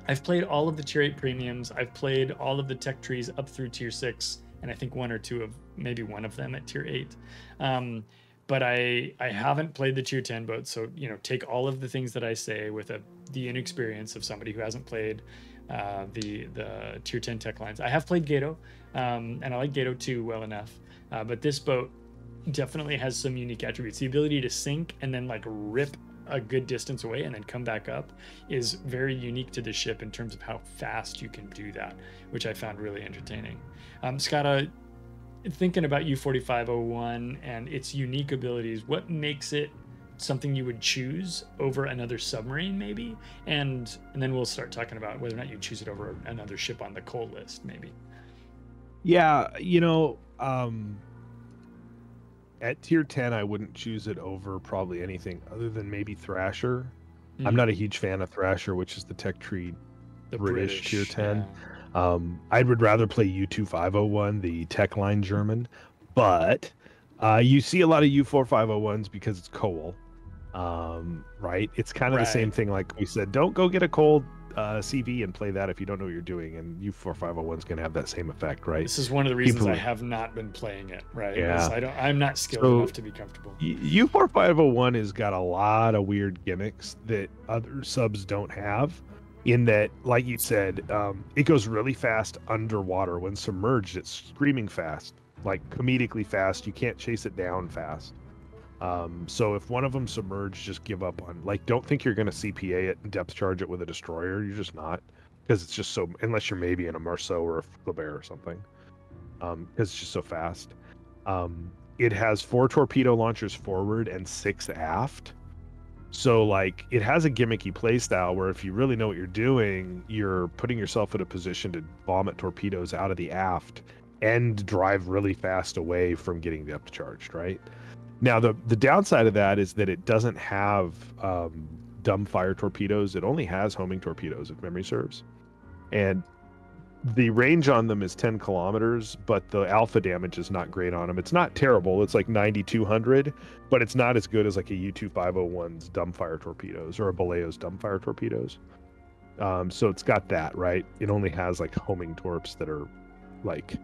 I've played all of the tier 8 premiums. I've played all of the tech trees up through tier 6, and I think one or two of maybe one of them at tier 8. Um, but I I haven't played the tier 10 boat, so you know, take all of the things that I say with a the inexperience of somebody who hasn't played uh, the the tier 10 tech lines. I have played Gato, um, and I like Gato 2 well enough, uh, but this boat definitely has some unique attributes. The ability to sink and then like rip a good distance away and then come back up is very unique to the ship in terms of how fast you can do that, which I found really entertaining. Um, Skada, thinking about U4501 and its unique abilities, what makes it something you would choose over another submarine, maybe? And and then we'll start talking about whether or not you choose it over another ship on the coal list, maybe. Yeah, you know, um at tier 10 I wouldn't choose it over probably anything other than maybe Thrasher. I'm Mhm. not a huge fan of Thrasher, which is the tech tree. the British tier 10. yeah. Um I would rather play U2501, the tech line German, but uh you see a lot of U4501s because it's coal. Um right? It's kind of the same thing like we said, don't go get a cold uh, CV and play that if you don't know what you're doing, and U4501 is going to have that same effect, right? This is one of the reasons People- I have not been playing it. Right? Yeah. I don't. I'm not skilled So- enough to be comfortable. U four five zero one has got a lot of weird gimmicks that other subs don't have. In that, like you said, um, it goes really fast underwater. When submerged, it's screaming fast, like comedically fast. You can't chase it down fast. Um, so if one of them submerged, just give up on. Like, don't think you're going to CPA it and depth charge it with a destroyer. You're just not, because it's just so. Unless you're maybe in a Marceau or a Flaubert or something, because it's just so fast. Um, it has four torpedo launchers forward and six aft. So like it has a gimmicky playstyle where if you really know what you're doing, you're putting yourself in a position to vomit torpedoes out of the aft and drive really fast away from getting depth charged, right? Now the the downside of that is that it doesn't have um, dumb fire torpedoes. It only has homing torpedoes, if memory serves. And the range on them is 10 kilometers, but the alpha damage is not great on them. It's not terrible. It's like 9,200, but it's not as good as like a U-2501's dumbfire torpedoes or a Balao's dumbfire torpedoes. Um, so it's got that, right? It only has like homing torps that are like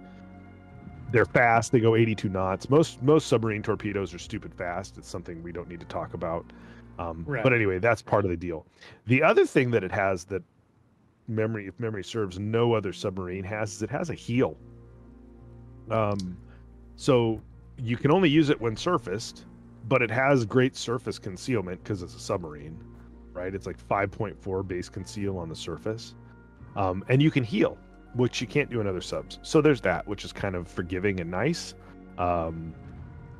they're fast. They go 82 knots. Most most submarine torpedoes are stupid fast. It's something we don't need to talk about. Um, Right. But anyway, that's part of the deal. The other thing that it has that memory, if memory serves, no other submarine has is it has a heel. Um, so you can only use it when surfaced, but it has great surface concealment because it's a submarine, right? It's like 5.4 base conceal on the surface, um, and you can heal, which you can't do in other subs. So there's that, which is kind of forgiving and nice. Um,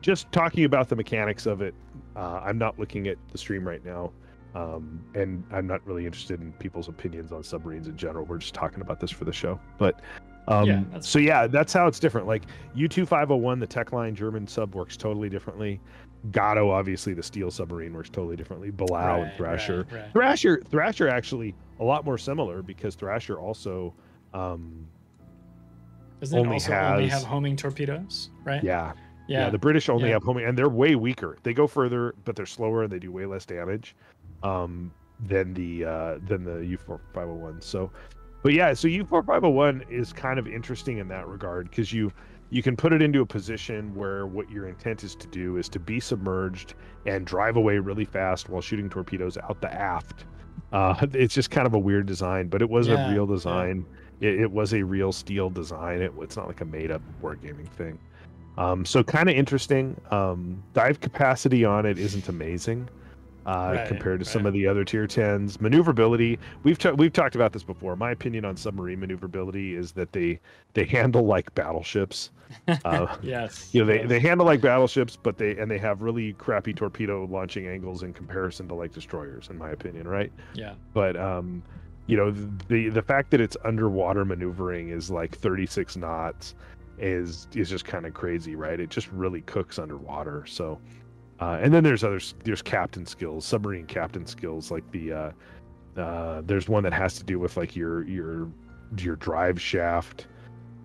just talking about the mechanics of it, uh, I'm not looking at the stream right now. Um, and I'm not really interested in people's opinions on submarines in general. We're just talking about this for the show. But um, Yeah, so yeah, that's how it's different. Like U2501, the tech line German sub works totally differently. Gato, obviously, the steel submarine works totally differently. Balao and Thrasher. right, right. Thrasher, Thrasher actually a lot more similar because Thrasher also um, Doesn't only also only has- have homing torpedoes, right? Yeah, yeah. Yeah. the British only Yeah. have homing, and they're way weaker. They go further, but they're slower and they do way less damage um, than the uh, than the U four five hundred one. So, but yeah, so U four five hundred one is kind of interesting in that regard because you you can put it into a position where what your intent is to do is to be submerged and drive away really fast while shooting torpedoes out the aft. Uh, it's just kind of a weird design, but it was Yeah, a real yeah. It, it was a real steel design. It, it's not like a made up wargaming thing. Um, so kind of interesting. Um, dive capacity on it isn't amazing uh, Right, compared to some of the other tier 10s. Maneuverability, we've we've talked about this before. My opinion on submarine maneuverability is that they they handle like battleships. Uh, yes. you know, they, yes. they handle like battleships, but they and they have really crappy torpedo launching angles in comparison to like destroyers, in my opinion, right? yeah. but um you know the the fact that it's underwater maneuvering is like 36 knots is is just kind of crazy right it just really cooks underwater so uh and then there's others there's captain skills submarine captain skills like the uh uh there's one that has to do with like your your your drive shaft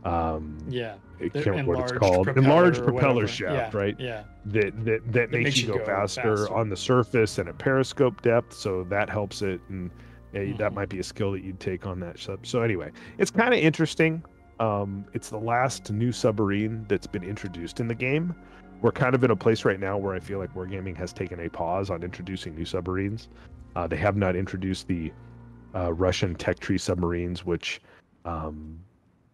um Yeah. I can't remember what it's called enlarged propeller shaft Yeah, right Yeah. that that that makes, you go, faster, faster. on the surface and at periscope depth so that helps it and yeah, that Mhm. might be a skill that you'd take on that sub so anyway it's kind of interesting um it's the last new submarine that's been introduced in the game we're kind of in a place right now where i feel like wargaming has taken a pause on introducing new submarines uh, they have not introduced the uh, russian tech tree submarines which um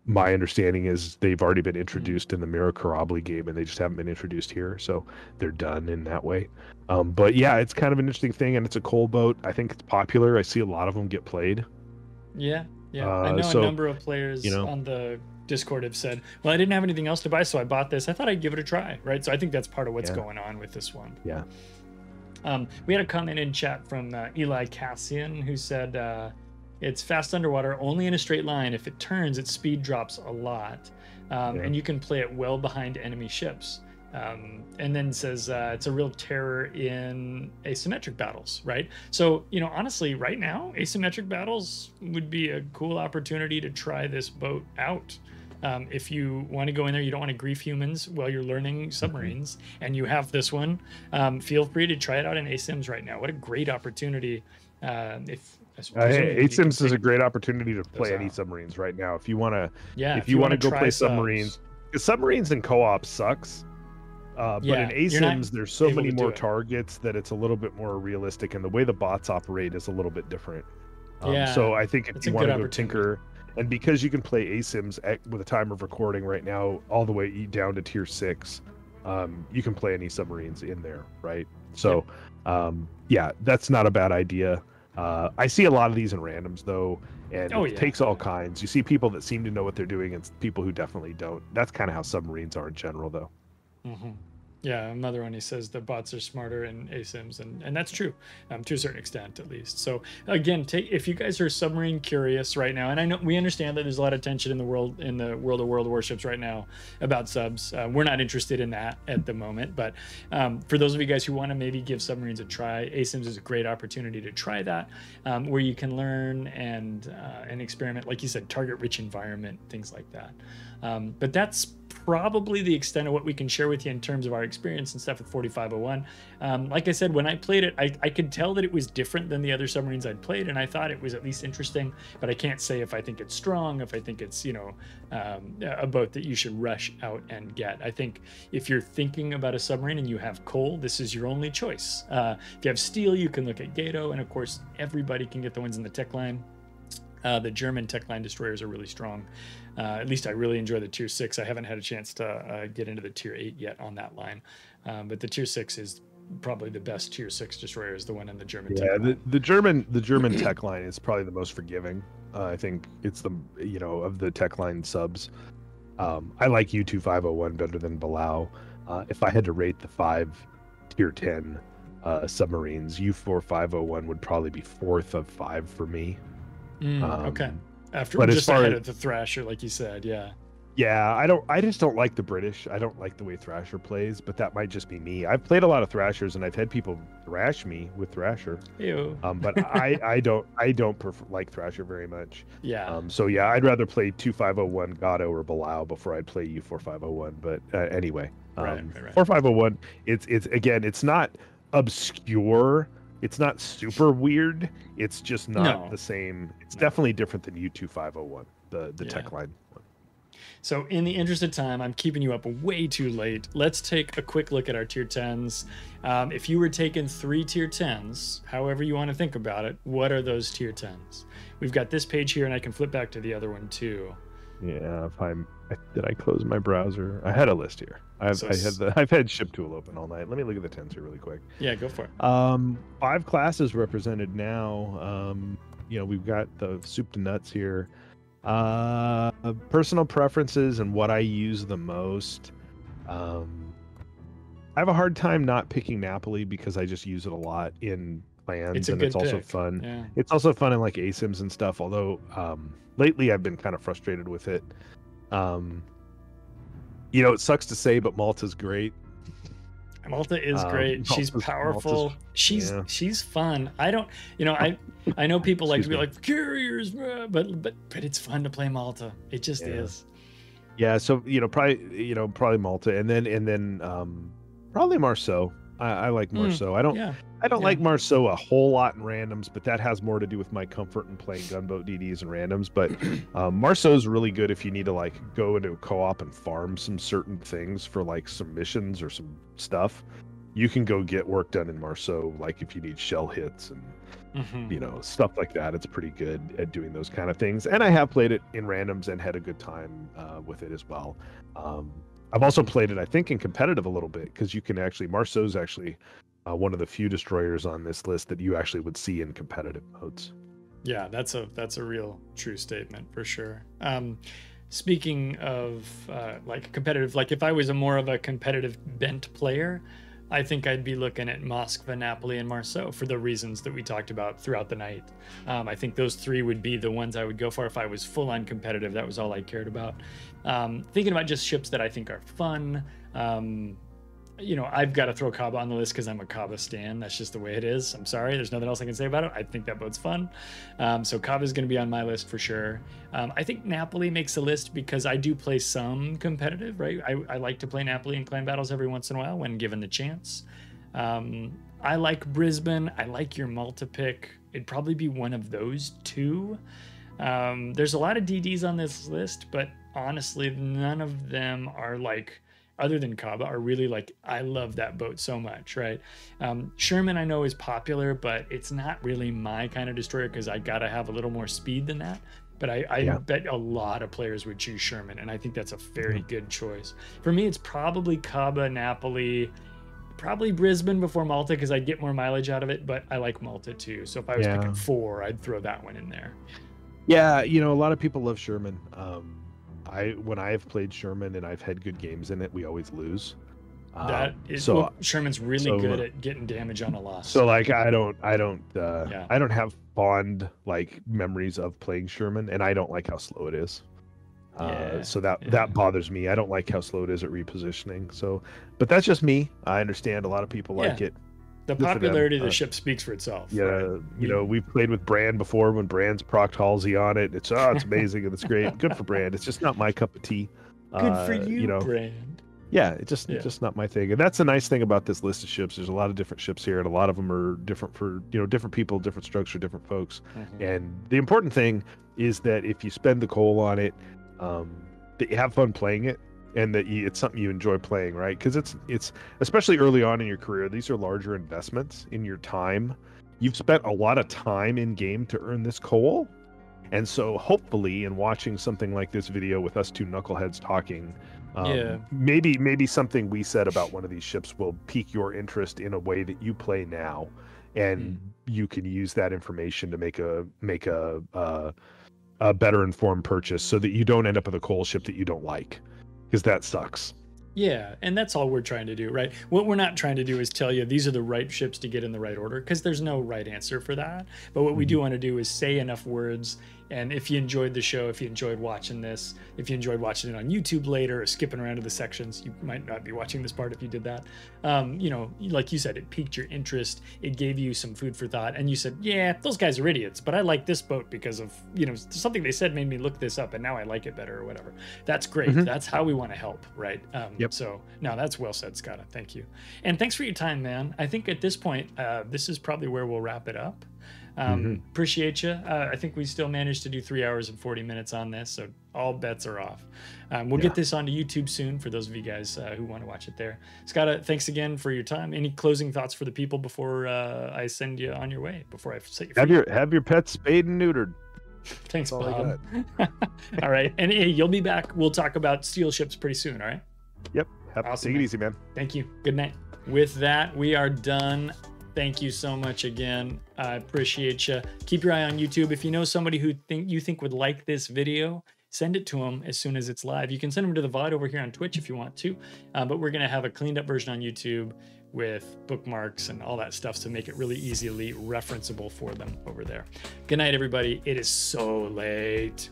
my understanding is they've already been introduced in the Mir Korabley game and they just haven't been introduced here. So they're done in that way. Um, but yeah, it's kind of an interesting thing and it's a coal boat. I think it's popular. I see a lot of them get played. Yeah. Yeah. I Uh, know so, a number of players you know- on the Discord have said, "Well, I didn't have anything else to buy, so I bought this. I thought I'd give it a try." Right. So I think that's part of what's Yeah. going on with this one. Yeah. Um, we had a comment in chat from uh, Eli Cassian who said, uh, "It's fast underwater, only in a straight line. If it turns, its speed drops a lot, um, Yeah. and you can play it well behind enemy ships." Um, and then says uh, it's a real terror in asymmetric battles, right? So, you know, honestly, right now, asymmetric battles would be a cool opportunity to try this boat out. Um, if you want to go in there, you don't want to grief humans while you're learning submarines, and you have this one, um, feel free to try it out in ASIMS right now. What a great opportunity! Uh, if Uh, you can ASIMS is a great opportunity to play any out. submarines right now. If you want to, yeah. if you want to go play subs. submarines, submarines in co-op sucks. Uh, but Yeah, in you're ASIMS, there's so many more targets that it's a little bit more realistic, and the way the bots operate is a little bit different. Um, Yeah, so I think if you want to go tinker, and because you can play ASIMS at, with a time of recording right now, all the way down to tier six, um, you can play any submarines in there, right? So, um, yeah, that's not a bad idea. Uh, I see a lot of these in randoms though, and Oh, it yeah. takes all kinds. You see people that seem to know what they're doing, and people who definitely don't. That's kind of how submarines are in general, though. hmm Yeah, another one. He says the bots are smarter in ASIMs, and and that's true, um, to a certain extent at least. So again, take if you guys are submarine curious right now, and I know we understand that there's a lot of tension in the world in the world of World Warships right now about subs. Uh, we're not interested in that at the moment, but um, for those of you guys who want to maybe give submarines a try, ASIMs is a great opportunity to try that, um, where you can learn and uh, and experiment, like you said, target-rich environment, things like that. Um, but that's probably the extent of what we can share with you in terms of our experience and stuff with 4501. Um, like I said, when I played it, I, I could tell that it was different than the other submarines I'd played, and I thought it was at least interesting. But I can't say if I think it's strong, if I think it's you know um, a boat that you should rush out and get. I think if you're thinking about a submarine and you have coal, this is your only choice. Uh, if you have steel, you can look at Gato, and of course, everybody can get the ones in the tech line. Uh, the German tech line destroyers are really strong. Uh, at least I really enjoy the tier six. I haven't had a chance to uh, get into the tier eight yet on that line, um, but the tier six is probably the best tier six destroyer. Is the one in the German. Yeah, tech the, line. the German the German tech line is probably the most forgiving. Uh, I think it's the you know of the tech line subs. Um, I like U two five hundred one better than Balao. Uh, if I had to rate the five tier ten uh, submarines, U four five hundred one would probably be fourth of five for me. Mm, Um, okay. After but as just far ahead as- of the Thrasher, like you said, yeah. Yeah, I don't. I just don't like the British. I don't like the way Thrasher plays, but that might just be me. I've played a lot of Thrashers, and I've had people thrash me with Thrasher. Ew. Um, but I, I don't, I don't prefer, like Thrasher very much. yeah. Um, so yeah, I'd rather play two five zero one Gato or Balao before I'd play U four five zero one. But uh, anyway, Right, um, right, right. four five zero one. It's it's again, it's not obscure. It's not super weird. It's just not No. the same. It's No. definitely different than U two five zero one, the the Yeah. tech line. one. So, in the interest of time, I'm keeping you up way too late. Let's take a quick look at our tier 10s. Um, if you were taking three tier 10s, however you want to think about it, what are those tier 10s? We've got this page here, and I can flip back to the other one too. Yeah, if I'm I- did I close my browser? I had a list here. I've So I had the I've had ship tool open all night. Let me look at the tens here really quick. Yeah, go for it. Um, five classes represented now. Um, you know, we've got the soup to nuts here. Uh, personal preferences and what I use the most. Um, I have a hard time not picking Napoli because I just use it a lot in plans, It's and it's also fun. Yeah. It's also fun in like ASIMs and stuff. Although um, lately I've been kind of frustrated with it. Um, you know, it sucks to say, but Malta's great. Malta is Um, great. She's Malta's- powerful. Malta's- she's yeah. she's fun. I don't, you know, I I know people like to be me. like carriers, but but but it's fun to play Malta. It just Yeah. is. Yeah, so you know, probably you know, probably Malta, and then and then um, probably Marceau. I, I like Mm, Marceau. I don't Yeah. I don't yeah. like Marceau a whole lot in randoms, but that has more to do with my comfort in playing gunboat DDs and randoms. But um, Marceau's really good if you need to like go into a co-op and farm some certain things for like some missions or some stuff. You can go get work done in Marceau, like if you need shell hits and Mhm. you know stuff like that it's pretty good at doing those kind of things and i have played it in randoms and had a good time uh, with it as well um, i've also played it i think in competitive a little bit because you can actually marceau's actually uh, one of the few destroyers on this list that you actually would see in competitive modes Yeah, that's a that's a real true statement for sure. Um, speaking of uh, like competitive, like if I was a more of a competitive bent player, I think I'd be looking at Moskva, Napoli, and Marceau for the reasons that we talked about throughout the night. Um, I think those three would be the ones I would go for if I was full on competitive. That was all I cared about. Um, thinking about just ships that I think are fun. Um, you know, I've got to throw Kaba on the list because I'm a Kaba stan. That's just the way it is. I'm sorry. There's nothing else I can say about it. I think that boat's fun. Um, so Kaba is going to be on my list for sure. Um, I think Napoli makes a list because I do play some competitive, right? I, I like to play Napoli in clan battles every once in a while when given the chance. Um, I like Brisbane. I like your Malta pick. It'd probably be one of those two. Um, there's a lot of DDs on this list, but honestly, none of them are like, other than Kaba, are really like, I love that boat so much, right? Um, Sherman, I know, is popular, but it's not really my kind of destroyer because I got to have a little more speed than that. But I, I Yeah. bet a lot of players would choose Sherman, and I think that's a very good choice. For me, it's probably Kaba, Napoli, probably Brisbane before Malta because I'd get more mileage out of it, but I like Malta too. So if I was Yeah. picking four, I'd throw that one in there. yeah you know a lot of people love sherman um, i when i have played sherman and i've had good games in it we always lose That Um, is, so well, Sherman's really so, good at getting damage on a loss. So like I don't I don't uh Yeah. I don't have fond like memories of playing Sherman and I don't like how slow it is. Uh Yeah, so that yeah. that bothers me. I don't like how slow it is at repositioning. So but that's just me. I understand a lot of people like it. The good for them. popularity of the Uh, ship speaks for itself. Yeah, right? you We- know, we've played with Brand before when Brand's procced Halsey on it. It's oh, it's amazing and it's great. Good for Brand. It's just not my cup of tea. Good for Uh, you, know, Brand. yeah, it's just Yeah. it's just not my thing. And that's the nice thing about this list of ships. There's a lot of different ships here, and a lot of them are different for you know different people, different strokes for different folks. Mhm. And the important thing is that if you spend the coal on it, um, that you have fun playing it, and that you, it's something you enjoy playing, right? Because it's it's especially early on in your career, these are larger investments in your time. You've spent a lot of time in game to earn this coal. And so hopefully in watching something like this video with us two knuckleheads talking, um, Yeah. maybe maybe something we said about one of these ships will pique your interest in a way that you play now and Mm. you can use that information to make a make a uh, a better informed purchase so that you don't end up with a coal ship that you don't like because that sucks Yeah, and that's all we're trying to do, right? What we're not trying to do is tell you these are the right ships to get in the right order because there's no right answer for that. But what we mm-hmm. do want to do is say enough words And if you enjoyed the show, if you enjoyed watching this, if you enjoyed watching it on YouTube later or skipping around to the sections, you might not be watching this part if you did that. Um, you know, like you said, it piqued your interest. It gave you some food for thought. And you said, yeah, those guys are idiots, but I like this boat because of, you know, something they said made me look this up and now I like it better or whatever. That's great. Mm-hmm. That's how we want to help, right? Um, yep. So, now that's well said, Scott. Thank you. And thanks for your time, man. I think at this point, uh, this is probably where we'll wrap it up. Um, mm-hmm. Appreciate you. Uh, I think we still managed to do three hours and 40 minutes on this, so all bets are off. Um, we'll yeah. get this onto YouTube soon for those of you guys uh, who want to watch it there. Scott, thanks again for your time. Any closing thoughts for the people before uh, I send you on your way? Before I set you free? Have your have your pets spayed and neutered. Thanks, all Bob. all right, and hey, you'll be back. We'll talk about steel ships pretty soon. All right. Yep. Have, awesome, take it easy, man. Thank you. Good night. With that, we are done thank you so much again. I appreciate you. Keep your eye on YouTube. If you know somebody who think you think would like this video, send it to them as soon as it's live. You can send them to the VOD over here on Twitch if you want to, uh, but we're going to have a cleaned up version on YouTube with bookmarks and all that stuff to make it really easily referenceable for them over there. Good night, everybody. It is so late.